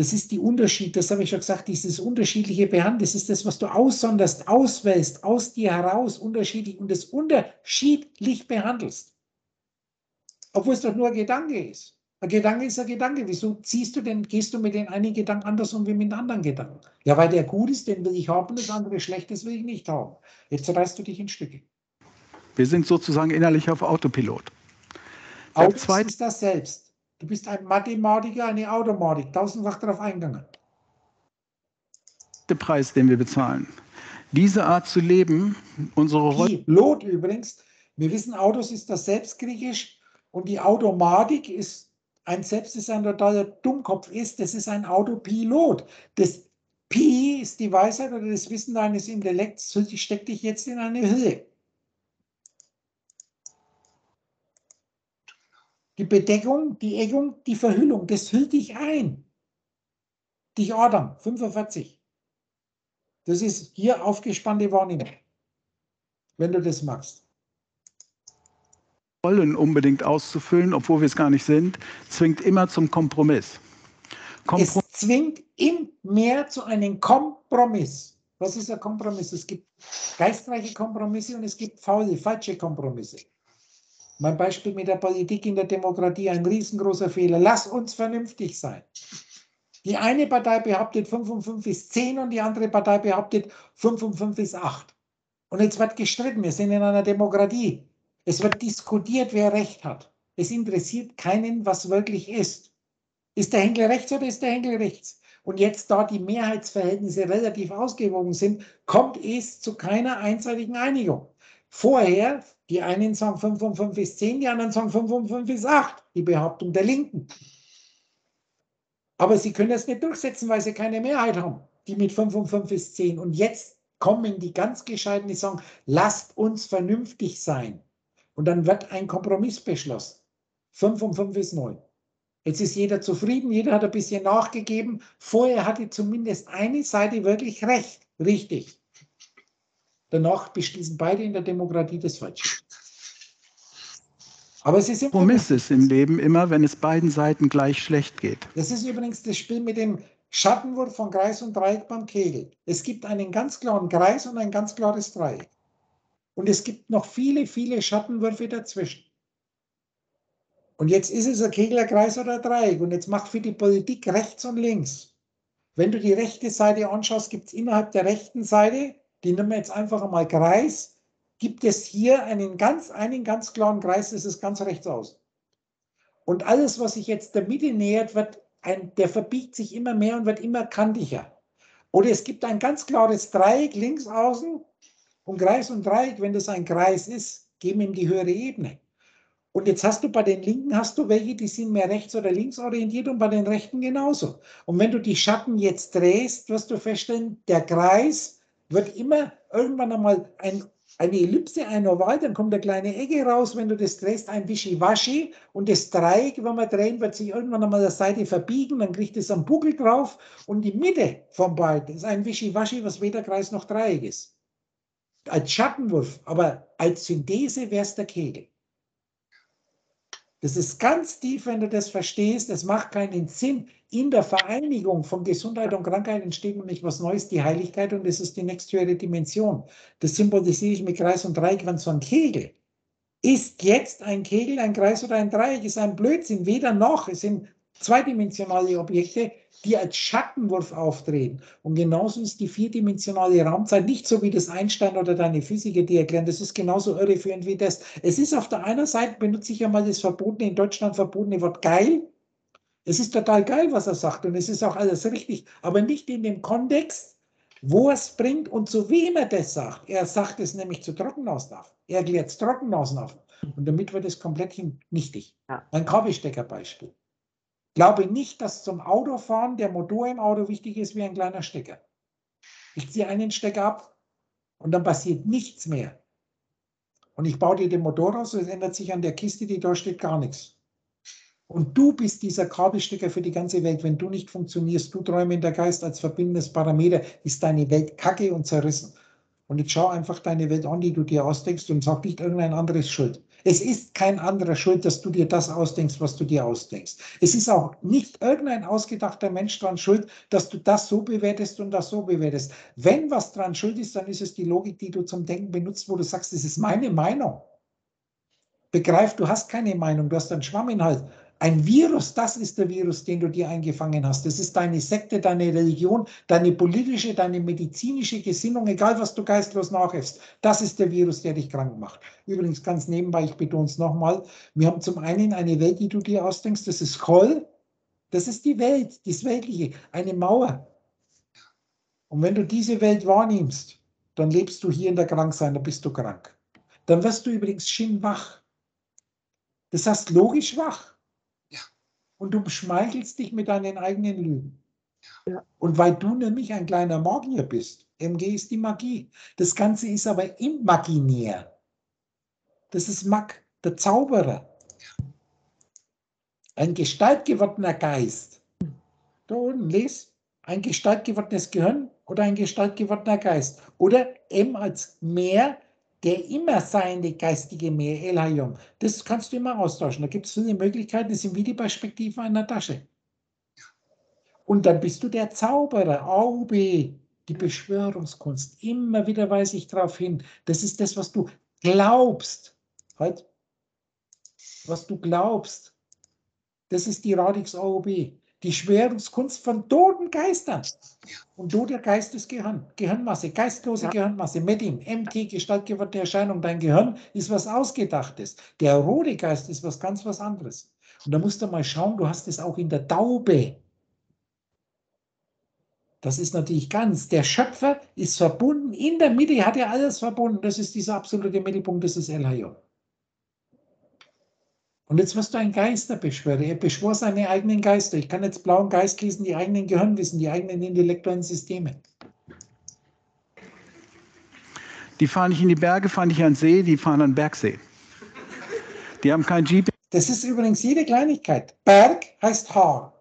Das ist die Unterschied, das habe ich schon gesagt, dieses unterschiedliche Behandeln, das ist das, was du aussonderst, auswählst, aus dir heraus, unterschiedlich und das unterschiedlich behandelst. Obwohl es doch nur ein Gedanke ist. Ein Gedanke ist ein Gedanke. Wieso ziehst du denn, gehst du mit den einen Gedanken anders um wie mit den anderen Gedanken? Ja, weil der gut ist, den will ich haben, das andere schlecht, das will ich nicht haben. Jetzt reißt du dich in Stücke. Wir sind sozusagen innerlich auf Autopilot. Autos ist das selbst. Du bist ein Mathematiker, eine Automatik. Tausendfach darauf eingegangen. Der Preis, den wir bezahlen. Diese Art zu leben, unsere Rolle. Pilot übrigens. Wir wissen, Autos ist das Selbstgriechisch und die Automatik ist ein Selbst, das ein totaler Dummkopf ist. Das ist ein Autopilot. Das Pi ist die Weisheit oder das Wissen deines Intellekts. Steckt dich jetzt in eine Hülle. Die Bedeckung, die Eckung, die Verhüllung, das hüllt dich ein. Dich Adam, 45. Das ist hier aufgespannte Wahrnehmung, wenn du das magst. Rollen unbedingt auszufüllen, obwohl wir es gar nicht sind, zwingt immer zum Kompromiss. Es Kompro zwingt immer mehr zu einem Kompromiss. Was ist ein Kompromiss? Es gibt geistreiche Kompromisse und es gibt faule, falsche Kompromisse. Mein Beispiel mit der Politik in der Demokratie, ein riesengroßer Fehler. Lass uns vernünftig sein. Die eine Partei behauptet 5 und 5 ist 10 und die andere Partei behauptet 5 und 5 ist 8. Und jetzt wird gestritten. Wir sind in einer Demokratie. Es wird diskutiert, wer Recht hat. Es interessiert keinen, was wirklich ist. Ist der Henkel rechts oder ist der Henkel rechts? Und jetzt, da die Mehrheitsverhältnisse relativ ausgewogen sind, kommt es zu keiner einseitigen Einigung. Vorher, die einen sagen 5 und 5 ist 10, die anderen sagen 5 und 5 ist 8. Die Behauptung der Linken. Aber sie können das nicht durchsetzen, weil sie keine Mehrheit haben, die mit 5 und 5 ist 10. Und jetzt kommen die ganz Gescheiten, die sagen, lasst uns vernünftig sein. Und dann wird ein Kompromiss beschlossen. 5 und 5 ist 9. Jetzt ist jeder zufrieden, jeder hat ein bisschen nachgegeben. Vorher hatte zumindest eine Seite wirklich recht, richtig. Danach beschließen beide in der Demokratie das Falsche. Aber es ist Kompromiss ist im Leben immer, wenn es beiden Seiten gleich schlecht geht. Das ist übrigens das Spiel mit dem Schattenwurf von Kreis und Dreieck beim Kegel. Es gibt einen ganz klaren Kreis und ein ganz klares Dreieck. Und es gibt noch viele, viele Schattenwürfe dazwischen. Und jetzt ist es ein Kegel, ein Kreis oder ein Dreieck. Und jetzt macht für die Politik rechts und links. Wenn du die rechte Seite anschaust, gibt es innerhalb der rechten Seite, die nehmen wir jetzt einfach einmal Kreis, gibt es hier einen ganz, einen ganz klaren Kreis, das ist ganz rechts aus. Und alles, was sich jetzt der Mitte nähert, wird ein, der verbiegt sich immer mehr und wird immer kantiger. Oder es gibt ein ganz klares Dreieck links außen und Kreis und Dreieck, wenn das ein Kreis ist, geben ihm die höhere Ebene. Und jetzt hast du bei den Linken hast du welche, die sind mehr rechts oder links orientiert und bei den Rechten genauso. Und wenn du die Schatten jetzt drehst, wirst du feststellen, der Kreis wird immer irgendwann einmal ein eine Ellipse, ein Oval, dann kommt eine kleine Ecke raus, wenn du das drehst, ein Wischiwaschi und das Dreieck, wenn wir drehen, wird sich irgendwann einmal der Seite verbiegen, dann kriegt es einen Buckel drauf und die Mitte von beiden ist ein Wischiwaschi, was weder Kreis noch Dreieck ist. Als Schattenwurf, aber als Synthese wäre es der Kegel. Das ist ganz tief, wenn du das verstehst. Es macht keinen Sinn. In der Vereinigung von Gesundheit und Krankheit entsteht nämlich was Neues, die Heiligkeit, und das ist die nächsthöhere Dimension. Das symbolisiere ich mit Kreis und Dreieck, wenn so ein Kegel. Ist jetzt ein Kegel, ein Kreis oder ein Dreieck? Ist ein Blödsinn, weder noch. Es sind zweidimensionale Objekte, die als Schattenwurf auftreten. Und genauso ist die vierdimensionale Raumzeit nicht so wie das Einstein oder deine Physiker, die erklären. Das ist genauso irreführend wie das. Es ist auf der einen Seite, benutze ich ja mal das verbotene, in Deutschland verbotene Wort geil. Es ist total geil, was er sagt und es ist auch alles richtig, aber nicht in dem Kontext, wo er es bringt und zu wem er das sagt. Er sagt es nämlich zu Trockenausnahmen. Er erklärt es Trockenausnahmen. Und damit wird es komplett nichtig. Ja. Ein Kabelsteckerbeispiel. Glaube nicht, dass zum Autofahren der Motor im Auto wichtig ist wie ein kleiner Stecker. Ich ziehe einen Stecker ab und dann passiert nichts mehr. Und ich baue dir den Motor raus, es ändert sich an der Kiste, die da steht, gar nichts. Und du bist dieser Kabelstecker für die ganze Welt. Wenn du nicht funktionierst, du träumender Geist als verbindendes Parameter, ist deine Welt kacke und zerrissen. Und jetzt schau einfach deine Welt an, die du dir ausdenkst und sag nicht irgendein anderes Schuld. Es ist kein anderer schuld, dass du dir das ausdenkst, was du dir ausdenkst. Es ist auch nicht irgendein ausgedachter Mensch dran schuld, dass du das so bewertest und das so bewertest. Wenn was dran schuld ist, dann ist es die Logik, die du zum Denken benutzt, wo du sagst, das ist meine Meinung. Begreif, du hast keine Meinung, du hast einen Schwamminhalt. Ein Virus, das ist der Virus, den du dir eingefangen hast. Das ist deine Sekte, deine Religion, deine politische, deine medizinische Gesinnung, egal was du geistlos nachhältst. Das ist der Virus, der dich krank macht. Übrigens ganz nebenbei, ich betone es nochmal, wir haben zum einen eine Welt, die du dir ausdenkst, das ist Choll, das ist die Welt, das Weltliche, eine Mauer. Und wenn du diese Welt wahrnimmst, dann lebst du hier in der Kranksein, da bist du krank. Dann wirst du übrigens schinnwach. Das heißt logisch wach und du schmeichelst dich mit deinen eigenen Lügen. Ja. Und weil du nämlich ein kleiner Magier bist, MG ist die Magie. Das Ganze ist aber imaginär. Das ist Mag, der Zauberer. Ein gestaltgewordener Geist. Da unten, les. Ein gestaltgewordenes Gehirn oder ein gestaltgewordener Geist. Oder M als mehr der immer seiende geistige Meer, Hayom, das kannst du immer austauschen. Da gibt es viele Möglichkeiten, das sind wie die Perspektiven einer Tasche. Und dann bist du der Zauberer, Aubi, die Beschwörungskunst. Immer wieder weise ich darauf hin. Das ist das, was du glaubst. Halt. Was du glaubst. Das ist die Radix AOB. Die Schwörungskunst von toten Geistern. Und du, der Geist ist Gehirn. Gehirnmasse, geistlose Ja. Gehirnmasse. Medim, MT, gestaltgewordene Erscheinung. Dein Gehirn ist was Ausgedachtes. Der rote Geist ist was ganz was anderes. Und da musst du mal schauen, du hast es auch in der Taube. Das ist natürlich ganz. Der Schöpfer ist verbunden. In der Mitte hat er alles verbunden. Das ist dieser absolute Mittelpunkt, das ist LHJ. Und jetzt wirst du ein Geisterbeschwörer. Er beschwor seine eigenen Geister. Ich kann jetzt blauen Geist lesen, die eigenen Gehirnwissen, die eigenen intellektuellen Systeme. Die fahren nicht in die Berge, fahren nicht an den See, die fahren an den Bergsee. Die haben kein GPS. Das ist übrigens jede Kleinigkeit. Berg heißt Haar.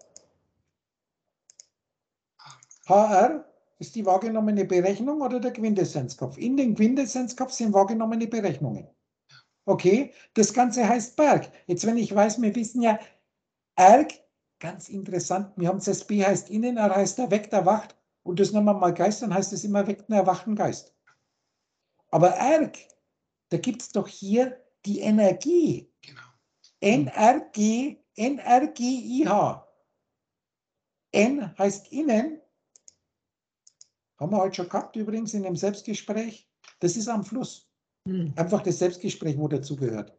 HR ist die wahrgenommene Berechnung oder der Quintessenzkopf. In den Quintessenzkopf sind wahrgenommene Berechnungen. Okay, das Ganze heißt Berg. Jetzt, wenn ich weiß, wir wissen ja, Erg, ganz interessant, wir haben das B heißt innen, R heißt erweckt, erwacht. Und das nennen wir mal Geist, dann heißt es immer erweckten, erwachten Geist. Aber Erg, da gibt es doch hier die Energie. Genau. NRG, NRGIH. N heißt innen. Haben wir heute schon gehabt, übrigens in dem Selbstgespräch. Das ist am Fluss. Hm. Einfach das Selbstgespräch, wo dazugehört.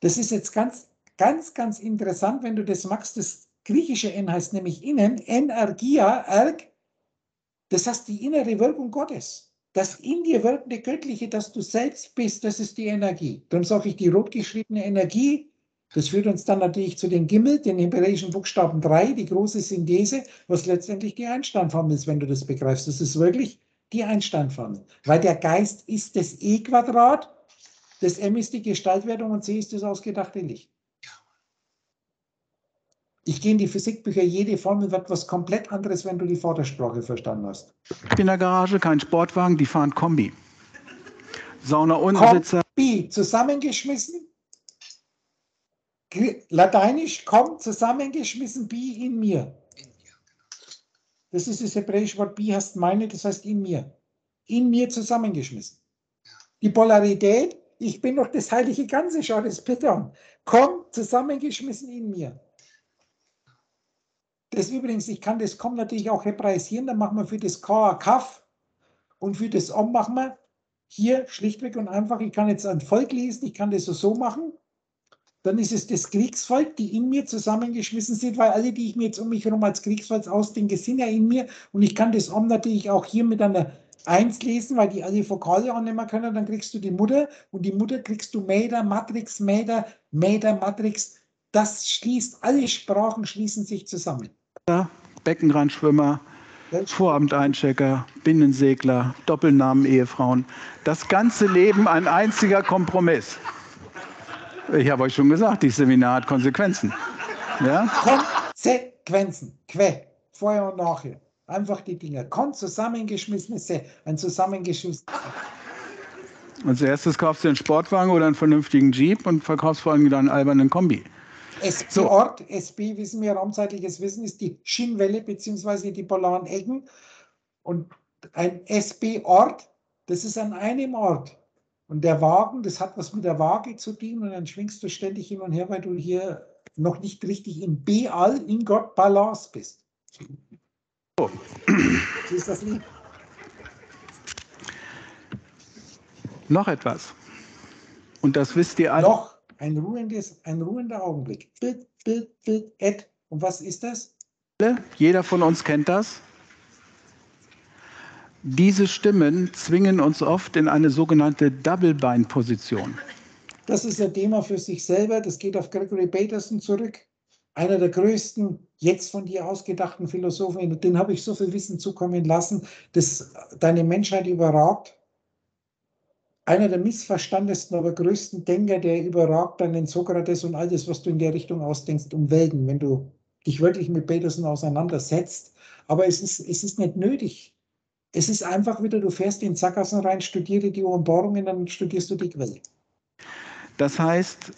Das ist jetzt ganz, ganz, ganz interessant, wenn du das magst. Das griechische N heißt nämlich innen, Energia, Erg. Das heißt die innere Wirkung Gottes. Das in dir wirkende Göttliche, das du selbst bist, das ist die Energie. Darum sage ich die rot geschriebene Energie. Das führt uns dann natürlich zu den Gimmel, den hebräischen Buchstaben 3, die große Synthese, was letztendlich die Einsteinformel ist, wenn du das begreifst. Das ist wirklich die Einsteinformel. Weil der Geist ist das E-Quadrat, das M ist die Gestaltwertung und C ist das ausgedachte Licht. Ich gehe in die Physikbücher, jede Formel wird was komplett anderes, wenn du die Vordersprache verstanden hast. in der Garage, kein Sportwagen, die fahren Kombi. Sauna-Unsitzer, Kombi, zusammengeschmissen. Lateinisch, komm, zusammengeschmissen, bi in mir. Das ist das hebräische Wort bi heißt meine, das heißt in mir. In mir zusammengeschmissen. Die Polarität, ich bin doch das heilige Ganze, schau das bitte an. Komm, zusammengeschmissen in mir. Das übrigens, ich kann das Komm natürlich auch hebraisieren, dann machen wir für das K Kaf und für das Om machen wir hier schlichtweg und einfach, ich kann jetzt ein Volk lesen, ich kann das so machen. Dann ist es das Kriegsvolk, die in mir zusammengeschmissen sind, weil alle, die ich mir jetzt um mich herum als Kriegsvolk ausdenke, sind ja in mir. Und ich kann das Om natürlich auch hier mit einer 1 lesen, weil die alle Vokale annehmen können. Dann kriegst du die Mutter und die Mutter kriegst du Mäder, Matrix, Mäder, Mäder, Matrix. Das schließt, alle Sprachen schließen sich zusammen. Beckenrandschwimmer, Vorabendeinchecker, Binnensegler, Doppelnamen-Ehefrauen. Das ganze Leben ein einziger Kompromiss. Ich habe euch schon gesagt, dieses Seminar hat Konsequenzen. Ja? Konsequenzen, Que, vorher und nachher. Einfach die Dinger. Kon zusammengeschmissene Se, ein zusammengeschmissenes Als erstes kaufst du einen Sportwagen oder einen vernünftigen Jeep und verkaufst vor allem wieder einen albernen Kombi. SB So. Ort, SB wissen wir, raumzeitliches Wissen ist die Schienwelle beziehungsweise die polaren Ecken. Und ein SB Ort, das ist an einem Ort. Und der Wagen, das hat was mit der Waage zu tun und dann schwingst du ständig hin und her, weil du hier noch nicht richtig im B-All, in Gott Balance bist. So. So ist das Lied. Noch etwas. Und das wisst ihr alle. Noch ein ruhendes, ein ruhender Augenblick. Bild, Bild, Bild, Ed. Und was ist das? Jeder von uns kennt das. Diese Stimmen zwingen uns oft in eine sogenannte Double-Bind-Position. Das ist ein Thema für sich selber. Das geht auf Gregory Baterson zurück. Einer der größten, jetzt von dir ausgedachten Philosophen. Den habe ich so viel Wissen zukommen lassen, das deine Menschheit überragt. Einer der missverstandesten, aber größten Denker, der überragt dann den Sokrates und all das, was du in der Richtung ausdenkst, um Welten, wenn du dich wirklich mit Peterson auseinandersetzt. Aber es ist, es ist nicht nötig. Es ist einfach wieder, du fährst in Sackgassen rein, studiere die Offenbarungen, dann studierst du die Quelle. Das heißt,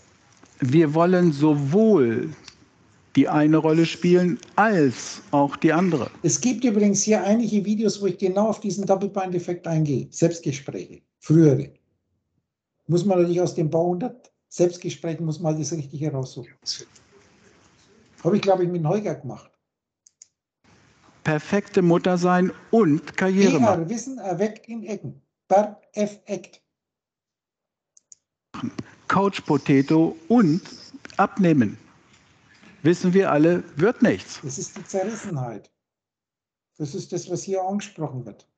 wir wollen sowohl die eine Rolle spielen, als auch die andere. Es gibt übrigens hier einige Videos, wo ich genau auf diesen Double-Bind-Effekt eingehe. Selbstgespräche, frühere. Muss man natürlich aus dem Bau 100 Selbstgesprächen, muss man das Richtige raussuchen. Habe ich, glaube ich, mit Holger gemacht. Perfekte Mutter sein und Karriere machen. Wissen erweckt in Ecken. Perfekt. Couch Potato und abnehmen. Wissen wir alle, wird nichts. Das ist die Zerrissenheit. Das ist das, was hier angesprochen wird.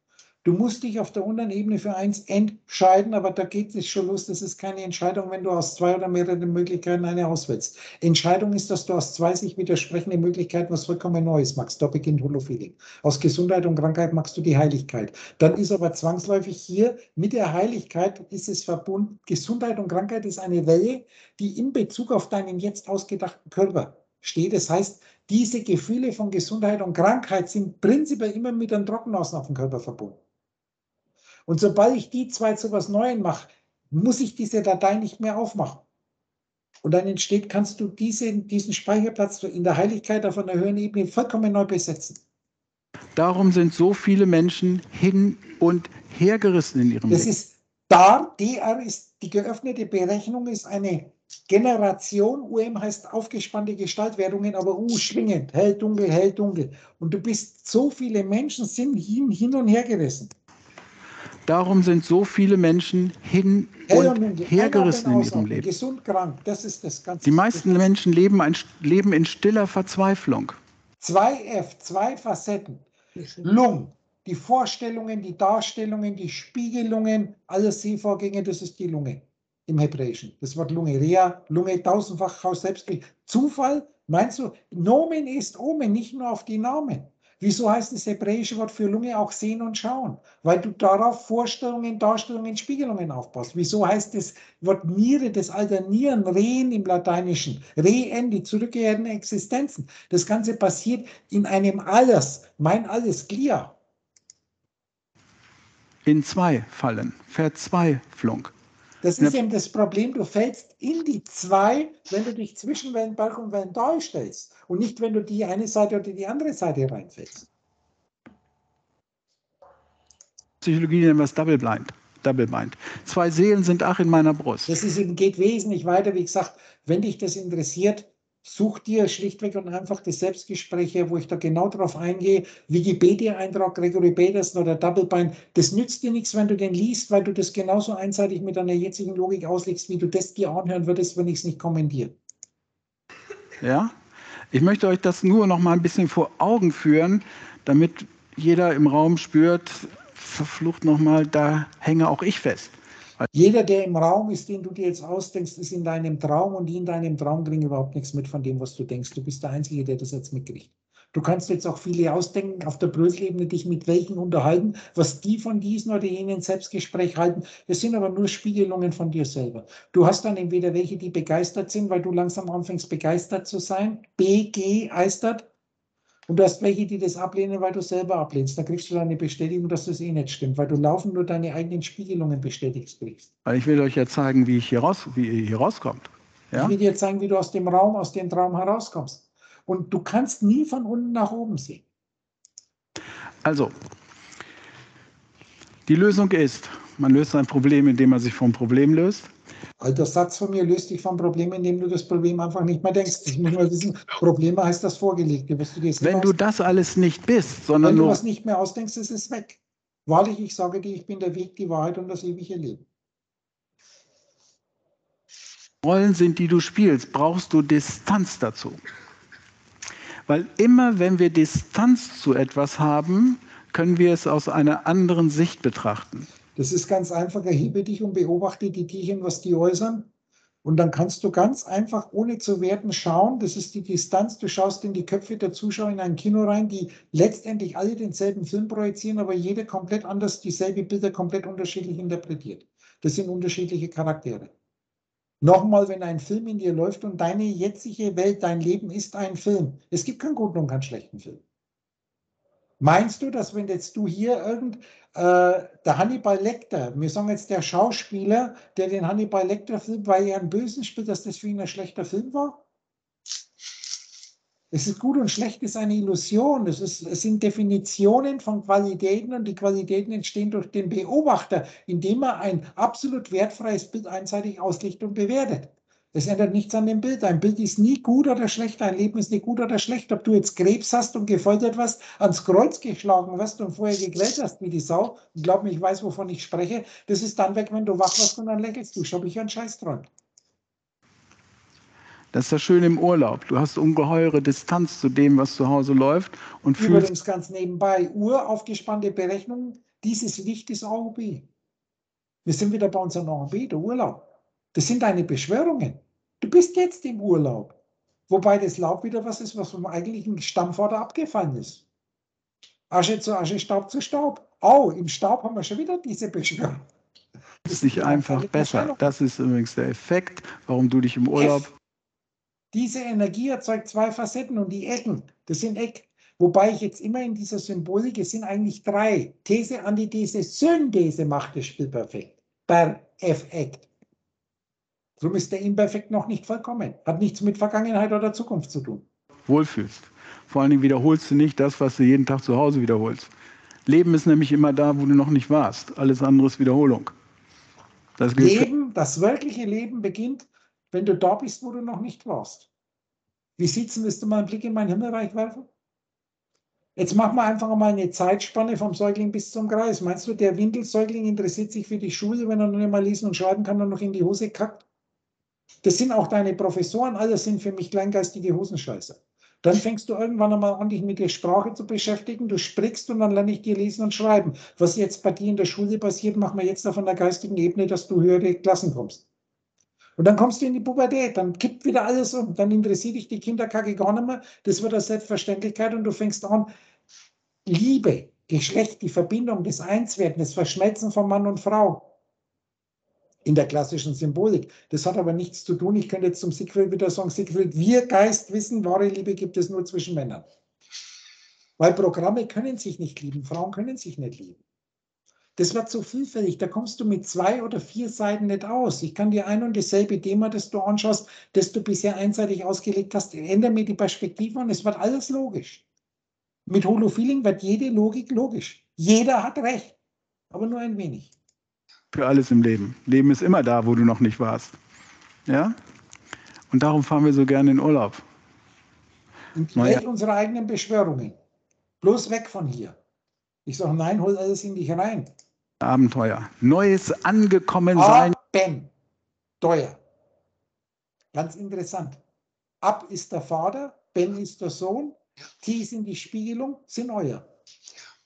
Du musst dich auf der unteren Ebene für eins entscheiden, aber da geht es schon los. Das ist keine Entscheidung, wenn du aus zwei oder mehreren Möglichkeiten eine auswählst. Entscheidung ist, dass du aus zwei sich widersprechende Möglichkeiten was vollkommen Neues machst. Da beginnt Holofeeling. Aus Gesundheit und Krankheit machst du die Heiligkeit. Dann ist aber zwangsläufig hier mit der Heiligkeit ist es verbunden. Gesundheit und Krankheit ist eine Welle, die in Bezug auf deinen jetzt ausgedachten Körper steht. Das heißt, diese Gefühle von Gesundheit und Krankheit sind prinzipiell immer mit einem dem Körper verbunden. Und sobald ich die zwei zu was Neuem mache, muss ich diese Datei nicht mehr aufmachen. Und dann entsteht, kannst du diese, diesen Speicherplatz in der Heiligkeit auf einer höheren Ebene vollkommen neu besetzen. Darum sind so viele Menschen hin und hergerissen in ihrem Das Leben. ist DAR, DR ist die geöffnete Berechnung, ist eine Generation, UM heißt aufgespannte Gestaltwertungen, aber U schwingend, hell, dunkel, hell, dunkel. Und du bist, so viele Menschen sind hin, hin und her gerissen. Darum sind so viele Menschen hin und hergerissen in Ausatmen, Leben. Gesund, krank, das ist das Ganze. Die meisten Menschen leben, ein, leben in stiller Verzweiflung. 2F, zwei Facetten. Lung, die Vorstellungen, die Darstellungen, die Spiegelungen, alle Sehvorgänge, das ist die Lunge im Hebräischen. Das Wort Lunge, Rea, Lunge, tausendfach Haus selbst. Zufall, meinst du, Nomen ist Omen, nicht nur auf die Namen. Wieso heißt das hebräische Wort für Lunge auch sehen und schauen? Weil du darauf Vorstellungen, Darstellungen, Spiegelungen aufbaust. Wieso heißt das Wort Niere, das Alternieren, Rehen im Lateinischen, Rehen, die zurückkehrenden Existenzen? Das Ganze passiert in einem Alles, mein Alles, Glia. In zwei Fallen. Verzweiflung. Das ist eben das Problem, du fällst in die zwei, wenn du dich zwischen Wellenberg und Wellental stellst und nicht, wenn du die eine Seite oder die andere Seite reinfällst. Psychologie nennen wir es Double Blind. Double Bind. Zwei Seelen sind ach in meiner Brust. Das ist eben, geht wesentlich weiter. Wie gesagt, wenn dich das interessiert, such dir schlichtweg und einfach die Selbstgespräche, wo ich da genau drauf eingehe. Wikipedia-Eintrag Gregory Peterson oder Double Bind. Das nützt dir nichts, wenn du den liest, weil du das genauso einseitig mit deiner jetzigen Logik auslegst, wie du das dir anhören würdest, wenn ich es nicht kommentiere. Ja? Ich möchte euch das nur noch mal ein bisschen vor Augen führen, damit jeder im Raum spürt, verflucht noch mal, da hänge auch ich fest. Jeder, der im Raum ist, den du dir jetzt ausdenkst, ist in deinem Traum und die in deinem Traum kriegen überhaupt nichts mit von dem, was du denkst. Du bist der Einzige, der das jetzt mitkriegt. Du kannst jetzt auch viele ausdenken, auf der Bröselebene dich mit welchen unterhalten, was die von diesen oder jenen Selbstgespräch halten. Das sind aber nur Spiegelungen von dir selber. Du hast dann entweder welche, die begeistert sind, weil du langsam anfängst, begeistert zu sein, begeistert, und du hast welche, die das ablehnen, weil du selber ablehnst. Dann kriegst du dann eine Bestätigung, dass das eh nicht stimmt, weil du laufend nur deine eigenen Spiegelungen bestätigt kriegst. Weil ich will euch ja zeigen, wie, ich hier, raus, wie ihr hier rauskommt. Ja? Ich will dir zeigen, wie du aus dem Raum, aus dem Traum herauskommst. Und du kannst nie von unten nach oben sehen. Also, die Lösung ist, man löst ein Problem, indem man sich vom Problem löst. Alter Satz von mir löst dich vom Problem, indem du das Problem einfach nicht mehr denkst. Ich muss mal wissen, Probleme heißt das Vorgelegte. Was du dir Wenn du das alles nicht bist, sondern Wenn du was nicht mehr ausdenkst, ist es weg. Wahrlich, ich sage dir, ich bin der Weg, die Wahrheit und das ewige Leben. Rollen sind, die du spielst, brauchst du Distanz dazu. Weil immer wenn wir Distanz zu etwas haben, können wir es aus einer anderen Sicht betrachten. Das ist ganz einfach. Erhebe dich und beobachte die Tierchen, was die äußern. Und dann kannst du ganz einfach, ohne zu werten, schauen. Das ist die Distanz. Du schaust in die Köpfe der Zuschauer in ein Kino rein, die letztendlich alle denselben Film projizieren, aber jeder komplett anders, dieselbe Bilder komplett unterschiedlich interpretiert. Das sind unterschiedliche Charaktere. Nochmal, wenn ein Film in dir läuft und deine jetzige Welt, dein Leben ist ein Film. Es gibt keinen guten und keinen schlechten Film. Meinst du, dass wenn jetzt du hier irgend, äh, der Hannibal Lecter, wir sagen jetzt der Schauspieler, der den Hannibal Lecter Film, weil er einen Bösen spielt, dass das für ihn ein schlechter Film war? Es ist gut und schlecht ist eine Illusion. Es, ist, es sind Definitionen von Qualitäten und die Qualitäten entstehen durch den Beobachter, indem er ein absolut wertfreies Bild einseitig auslegt und bewertet. Es ändert nichts an dem Bild. Ein Bild ist nie gut oder schlecht, ein Leben ist nie gut oder schlecht. Ob du jetzt Krebs hast und gefoltert wirst, ans Kreuz geschlagen wirst und vorher gegrillt hast wie die Sau, und glaub mir, ich weiß, wovon ich spreche, das ist dann weg, wenn du wach wirst und dann lächelst du. Schau ich einen Scheiß dran. Das ist das Schöne im Urlaub. Du hast ungeheure Distanz zu dem, was zu Hause läuft und. Übrigens ganz nebenbei, uraufgespannte Berechnung, dieses Licht ist AOB. Wir sind wieder bei unserem AOB, der Urlaub. Das sind deine Beschwörungen. Du bist jetzt im Urlaub. Wobei das Laub wieder was ist, was vom eigentlichen Stammvater abgefallen ist. Asche zu Asche, Staub zu Staub. Oh, im Staub haben wir schon wieder diese Beschwörung. Das ist nicht einfach besser. Das ist übrigens der Effekt, warum du dich im Urlaub F. Diese Energie erzeugt zwei Facetten und die Ecken, das sind Eck. Wobei ich jetzt immer in dieser Symbolik, es sind eigentlich drei. These, Antithese, Synthese macht das Spiel perfekt. Perfekt. Darum ist der Imperfekt noch nicht vollkommen. Hat nichts mit Vergangenheit oder Zukunft zu tun. wohlfühlst. Vor allen Dingen wiederholst du nicht das, was du jeden Tag zu Hause wiederholst. Leben ist nämlich immer da, wo du noch nicht warst. Alles andere ist Wiederholung. Das Leben, das wirkliche Leben beginnt, wenn du da bist, wo du noch nicht warst. Wie sieht's denn, willst du mal einen Blick in mein Himmelreich werfen? Jetzt machen wir einfach mal eine Zeitspanne vom Säugling bis zum Kreis. Meinst du, der Windelsäugling interessiert sich für die Schule, wenn er noch nicht mal lesen und schreiben kann und noch in die Hose kackt? Das sind auch deine Professoren, alles sind für mich kleingeistige Hosenscheißer. Dann fängst du irgendwann einmal an, dich mit der Sprache zu beschäftigen. Du sprichst und dann lerne ich dir lesen und schreiben. Was jetzt bei dir in der Schule passiert, machen wir jetzt auf einer geistigen Ebene, dass du höhere Klassen kommst. Und dann kommst du in die Pubertät, dann kippt wieder alles um, dann interessiert dich die Kinderkacke gar nicht mehr. Das wird eine Selbstverständlichkeit und du fängst an, Liebe, Geschlecht, die Verbindung, das Einswerden, das Verschmelzen von Mann und Frau in der klassischen Symbolik. Das hat aber nichts zu tun. Ich könnte jetzt zum Siegfried wieder sagen, Siegfried, wir Geist wissen, wahre Liebe gibt es nur zwischen Männern. Weil Programme können sich nicht lieben, Frauen können sich nicht lieben. Das wird so vielfältig, da kommst du mit zwei oder vier Seiten nicht aus. Ich kann dir ein und dasselbe Thema, das du anschaust, das du bisher einseitig ausgelegt hast, ändere mir die Perspektive und es wird alles logisch. Mit Holofeeling wird jede Logik logisch. Jeder hat recht, aber nur ein wenig. Für alles im Leben. Leben ist immer da, wo du noch nicht warst. Ja? Und darum fahren wir so gerne in Urlaub. Und die. Welt unserer eigenen Beschwörungen. Bloß weg von hier. Ich sage, nein, hol alles in dich rein. Abenteuer. Neues Angekommensein. Abenteuer. Ganz interessant. Ab ist der Vater, Ben ist der Sohn, T sind die Spiegelung, sind euer.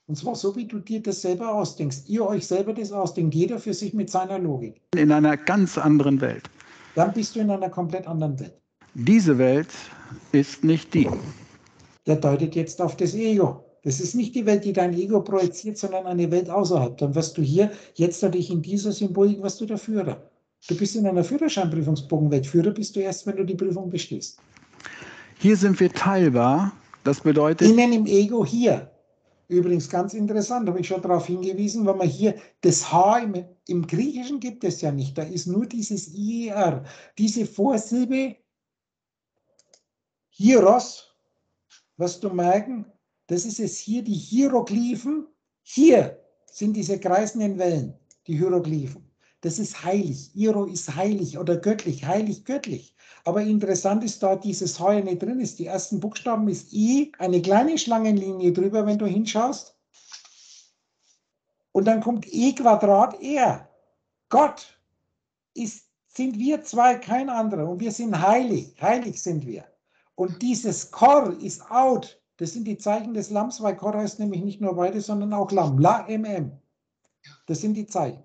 Und zwar so, wie du dir das selber ausdenkst. Ihr euch selber das ausdenkt, jeder für sich mit seiner Logik. in einer ganz anderen Welt. Dann bist du in einer komplett anderen Welt. Diese Welt ist nicht die. Der deutet jetzt auf das Ego. Das ist nicht die Welt, die dein Ego projiziert, sondern eine Welt außerhalb. Dann wirst du hier, jetzt natürlich in dieser Symbolik, was du der Führer. Du bist in einer Führerscheinprüfungsbogenwelt. Führer bist du erst, wenn du die Prüfung bestehst. Hier sind wir teilbar. Das bedeutet, Innen im Ego hier. Übrigens ganz interessant, habe ich schon darauf hingewiesen, wenn man hier das H im, im Griechischen gibt es ja nicht. Da ist nur dieses IER. Diese Vorsilbe Hieros, wirst du merken, das ist es hier, die Hieroglyphen. Hier sind diese kreisenden Wellen, die Hieroglyphen. Das ist heilig. Iro ist heilig oder göttlich, heilig, göttlich. Aber interessant ist da, dieses H ja nicht drin ist. Die ersten Buchstaben ist I, eine kleine Schlangenlinie drüber, wenn du hinschaust. Und dann kommt E Quadrat R. Gott ist, sind wir zwei, kein anderer. Und wir sind heilig. Heilig sind wir. Und dieses Kor ist out. Das sind die Zeichen des Lamms, weil Kor heißt nämlich nicht nur Weide, sondern auch Lamm. La MM. Das sind die Zeichen,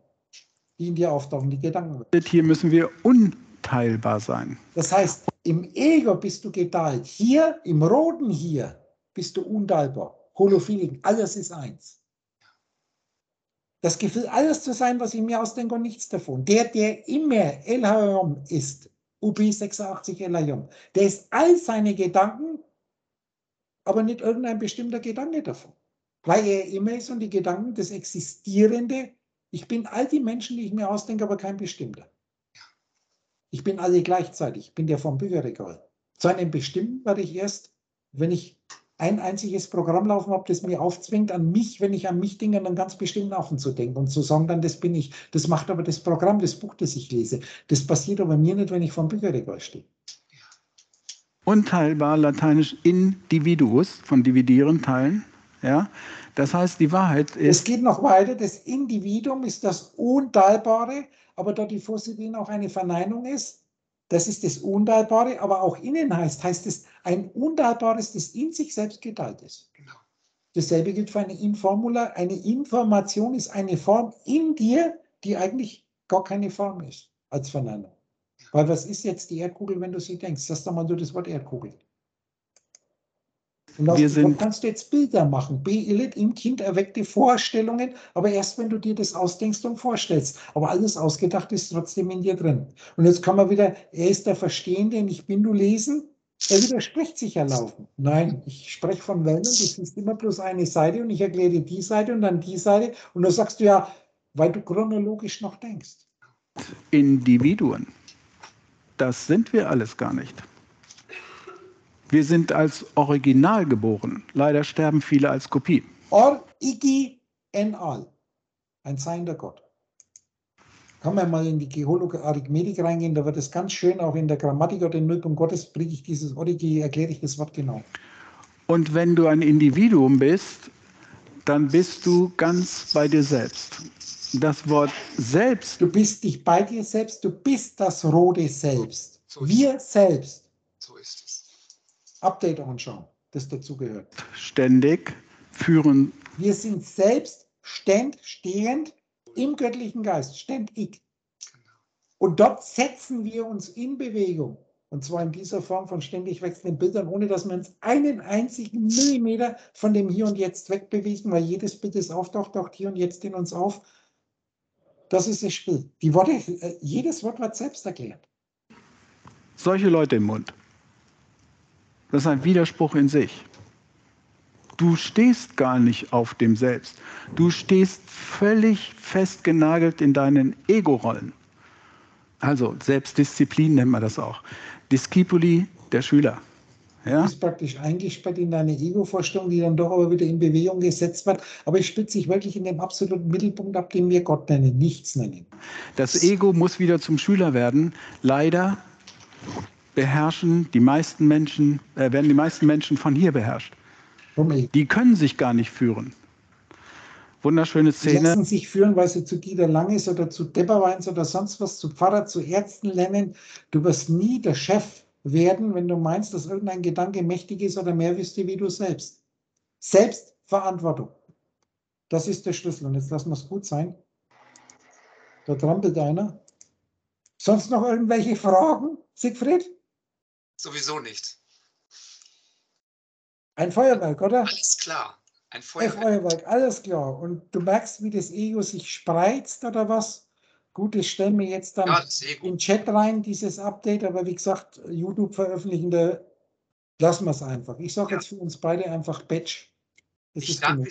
die in dir auftauchen, die Gedanken. hier müssen wir unteilbar sein. Das heißt, im Ego bist du geteilt. Hier, im Roten hier, bist du unteilbar. Holophilik, alles ist eins. Das Gefühl, alles zu sein, was ich mir ausdenke und nichts davon. Der, der immer El Hayom ist, UB86 El Hayom, der ist all seine Gedanken, aber nicht irgendein bestimmter Gedanke davon. Weil er immer ist und die Gedanken, das Existierende, ich bin all die Menschen, die ich mir ausdenke, aber kein bestimmter. Ich bin alle gleichzeitig. Ich bin der vom Bücherregal. Zu einem bestimmten werde ich erst wenn ich ein einziges Programm laufen habe, das mir aufzwingt, an mich, wenn ich an mich denke, an einen ganz bestimmten Affen zu denken und zu sagen, dann das bin ich. Das macht aber das Programm, das Buch, das ich lese. Das passiert aber mir nicht, wenn ich vor dem Bücherregal stehe. Unteilbar, lateinisch individuus, von dividieren, teilen. Ja? Das heißt, die Wahrheit Es ist, geht noch weiter. Das Individuum ist das Unteilbare, aber da die Vorsilbin auch eine Verneinung ist, das ist das Unteilbare, aber auch innen heißt, heißt es ein Unteilbares, das in sich selbst geteilt ist. Genau. Dasselbe gilt für eine Informula. Eine Information ist eine Form in dir, die eigentlich gar keine Form ist als Verneinung. Weil was ist jetzt die Erdkugel, wenn du sie denkst? Sagst doch mal du das Wort Erdkugel. Und aus Wir sind- kannst du jetzt Bilder machen. Beillet im Kind erweckte Vorstellungen, aber erst wenn du dir das ausdenkst und vorstellst. Aber alles ausgedacht ist trotzdem in dir drin. Und jetzt kann man wieder, er ist der Verstehende und ich bin du lesen. Er widerspricht sich ja laufen. Nein, ich spreche von Wellen und du siehst immer bloß eine Seite und ich erkläre dir die Seite und dann die Seite. Und dann sagst du ja, weil du chronologisch noch denkst. Individuen. Das sind wir alles gar nicht. Wir sind als Original geboren. Leider sterben viele als Kopie. Or igi en al. Ein seiender Gott. Kann man mal in die Geologe Arithmetik reingehen, da wird es ganz schön, auch in der Grammatik oder den Nullpunkt Gottes bringe ich dieses Origi, erkläre ich das Wort genau. Und wenn du ein Individuum bist, dann bist du ganz bei dir selbst. Das Wort selbst Du bist dich bei dir selbst, du bist das rote Selbst. So Wir selbst. So ist es. Update anschauen, das dazugehört. ständig führen Wir sind selbst ständ, stehend im göttlichen Geist, ständig. Und dort setzen wir uns in Bewegung. Und zwar in dieser Form von ständig wechselnden Bildern, ohne dass wir uns einen einzigen Millimeter von dem Hier und Jetzt wegbewegen, weil jedes Bild, das auftaucht, taucht hier und jetzt in uns auf. Das ist das Spiel. Die Worte, äh, jedes Wort wird selbst erklärt. solche Leute im Mund. Das ist ein Widerspruch in sich. Du stehst gar nicht auf dem Selbst. Du stehst völlig festgenagelt in deinen Ego-Rollen. Also Selbstdisziplin nennt man das auch. Discipuli der Schüler. Du Ja? bist praktisch eingesperrt in deine Ego-Vorstellung, die dann doch aber wieder in Bewegung gesetzt wird. Aber es spielt sich wirklich in dem absoluten Mittelpunkt ab, den wir Gott nennen, nichts nennen. Das Ego muss wieder zum Schüler werden. Leider beherrschen die meisten Menschen, äh, werden die meisten Menschen von hier beherrscht. Die können sich gar nicht führen. Wunderschöne Die Szene. lassen sich führen, weil sie zu Dieter Langes oder zu Depperweins oder sonst was, zu Pfarrer, zu Ärzten lernen. Du wirst nie der Chef werden, wenn du meinst, dass irgendein Gedanke mächtig ist oder mehr wüsste wie du selbst. Selbstverantwortung. Das ist der Schlüssel. Und jetzt lassen wir es gut sein. Da trampelt einer. Sonst noch irgendwelche Fragen, Siegfried? Sowieso nicht. Ein Feuerwerk, oder? Alles klar. Ein Ein Feuerwerk. Feuerwerk, alles klar. Und du merkst, wie das Ego sich spreizt oder was? Gut, das stellen wir jetzt dann Ja, in den Chat rein, dieses Update, aber wie gesagt, YouTube veröffentlichen, da lassen wir es einfach. Ich sage Ja. jetzt für uns beide einfach Batch. Das Ich ist danke.